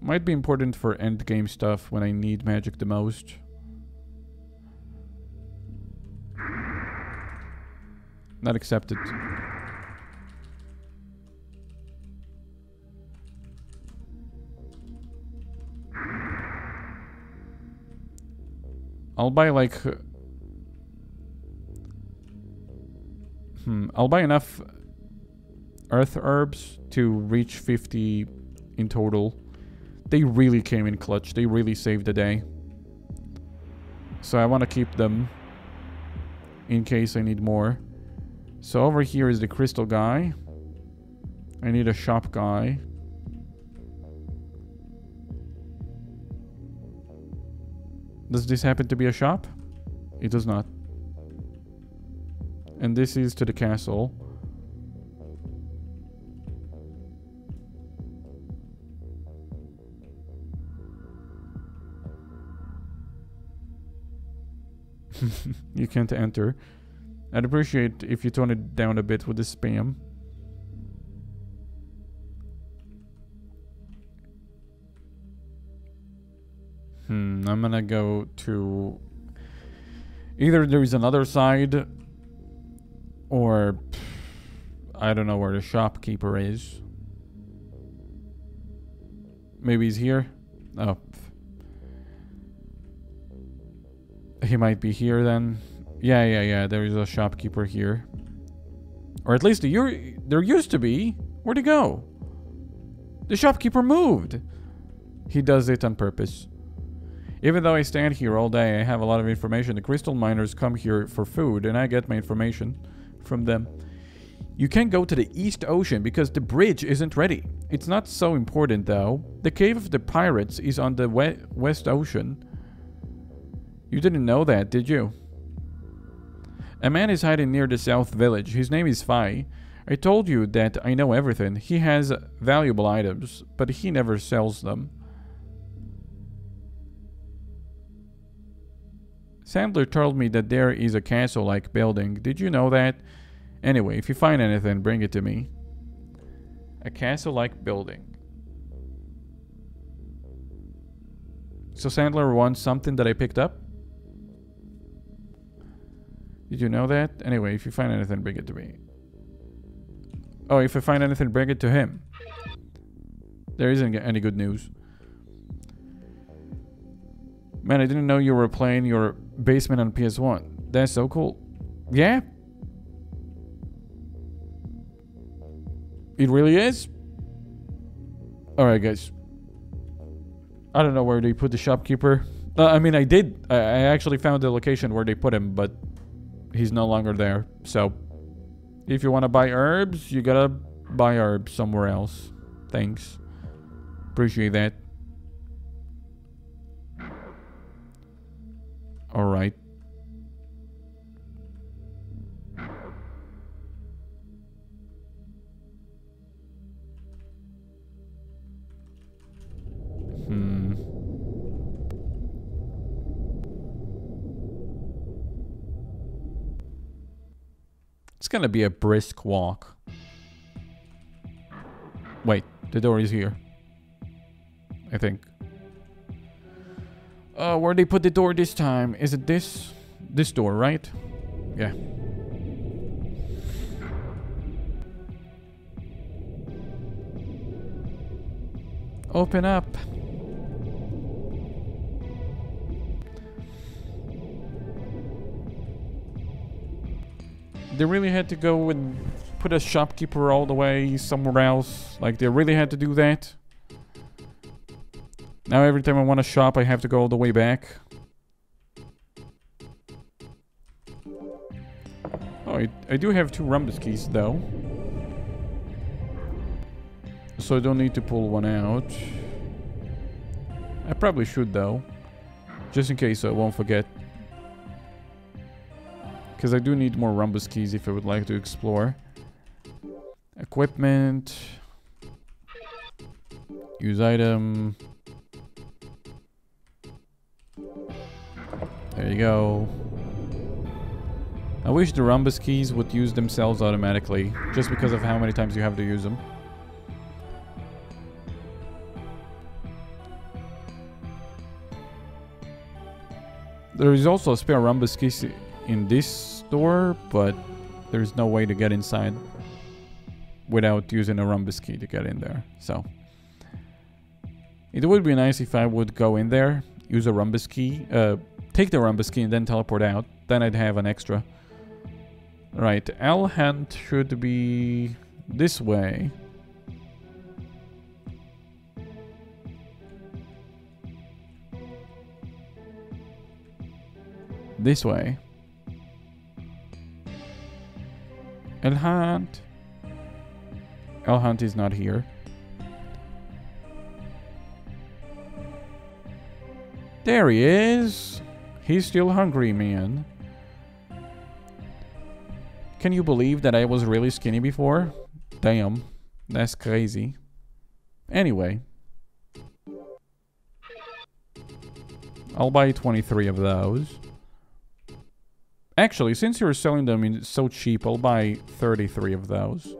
Might be important for endgame stuff when I need magic the most. Not accepted. I'll buy like... Hmm, I'll buy enough earth herbs to reach 50 in total. They really came in clutch. They really saved the day. So I want to keep them in case I need more. So over here is the crystal guy. I need a shop guy. Does this happen to be a shop? It does not. And this is to the castle. *laughs* you can't enter. I'd appreciate if you tone it down a bit with the spam. Hmm, I'm gonna go to... Either there is another side, or... I don't know where the shopkeeper is. Maybe he's here? Oh. He might be here then. Yeah, yeah, yeah, there is a shopkeeper here. Or at least the, there used to be. Where'd he go? The shopkeeper moved. He does it on purpose. Even though I stand here all day, I have a lot of information. The crystal miners come here for food, and I get my information from them. You can't go to the East Ocean because the bridge isn't ready. It's not so important though. The Cave of the Pirates is on the we West Ocean. You didn't know that, did you? A man is hiding near the South Village. His name is Fai. I told you that I know everything. He has valuable items, but he never sells them. Sandler told me that there is a castle-like building. Did you know that? Anyway, if you find anything, bring it to me. A castle-like building. So Sandler wants something that I picked up? Did you know that? Anyway, if you find anything, bring it to me. Oh, if I find anything, bring it to him. There isn't any good news. Man, I didn't know you were playing your basement on PS1. That's so cool. Yeah? It really is? Alright, guys. I don't know where they put the shopkeeper. Uh, I mean, I did. I, I actually found the location where they put him, but he's no longer there. So, if you want to buy herbs, you gotta buy herbs somewhere else. Thanks. Appreciate that. All right. Hmm. It's gonna be a brisk walk. Wait, the door is here. I think. Uh, where they put the door this time? Is it this? This door, right? Yeah. Open up. They really had to go and put a shopkeeper all the way somewhere else. Like, they really had to do that. Now every time I want to shop, I have to go all the way back. Oh, I, I do have two Rhombus keys, though. So I don't need to pull one out. I probably should, though. Just in case I won't forget. Because I do need more Rhombus keys if I would like to explore. Equipment. Use item. There you go. I wish the rhombus keys would use themselves automatically, just because of how many times you have to use them. There is also a spare rhombus key in this store, but there's no way to get inside without using a rhombus key to get in there. So it would be nice if I would go in there, use a rhombus key, uh, take the Rhombus key and then teleport out. Then I'd have an extra. Right, L Hunt should be this way. This way. El Hunt. El Hunt is not here. There he is. He's still hungry, man. Can you believe that I was really skinny before? Damn. That's crazy. Anyway. I'll buy 23 of those. Actually, since you're selling them in so cheap, I'll buy 33 of those.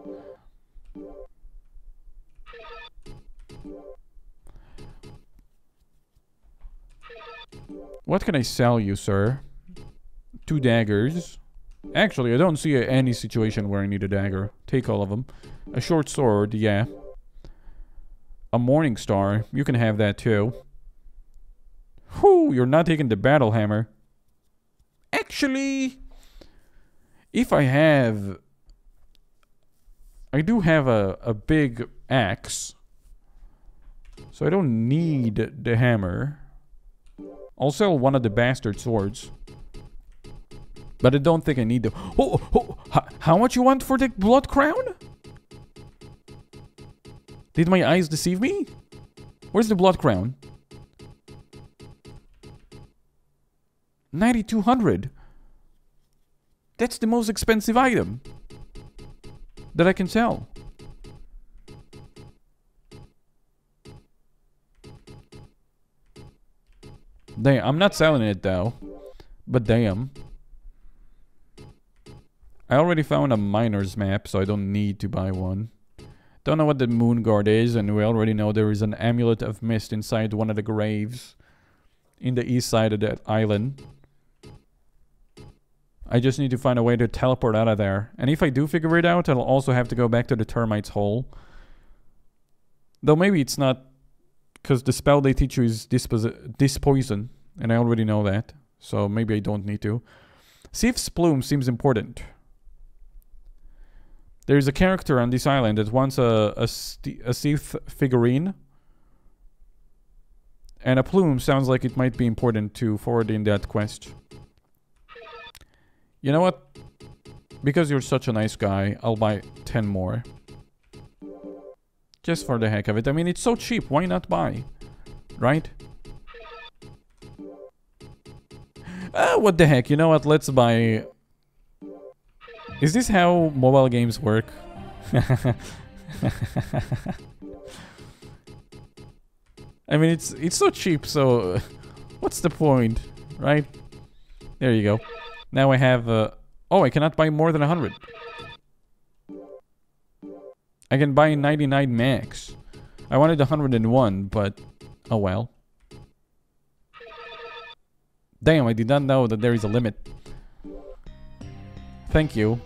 What can I sell you, sir? Two daggers. Actually, I don't see any situation where I need a dagger. Take all of them. A short sword, yeah. A morning star. You can have that too. Whew, you're not taking the battle hammer. Actually, if I have... I do have a, a big axe. So I don't need the hammer. I'll one of the bastard swords. But I don't think I need the... Oh, oh, oh, how much you want for the blood crown? Did my eyes deceive me? Where's the blood crown? 9200 That's the most expensive item that I can sell. Damn, I'm not selling it though. But damn. I already found a miner's map, so I don't need to buy one. Don't know what the moon guard is, and we already know there is an amulet of mist inside one of the graves in the east side of that island. I just need to find a way to teleport out of there. And if I do figure it out, I'll also have to go back to the termite's hole. Though maybe it's not because the spell they teach you is Dispoison, and I already know that, so maybe I don't need to. Sif's plume seems important. There's a character on this island that wants a, a, a Sif figurine. And a plume sounds like it might be important to forward in that quest. You know what? Because you're such a nice guy, I'll buy 10 more. Just for the heck of it. I mean, it's so cheap. Why not buy? Right? Ah, what the heck? You know what? Let's buy... Is this how mobile games work? *laughs* I mean, it's it's so cheap, so *laughs* what's the point, right? There you go. Now I have... Uh, oh, I cannot buy more than 100. I can buy 99 max. I wanted 101, but oh well. Damn, I did not know that there is a limit. Thank you.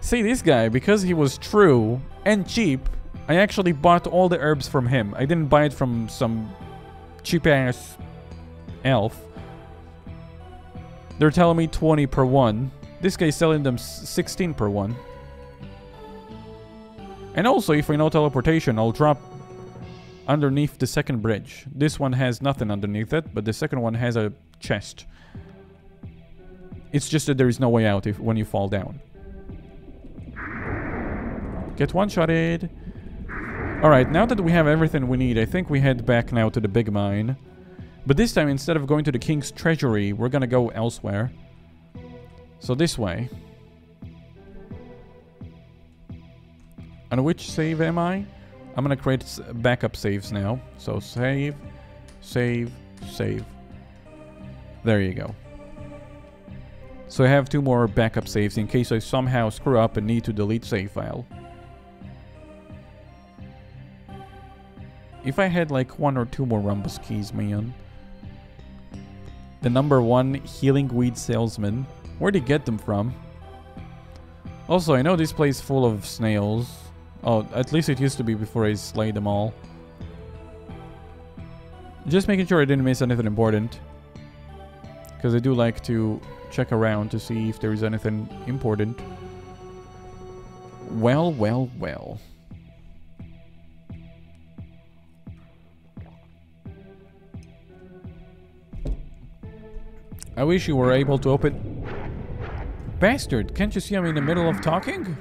See, this guy, because he was true and cheap, I actually bought all the herbs from him. I didn't buy it from some cheap-ass elf. They're telling me 20 per one. This guy's selling them 16 per one. And also, if I know teleportation, I'll drop underneath the second bridge. This one has nothing underneath it, but the second one has a chest. It's just that there is no way out if when you fall down. Get one-shotted. Alright, now that we have everything we need, I think we head back now to the big mine. But this time, instead of going to the king's treasury, we're gonna go elsewhere. So this way. On which save am I? I'm gonna create backup saves now. So save, save, save. There you go. So I have two more backup saves in case I somehow screw up and need to delete save file. If I had like one or two more Rhombus keys, man. The number one healing weed salesman. Where'd he get them from? Also, I know this place full of snails. Oh, at least it used to be before I slayed them all. Just making sure I didn't miss anything important. Because I do like to check around to see if there is anything important. Well, well, well. I wish you were able to open... Bastard, can't you see I'm in the middle of talking?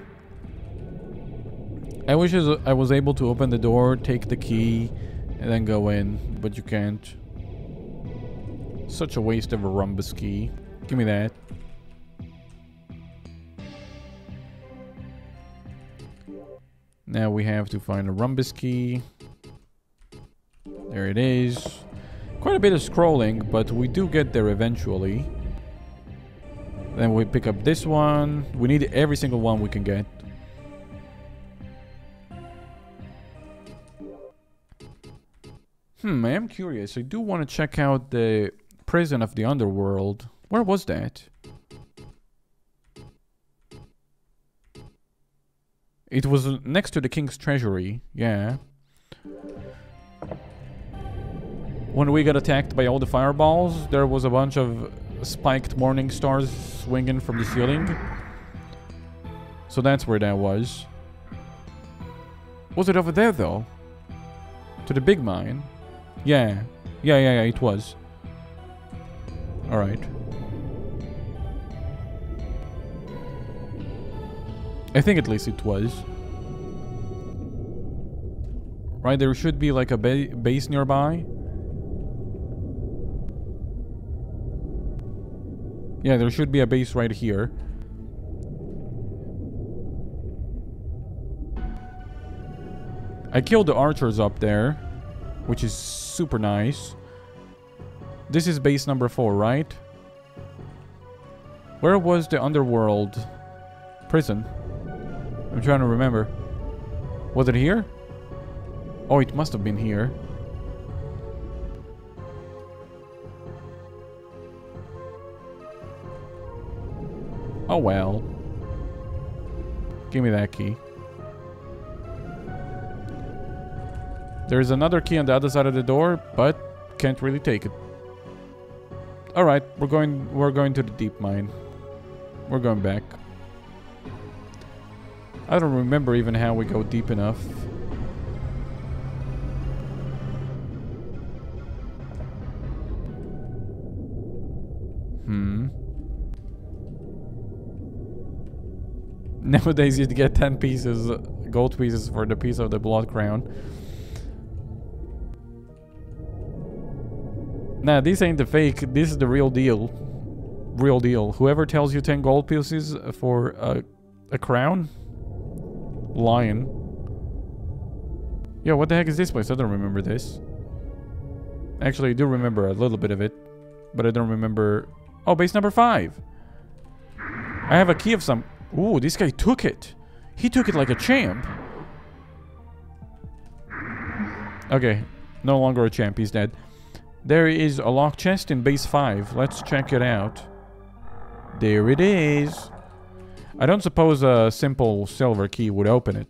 I wish I was able to open the door, take the key, and then go in, but you can't. Such a waste of a rhombus key. Give me that. Now we have to find a rhombus key. There it is. Quite a bit of scrolling, but we do get there eventually. Then we pick up this one. We need every single one we can get. Hmm, I am curious. I do want to check out the prison of the underworld. Where was that? It was next to the king's treasury, yeah. When we got attacked by all the fireballs, there was a bunch of spiked morning stars swinging from the ceiling. So that's where that was. Was it over there, though? To the big mine? Yeah. Yeah, yeah, yeah, it was. Alright. I think at least it was. Right, there should be like a ba base nearby. Yeah, there should be a base right here. I killed the archers up there, which is super nice. This is base number 4, right? Where was the underworld prison? I'm trying to remember. Was it here? Oh, it must have been here. Oh well. Give me that key. There's another key on the other side of the door, but can't really take it. All right, we're going we're going to the deep mine. We're going back. I don't remember even how we go deep enough. Hmm. *laughs* Nowadays you'd get 10 pieces, gold pieces for the piece of the blood crown. Nah, this ain't the fake. This is the real deal. Real deal. Whoever tells you 10 gold pieces for a, a crown? Lion. Yo, what the heck is this place? I don't remember this. Actually, I do remember a little bit of it. But I don't remember... Oh, base number 5. I have a key of some... Ooh, this guy took it. He took it like a champ. Okay, no longer a champ. He's dead. There is a locked chest in base 5. Let's check it out. There it is. I don't suppose a simple silver key would open it.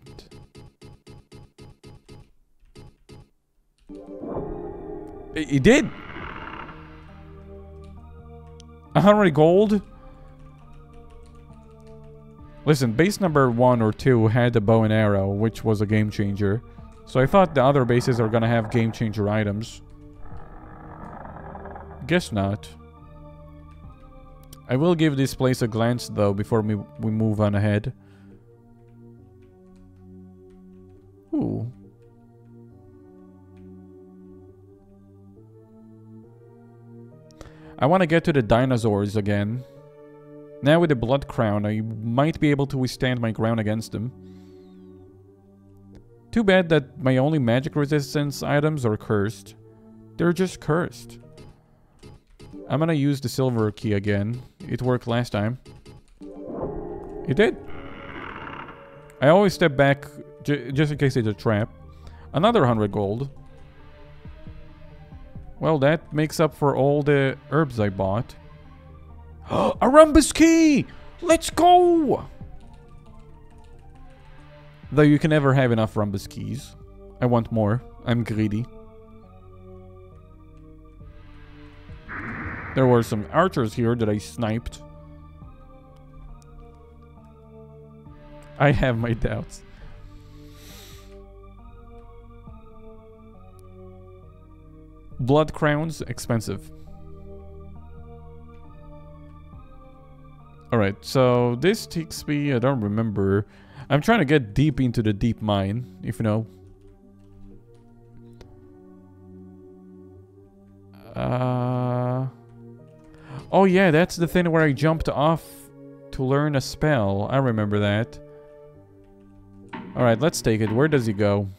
It did! A hundred gold? Listen, base number one or two had a bow and arrow, which was a game changer. So I thought the other bases are gonna have game changer items. Guess not. I will give this place a glance though before we, we move on ahead. Ooh. I want to get to the dinosaurs again. Now with the blood crown, I might be able to withstand my ground against them. Too bad that my only magic resistance items are cursed. They're just cursed. I'm gonna use the silver key again. It worked last time. It did. I always step back just in case it's a trap. Another 100 gold. Well, that makes up for all the herbs I bought. *gasps* a rhombus key! Let's go! Though you can never have enough rhombus keys. I want more. I'm greedy. There were some archers here that I sniped. I have my doubts. Blood crowns, expensive. Alright, so this takes me, I don't remember. I'm trying to get deep into the deep mine, if you know. Uh, oh yeah, that's the thing where I jumped off to learn a spell. I remember that. Alright, let's take it. Where does he go?